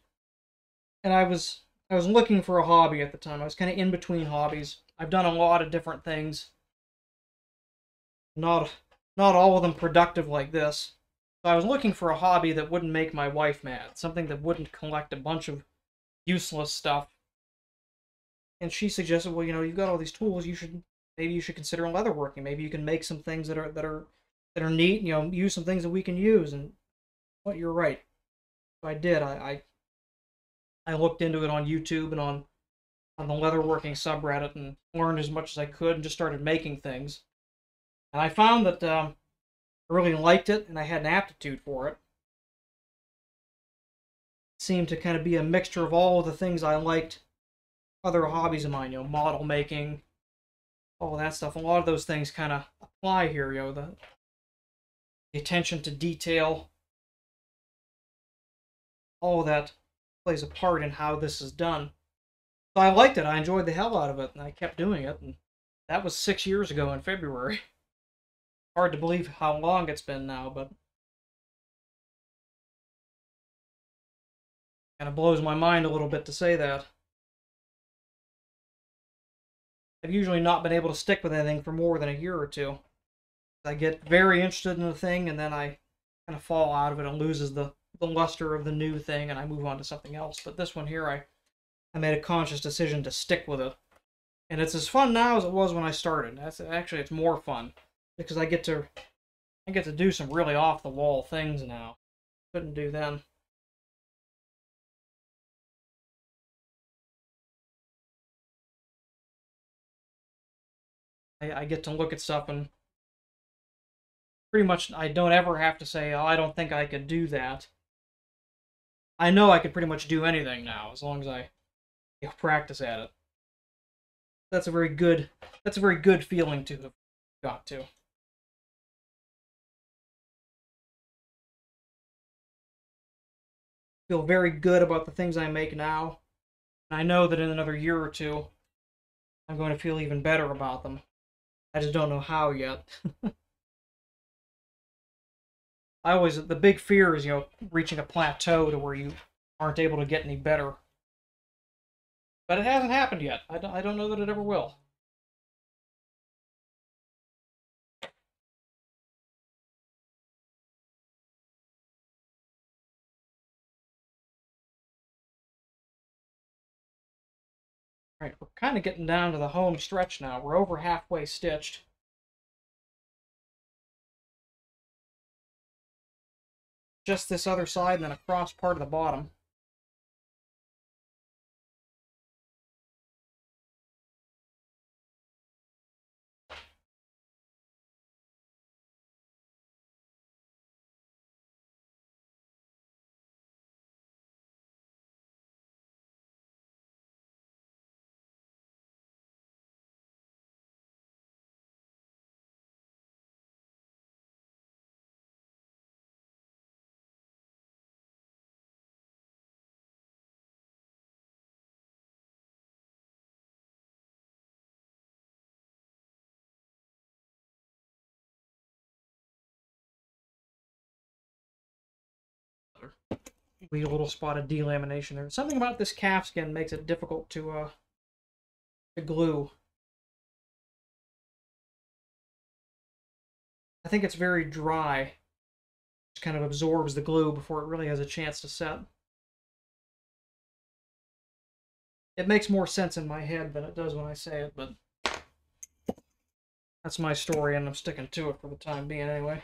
[SPEAKER 1] And I was I was looking for a hobby at the time. I was kind of in between hobbies. I've done a lot of different things not not all of them productive like this. I was looking for a hobby that wouldn't make my wife mad, something that wouldn't collect a bunch of useless stuff. And she suggested, well, you know, you've got all these tools, you should maybe you should consider leatherworking. Maybe you can make some things that are that are that are neat, you know, use some things that we can use and well, you're right. So I did. I, I I looked into it on YouTube and on on the leatherworking subreddit and learned as much as I could and just started making things. And I found that um, I really liked it and I had an aptitude for it. it. Seemed to kind of be a mixture of all the things I liked, other hobbies of mine, you know, model making, all that stuff. A lot of those things kind of apply here, you know, the, the attention to detail, all that plays a part in how this is done. So I liked it. I enjoyed the hell out of it, and I kept doing it. And that was six years ago in February. Hard to believe how long it's been now, but kind of blows my mind a little bit to say that. I've usually not been able to stick with anything for more than a year or two. I get very interested in the thing and then I kind of fall out of it and loses the, the luster of the new thing and I move on to something else. But this one here, I, I made a conscious decision to stick with it. And it's as fun now as it was when I started. That's actually it's more fun because I get to I get to do some really off the wall things now. Couldn't do them. I, I get to look at stuff and pretty much I don't ever have to say, oh, I don't think I could do that. I know I could pretty much do anything now as long as I you know, practice at it. That's a very good that's a very good feeling to have got to. Feel very good about the things I make now. And I know that in another year or two I'm going to feel even better about them. I just don't know how yet. I always the big fear is you know reaching a plateau to where you aren't able to get any better. But it hasn't happened yet. I don't, I don't know that it ever will. Alright, we're kind of getting down to the home stretch now. We're over halfway stitched. just this other side and then across part of the bottom. Wee little spot of delamination there. Something about this calfskin makes it difficult to uh to glue. I think it's very dry. It kind of absorbs the glue before it really has a chance to set. It makes more sense in my head than it does when I say it, but that's my story and I'm sticking to it for the time being anyway.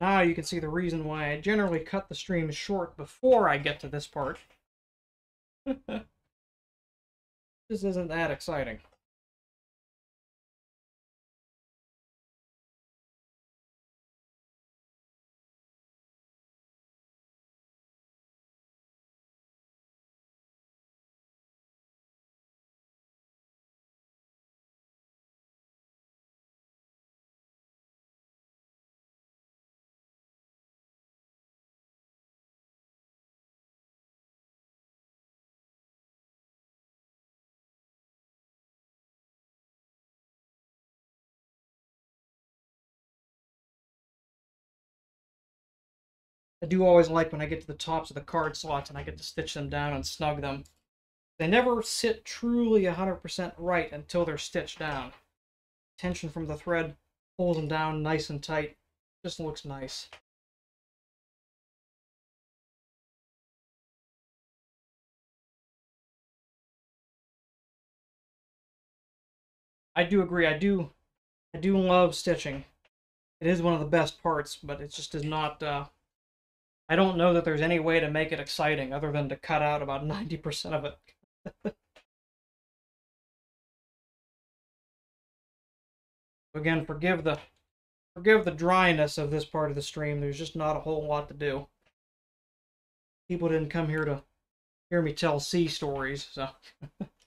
[SPEAKER 1] Now you can see the reason why I generally cut the stream short before I get to this part. this isn't that exciting. Do always like when I get to the tops of the card slots and I get to stitch them down and snug them. They never sit truly 100% right until they're stitched down. Tension from the thread pulls them down nice and tight. Just looks nice. I do agree. I do, I do love stitching. It is one of the best parts, but it just is not. Uh, I don't know that there's any way to make it exciting other than to cut out about ninety percent of it. Again, forgive the forgive the dryness of this part of the stream. There's just not a whole lot to do. People didn't come here to hear me tell sea stories, so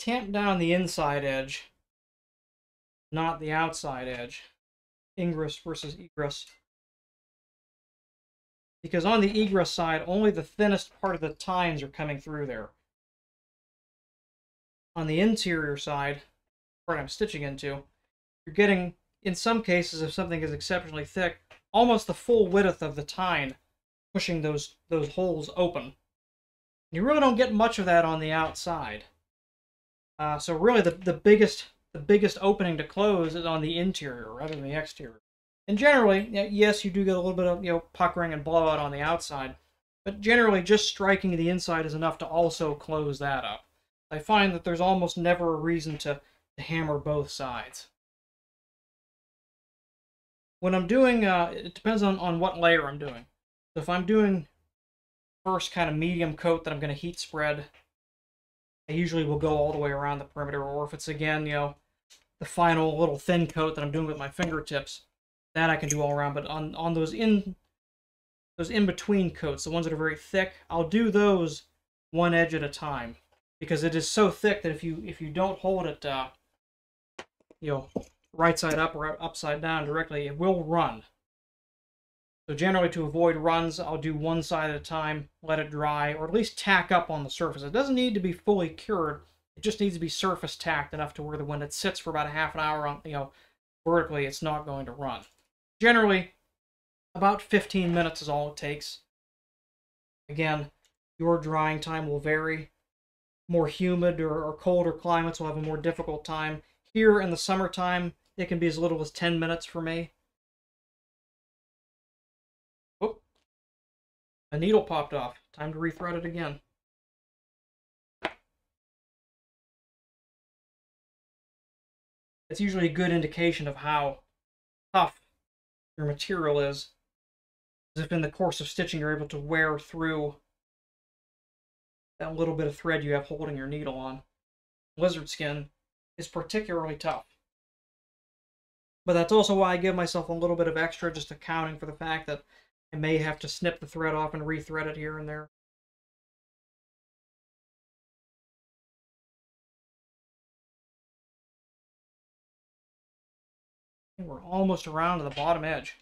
[SPEAKER 1] tamp down the inside edge, not the outside edge. Ingress versus egress. Because on the egress side, only the thinnest part of the tines are coming through there. On the interior side, part I'm stitching into, you're getting, in some cases, if something is exceptionally thick, almost the full width of the tine pushing those, those holes open. You really don't get much of that on the outside. Uh, so really, the, the biggest the biggest opening to close is on the interior rather than the exterior. And generally, yes, you do get a little bit of you know puckering and blowout on the outside, but generally, just striking the inside is enough to also close that up. I find that there's almost never a reason to, to hammer both sides. When I'm doing, uh, it depends on, on what layer I'm doing. So if I'm doing first kind of medium coat that I'm going to heat spread I usually will go all the way around the perimeter, or if it's again, you know, the final little thin coat that I'm doing with my fingertips, that I can do all around. But on, on those in those in-between coats, the ones that are very thick, I'll do those one edge at a time. Because it is so thick that if you if you don't hold it uh, you know, right side up or upside down directly, it will run. So generally to avoid runs, I'll do one side at a time, let it dry, or at least tack up on the surface. It doesn't need to be fully cured. It just needs to be surface tacked enough to where the, when it sits for about a half an hour on, you know, vertically, it's not going to run. Generally, about 15 minutes is all it takes. Again, your drying time will vary. More humid or, or colder climates will have a more difficult time. Here in the summertime, it can be as little as 10 minutes for me. A needle popped off. Time to rethread it again. It's usually a good indication of how tough your material is. As if in the course of stitching you're able to wear through that little bit of thread you have holding your needle on. Lizard skin is particularly tough. But that's also why I give myself a little bit of extra just accounting for the fact that I may have to snip the thread off and rethread it here and there. And we're almost around to the bottom edge.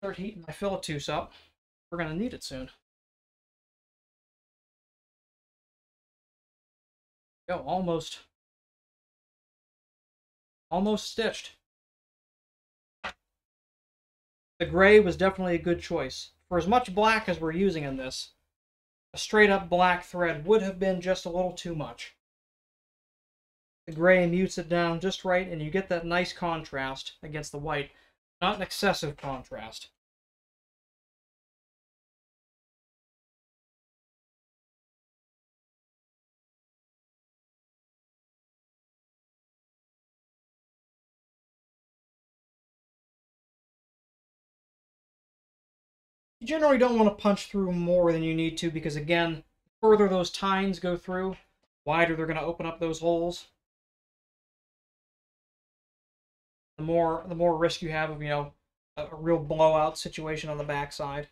[SPEAKER 1] Start heating my fileteuse up. We're going to need it soon. Go, almost almost stitched. The gray was definitely a good choice. For as much black as we're using in this, a straight up black thread would have been just a little too much. The gray mutes it down just right and you get that nice contrast against the white. Not an excessive contrast. You generally don't want to punch through more than you need to because, again, the further those tines go through, wider they're going to open up those holes. The more, the more risk you have of, you know, a, a real blowout situation on the backside.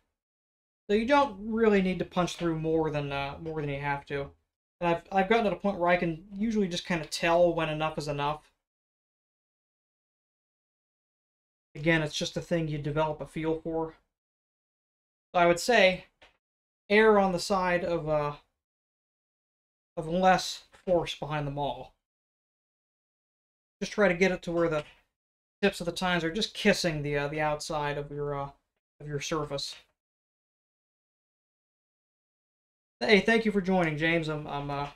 [SPEAKER 1] So you don't really need to punch through more than uh, more than you have to. And I've I've gotten to a point where I can usually just kind of tell when enough is enough. Again, it's just a thing you develop a feel for. So I would say err on the side of uh, of less force behind the maul. Just try to get it to where the tips of the tines are just kissing the uh, the outside of your uh, of your surface. Hey, thank you for joining, James. I'm I'm uh,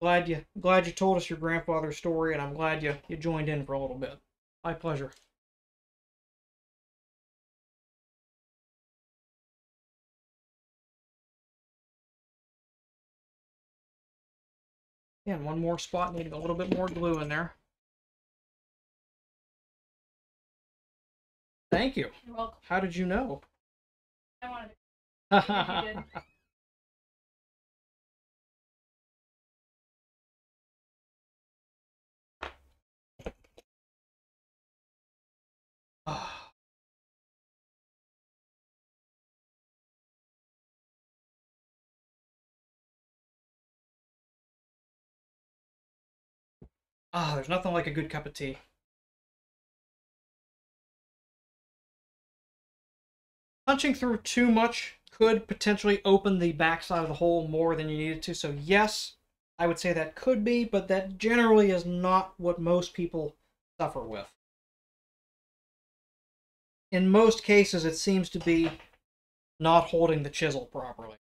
[SPEAKER 1] glad you glad you told us your grandfather's story, and I'm glad you you joined in for a little bit. My pleasure. Again, one more spot needing a little bit more glue in there. Thank you.
[SPEAKER 2] You're welcome.
[SPEAKER 1] How did you know?
[SPEAKER 2] I wanted to.
[SPEAKER 1] Ah, there's nothing like a good cup of tea. Punching through too much could potentially open the backside of the hole more than you needed to. So yes, I would say that could be, but that generally is not what most people suffer with. In most cases, it seems to be not holding the chisel properly.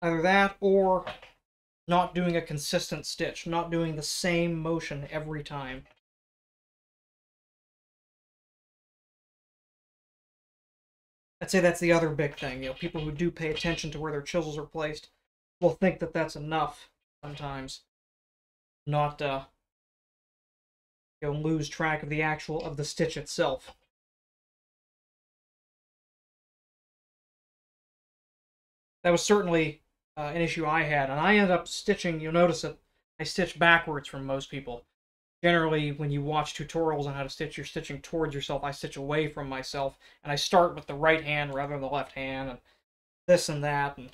[SPEAKER 1] Either that or not doing a consistent stitch, not doing the same motion every time. I'd say that's the other big thing. You know, people who do pay attention to where their chisels are placed will think that that's enough sometimes. Not uh, you know, lose track of the actual of the stitch itself. That was certainly uh, an issue I had, and I ended up stitching. You'll notice that I stitch backwards from most people. Generally, when you watch tutorials on how to stitch, you're stitching towards yourself. I stitch away from myself, and I start with the right hand rather than the left hand, and this and that. And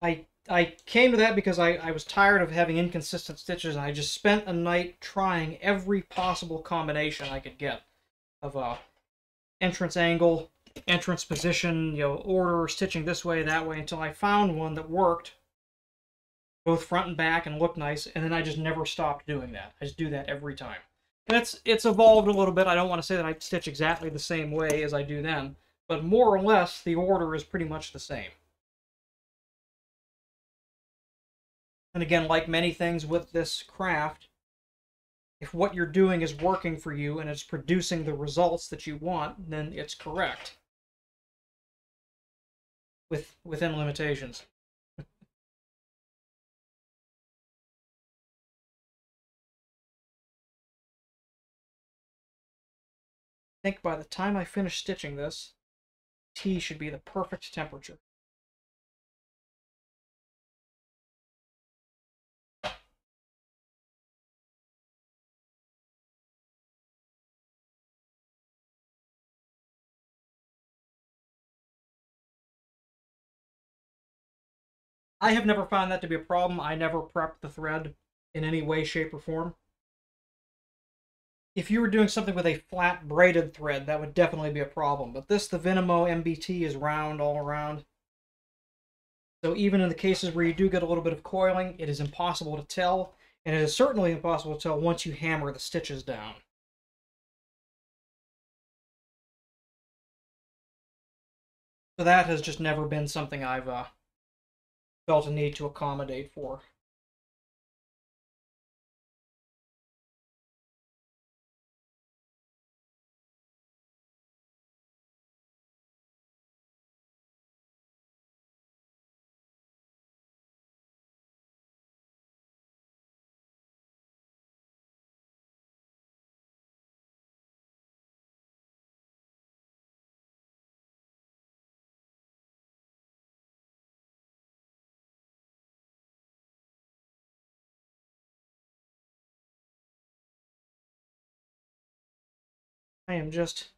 [SPEAKER 1] I I came to that because I, I was tired of having inconsistent stitches, and I just spent a night trying every possible combination I could get of uh, entrance angle, entrance position, you know, order, stitching this way, that way, until I found one that worked, both front and back, and looked nice, and then I just never stopped doing that. I just do that every time. And it's, it's evolved a little bit. I don't want to say that I stitch exactly the same way as I do then, but more or less, the order is pretty much the same. And again, like many things with this craft, if what you're doing is working for you and it's producing the results that you want, then it's correct. With within limitations. I think by the time I finish stitching this, tea should be the perfect temperature. I have never found that to be a problem. I never prep the thread in any way, shape, or form. If you were doing something with a flat braided thread, that would definitely be a problem. But this, the Vinymo MBT, is round all around. So even in the cases where you do get a little bit of coiling, it is impossible to tell. And it is certainly impossible to tell once you hammer the stitches down. So that has just never been something I've uh, felt a need to accommodate for. I am just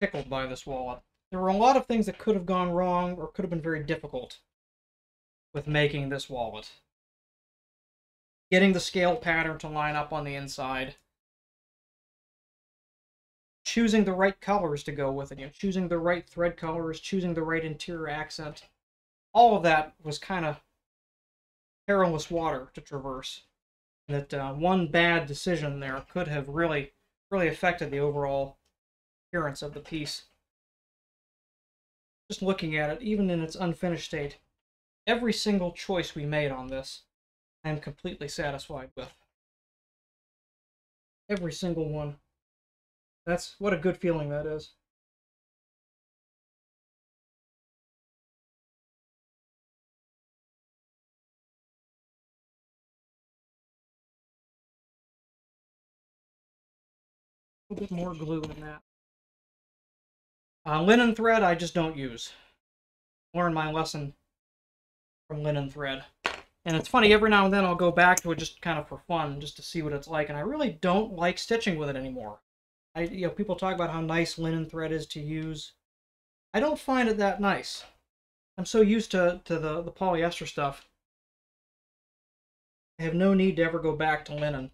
[SPEAKER 1] tickled by this wallet. There were a lot of things that could have gone wrong or could have been very difficult with making this wallet. getting the scale pattern to line up on the inside, choosing the right colors to go with it, you know, choosing the right thread colors, choosing the right interior accent. All of that was kind of perilous water to traverse. That uh, one bad decision there could have really, really affected the overall appearance of the piece. Just looking at it, even in its unfinished state, every single choice we made on this, I am completely satisfied with. Every single one. That's what a good feeling that is. Little bit more glue than that. Uh, linen thread I just don't use. Learn my lesson from linen thread. And it's funny, every now and then I'll go back to it just kind of for fun, just to see what it's like. And I really don't like stitching with it anymore. I, you know, people talk about how nice linen thread is to use. I don't find it that nice. I'm so used to, to the, the polyester stuff. I have no need to ever go back to linen.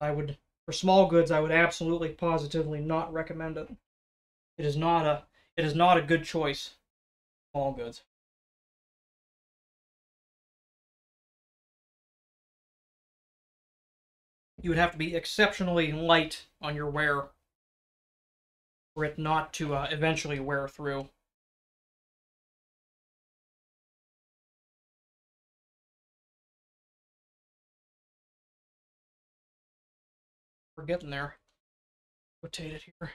[SPEAKER 1] I would, for small goods, I would absolutely, positively not recommend it. It is not a, it is not a good choice. Small goods. You would have to be exceptionally light on your wear for it not to uh, eventually wear through. We're getting there. Rotate it here.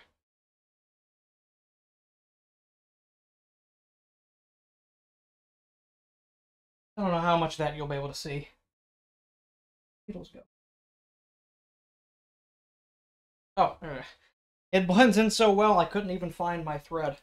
[SPEAKER 1] I don't know how much that you'll be able to see. Needles go. Oh, it blends in so well I couldn't even find my thread.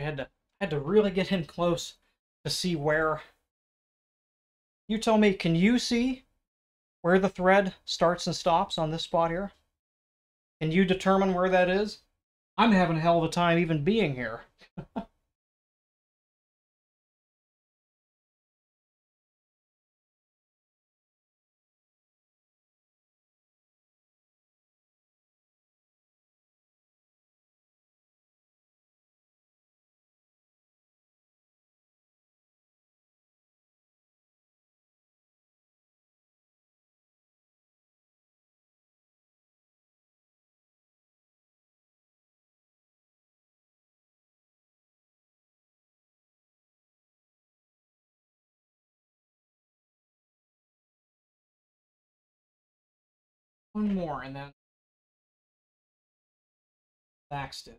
[SPEAKER 1] I had to I had to really get in close to see where. You tell me, can you see where the thread starts and stops on this spot here? Can you determine where that is? I'm having a hell of a time even being here. One more and then backstitch.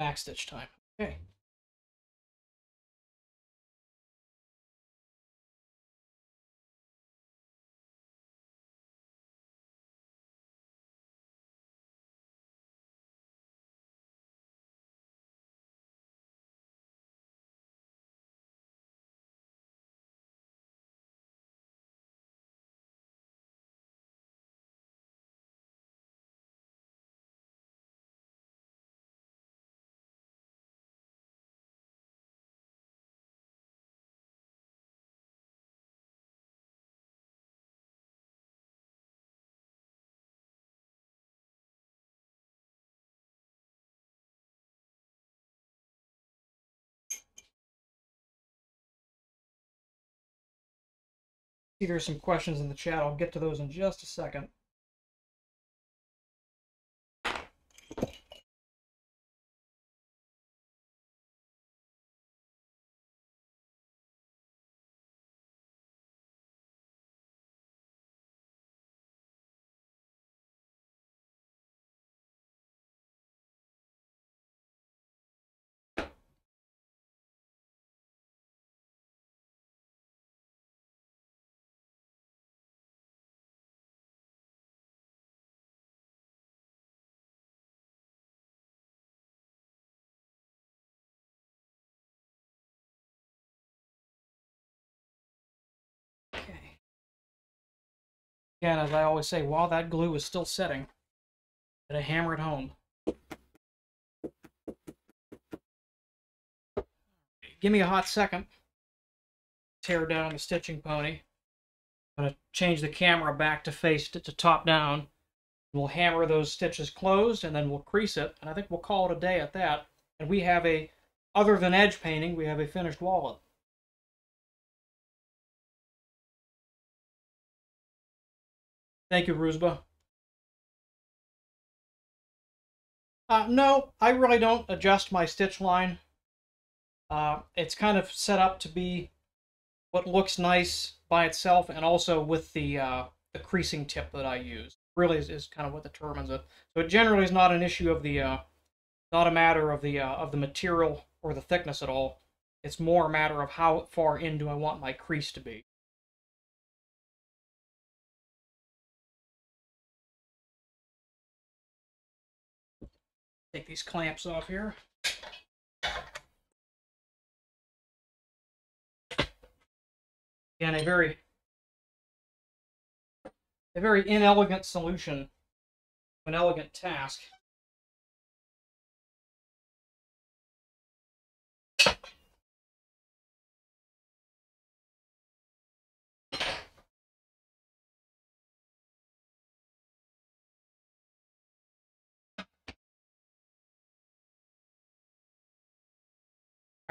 [SPEAKER 1] Backstitch time. Okay. There's some questions in the chat. I'll get to those in just a second. Again, as I always say, while that glue is still setting, and I hammer it home. Give me a hot second. Tear down the stitching pony. I'm going to change the camera back to face to, to top down. We'll hammer those stitches closed and then we'll crease it. And I think we'll call it a day at that. And we have a, other than edge painting, we have a finished wallet. Thank you, Ruzba. Uh, no, I really don't adjust my stitch line. Uh, it's kind of set up to be what looks nice by itself and also with the, uh, the creasing tip that I use. Really is, is kind of what determines it. So it generally is not an issue of the, uh, not a matter of the, uh, of the material or the thickness at all. It's more a matter of how far in do I want my crease to be. Take these clamps off here. Again, a very a very inelegant solution, an elegant task.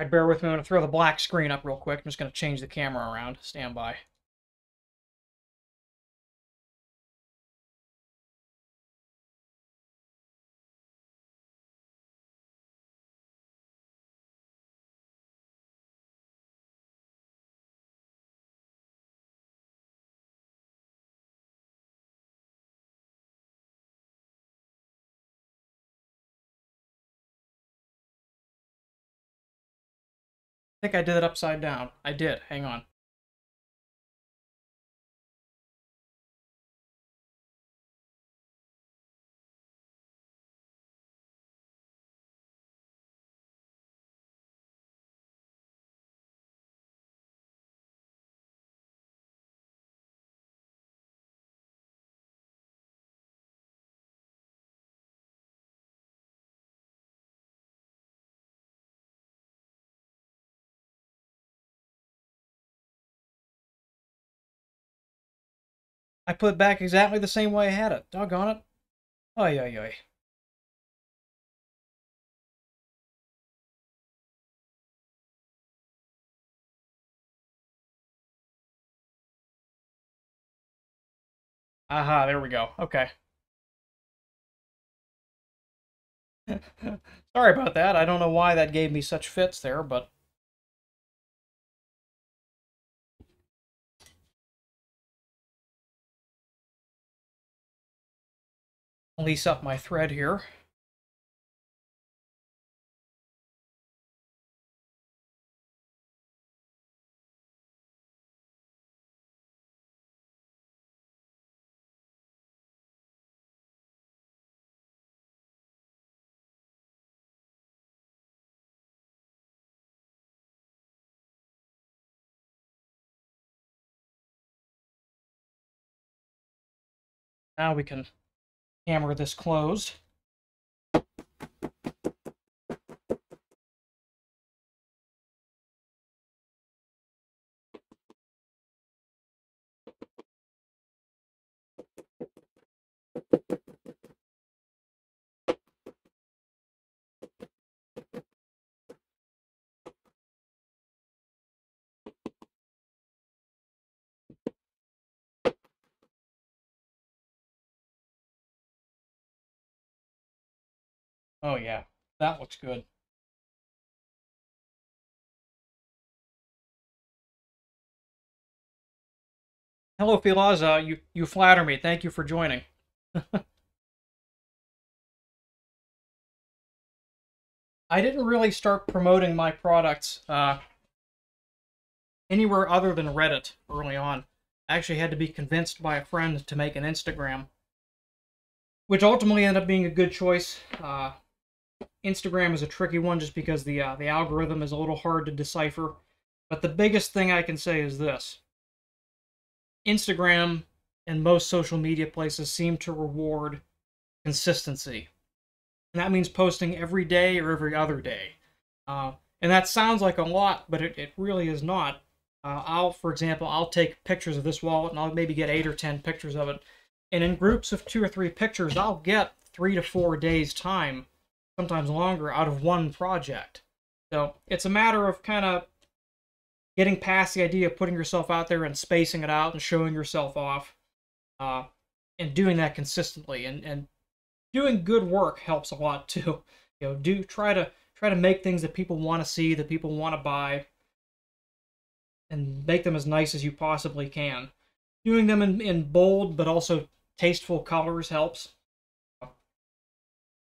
[SPEAKER 1] Alright, bear with me. I'm going to throw the black screen up real quick. I'm just going to change the camera around. Stand by. Think I did it upside down. I did. Hang on. I put it back exactly the same way I had it. Doggone it. Oy, oy, oy. Aha, there we go. Okay. Sorry about that. I don't know why that gave me such fits there, but lease up my thread here. Now we can hammer this closed. Oh yeah, that looks good. Hello, Filaza. You you flatter me. Thank you for joining. I didn't really start promoting my products uh, anywhere other than Reddit early on. I actually had to be convinced by a friend to make an Instagram, which ultimately ended up being a good choice. Uh, Instagram is a tricky one just because the uh, the algorithm is a little hard to decipher. But the biggest thing I can say is this: Instagram and most social media places seem to reward consistency. And that means posting every day or every other day. Uh, and that sounds like a lot, but it, it really is not. Uh, I'll, for example, I'll take pictures of this wallet and I'll maybe get eight or ten pictures of it. And in groups of two or three pictures, I'll get three to four days' time, sometimes longer, out of one project. So it's a matter of kind of getting past the idea of putting yourself out there and spacing it out and showing yourself off, uh, and doing that consistently. And, and doing good work helps a lot too. You know, do try to try to make things that people want to see, that people want to buy, and make them as nice as you possibly can. Doing them in, in bold but also tasteful colors helps.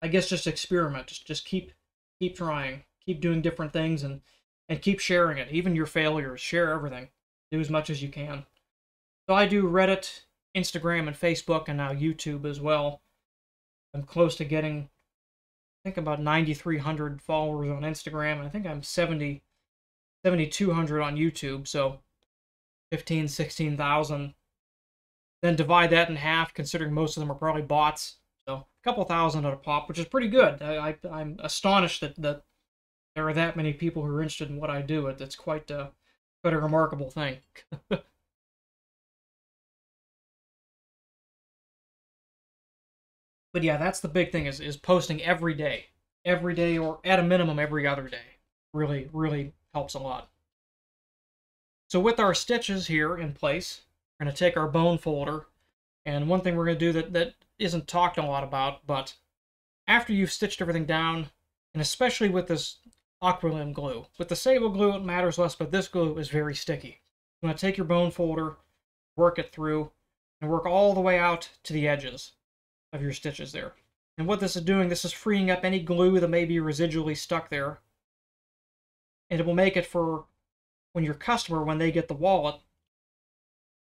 [SPEAKER 1] I guess just experiment. Just just keep keep trying. Keep doing different things and and keep sharing it. Even your failures, share everything. Do as much as you can. So I do Reddit, Instagram, and Facebook, and now YouTube as well. I'm close to getting, I think about 9,300 followers on Instagram, and I think I'm 70, 7,200 on YouTube. So 15, 16,000. Then divide that in half, considering most of them are probably bots. So a couple thousand at a pop, which is pretty good. I, I, am astonished that, that there are that many people who are interested in what I do. It, it's quite a, quite a remarkable thing. but yeah, that's the big thing is, is posting every day. Every day or at a minimum every other day. Really, really helps a lot. So with our stitches here in place, we're going to take our bone folder, and one thing we're going to do that, that isn't talked a lot about, but after you've stitched everything down, and especially with this Aquilim glue. With the Sable glue, it matters less, but this glue is very sticky. You want to take your bone folder, work it through, and work all the way out to the edges of your stitches there. And what this is doing, this is freeing up any glue that may be residually stuck there. And it will make it for when your customer, when they get the wallet,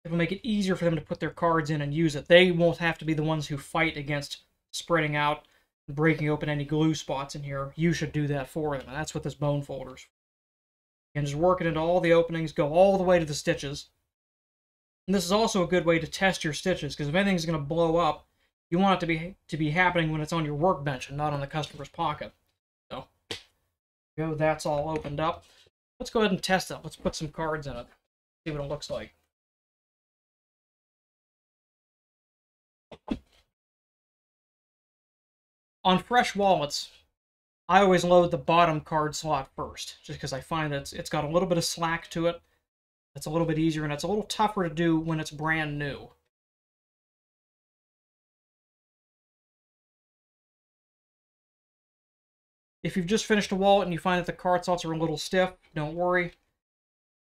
[SPEAKER 1] will make it easier for them to put their cards in and use it. They won't have to be the ones who fight against spreading out breaking open any glue spots in here, you should do that for them. And that's what this bone folder's And just work it into all the openings, go all the way to the stitches. And this is also a good way to test your stitches, because if anything's going to blow up, you want it to be to be happening when it's on your workbench and not on the customer's pocket. So, go, that's all opened up. Let's go ahead and test it. Let's put some cards in it, see what it looks like. On fresh wallets, I always load the bottom card slot first, just because I find that it's, it's got a little bit of slack to it. It's a little bit easier, and it's a little tougher to do when it's brand new. If you've just finished a wallet and you find that the card slots are a little stiff, don't worry.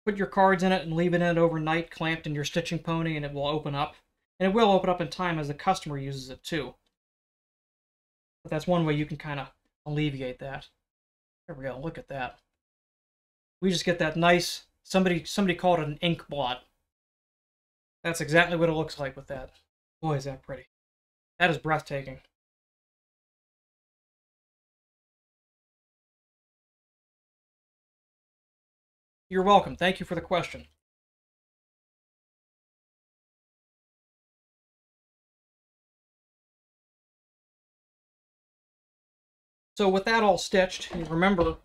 [SPEAKER 1] Put your cards in it and leave it in it overnight, clamped in your stitching pony, and it will open up. And it will open up in time as the customer uses it too. But that's one way you can kind of alleviate that. There we go, look at that. We just get that nice, somebody somebody called it an ink blot. That's exactly what it looks like with that. Boy, is that pretty. That is breathtaking. You're welcome. Thank you for the question. So with that all stitched, you remember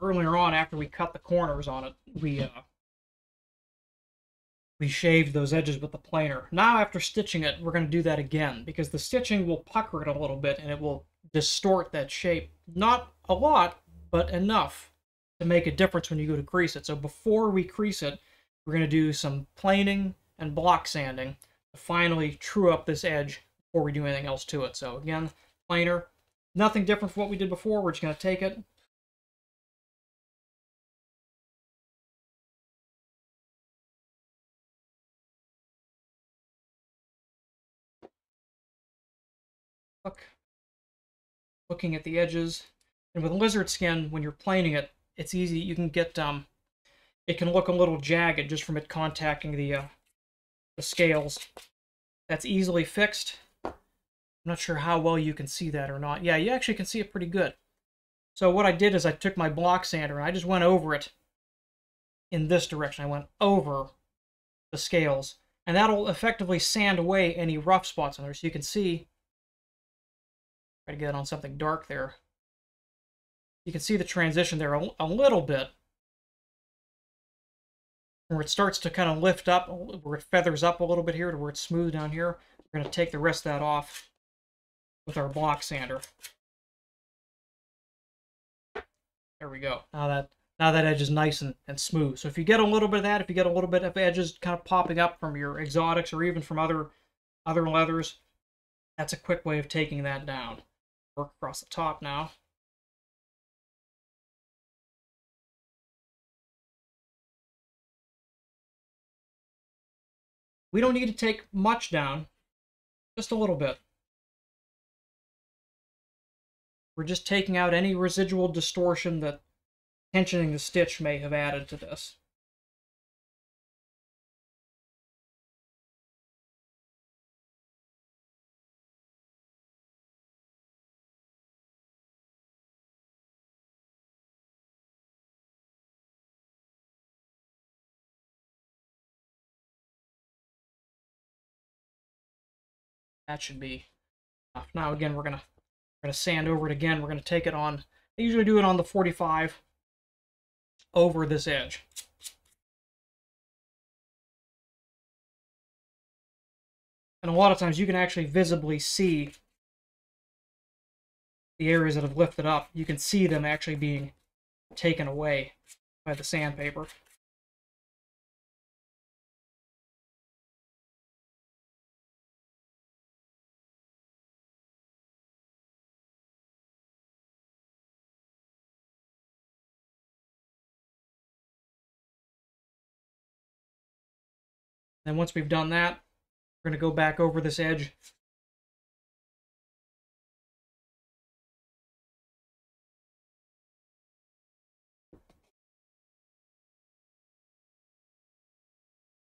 [SPEAKER 1] earlier on after we cut the corners on it, we uh, we shaved those edges with the planer. Now after stitching it, we're going to do that again because the stitching will pucker it a little bit and it will distort that shape. Not a lot, but enough to make a difference when you go to crease it. So before we crease it, we're going to do some planing and block sanding to finally true up this edge before we do anything else to it. So again, planer. Nothing different from what we did before. We're just going to take it. Look. Looking at the edges. And with lizard skin, when you're planing it, it's easy. You can get, um, it can look a little jagged just from it contacting the, uh, the scales. That's easily fixed. I'm not sure how well you can see that or not. Yeah, you actually can see it pretty good. So what I did is I took my block sander and I just went over it in this direction. I went over the scales. And that'll effectively sand away any rough spots on there. So you can see, try to get on something dark there. You can see the transition there a, a little bit. Where it starts to kind of lift up, where it feathers up a little bit here to where it's smooth down here. We're going to take the rest of that off with our block sander. There we go. Now that now that edge is nice and, and smooth. So if you get a little bit of that, if you get a little bit of edges kind of popping up from your exotics or even from other other leathers, that's a quick way of taking that down. Work across the top now. We don't need to take much down, just a little bit. We're just taking out any residual distortion that tensioning the stitch may have added to this. That should be enough. Now again, we're gonna we're gonna sand over it again. We're gonna take it on. I usually do it on the 45 over this edge. And a lot of times you can actually visibly see the areas that have lifted up. You can see them actually being taken away by the sandpaper. Then once we've done that, we're going to go back over this edge.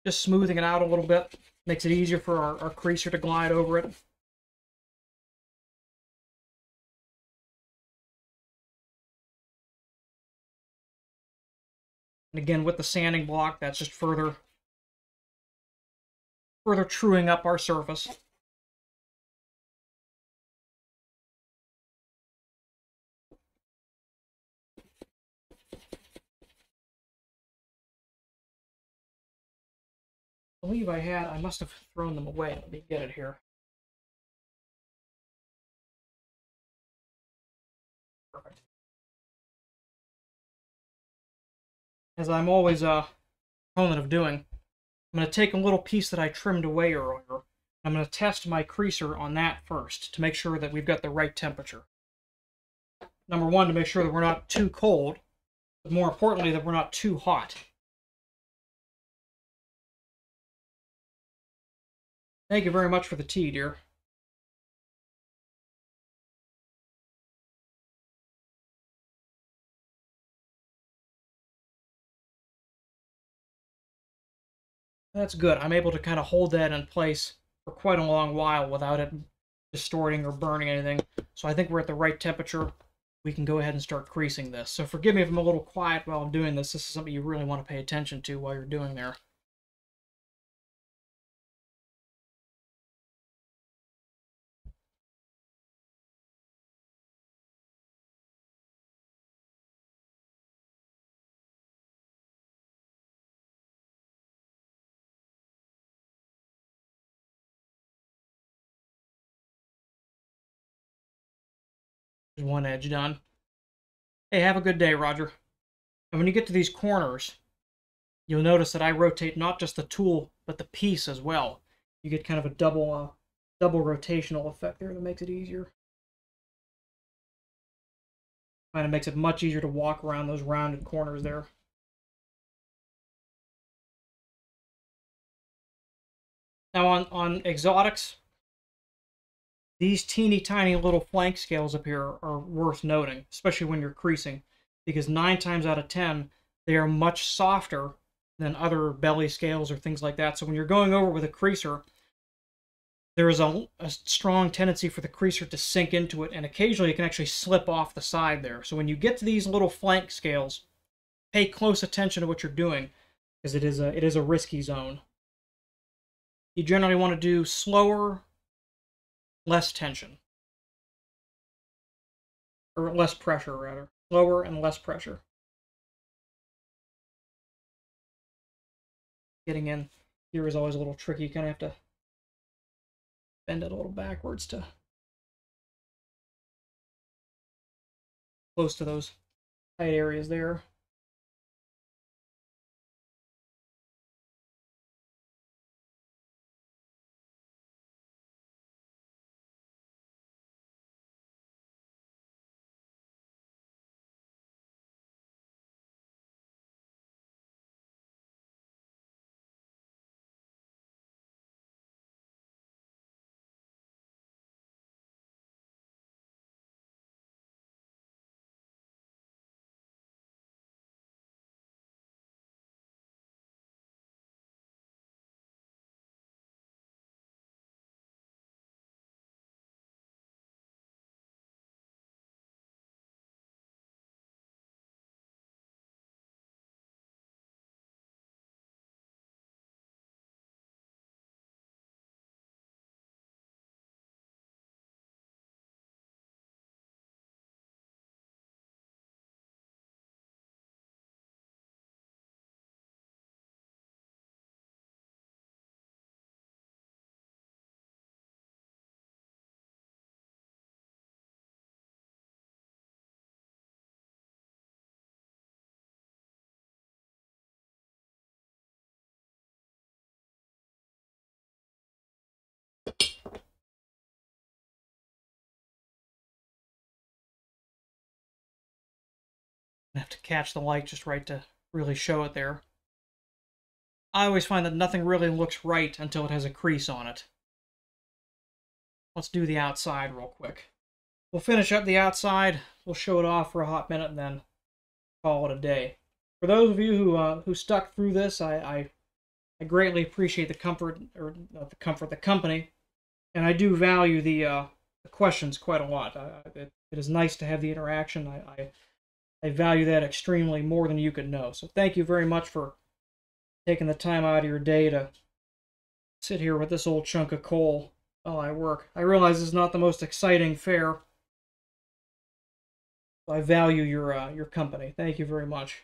[SPEAKER 1] Just smoothing it out a little bit. Makes it easier for our, our creaser to glide over it. And again, with the sanding block, that's just further further truing up our surface. I believe I had, I must have thrown them away. Let me get it here. Perfect. As I'm always a uh, proponent of doing, I'm going to take a little piece that I trimmed away earlier. I'm going to test my creaser on that first to make sure that we've got the right temperature. Number one, to make sure that we're not too cold, but more importantly, that we're not too hot. Thank you very much for the tea, dear. That's good. I'm able to kind of hold that in place for quite a long while without it distorting or burning anything. So I think we're at the right temperature. We can go ahead and start creasing this. So forgive me if I'm a little quiet while I'm doing this. This is something you really want to pay attention to while you're doing there. One edge done. Hey, have a good day, Roger. And when you get to these corners, you'll notice that I rotate not just the tool, but the piece as well. You get kind of a double, uh, double rotational effect there that makes it easier. Kind of makes it much easier to walk around those rounded corners there. Now on, on exotics, these teeny tiny little flank scales up here are worth noting, especially when you're creasing, because nine times out of ten, they are much softer than other belly scales or things like that. So when you're going over with a creaser, there is a, a, strong tendency for the creaser to sink into it, and occasionally it can actually slip off the side there. So when you get to these little flank scales, pay close attention to what you're doing, because it is a it is a risky zone. you generally want to do slower, less tension. Or less pressure, rather. Lower and less pressure. Getting in here is always a little tricky. You kind of have to bend it a little backwards to close to those tight areas there. Have to catch the light just right to really show it there. I always find that nothing really looks right until it has a crease on it. Let's do the outside real quick. We'll finish up the outside, we'll show it off for a hot minute, and then call it a day. For those of you who uh, who stuck through this, I, I, I greatly appreciate the comfort or not the comfort, the company, and I do value the, uh, the questions quite a lot. I, it, it is nice to have the interaction. I, I I value that extremely more than you could know. So thank you very much for taking the time out of your day to sit here with this old chunk of coal while I work. I realize it's not the most exciting fare. I value your uh, your company. Thank you very much.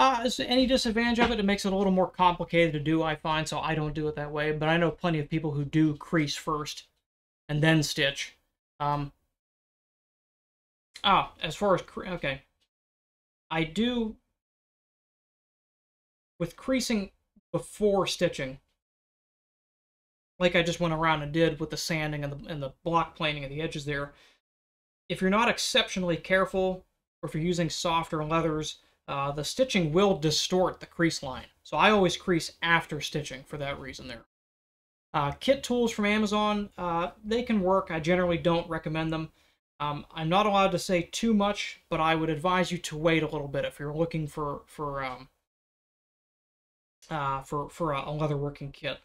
[SPEAKER 1] Uh, any disadvantage of it? It makes it a little more complicated to do, I find, so I don't do it that way. But I know plenty of people who do crease first and then stitch. Um, ah, as far as, okay. I do, with creasing before stitching, like I just went around and did with the sanding and the, and the block planing of the edges there, if you're not exceptionally careful, or if you're using softer leathers, uh, the stitching will distort the crease line. So I always crease after stitching for that reason there. Uh, kit tools from Amazon, uh, they can work. I generally don't recommend them. Um, I'm not allowed to say too much, but I would advise you to wait a little bit if you're looking for for um, uh, for for a, a leatherworking kit.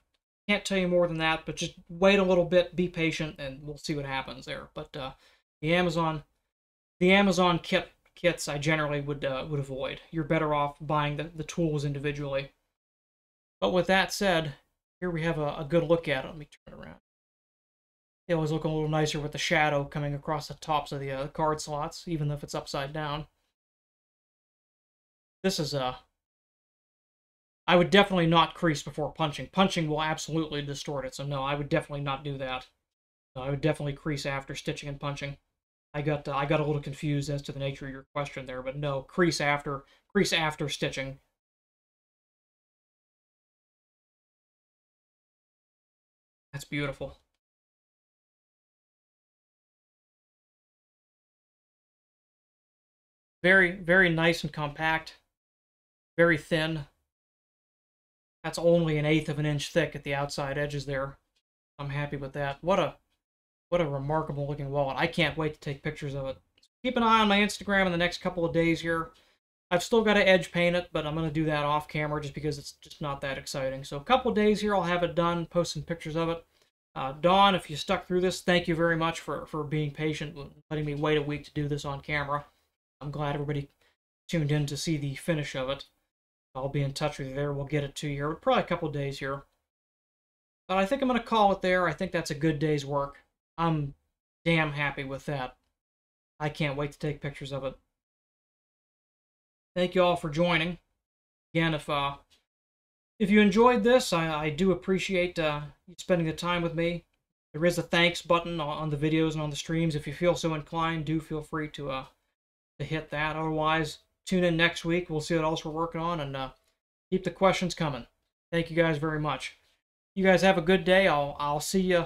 [SPEAKER 1] Can't tell you more than that, but just wait a little bit, be patient, and we'll see what happens there. But uh, the Amazon, the Amazon kit kits I generally would uh, would avoid. You're better off buying the, the tools individually. But with that said, here we have a, a good look at it. Let me turn it around. They always look a little nicer with the shadow coming across the tops of the uh, card slots, even if it's upside down. This is a... Uh, I would definitely not crease before punching. Punching will absolutely distort it, so no, I would definitely not do that. I would definitely crease after stitching and punching. I got uh, I got a little confused as to the nature of your question there, but no, crease after crease after stitching. That's beautiful. Very, very nice and compact. Very thin. That's only an eighth of an inch thick at the outside edges there. I'm happy with that. What a what a remarkable looking wallet. I can't wait to take pictures of it. Keep an eye on my Instagram in the next couple of days here. I've still got to edge paint it, but I'm going to do that off camera just because it's just not that exciting. So a couple days here, I'll have it done, post some pictures of it. Uh, Dawn, if you stuck through this, thank you very much for, for being patient, letting me wait a week to do this on camera. I'm glad everybody tuned in to see the finish of it. I'll be in touch with you there. We'll get it to you. Here. Probably a couple days here. But I think I'm going to call it there. I think that's a good day's work. I'm damn happy with that. I can't wait to take pictures of it. Thank you all for joining. Again, if uh, if you enjoyed this, I, I do appreciate uh, you spending the time with me. There is a thanks button on the videos and on the streams. If you feel so inclined, do feel free to uh, to hit that. Otherwise, tune in next week. We'll see what else we're working on and uh, keep the questions coming. Thank you guys very much. You guys have a good day. I'll I'll see you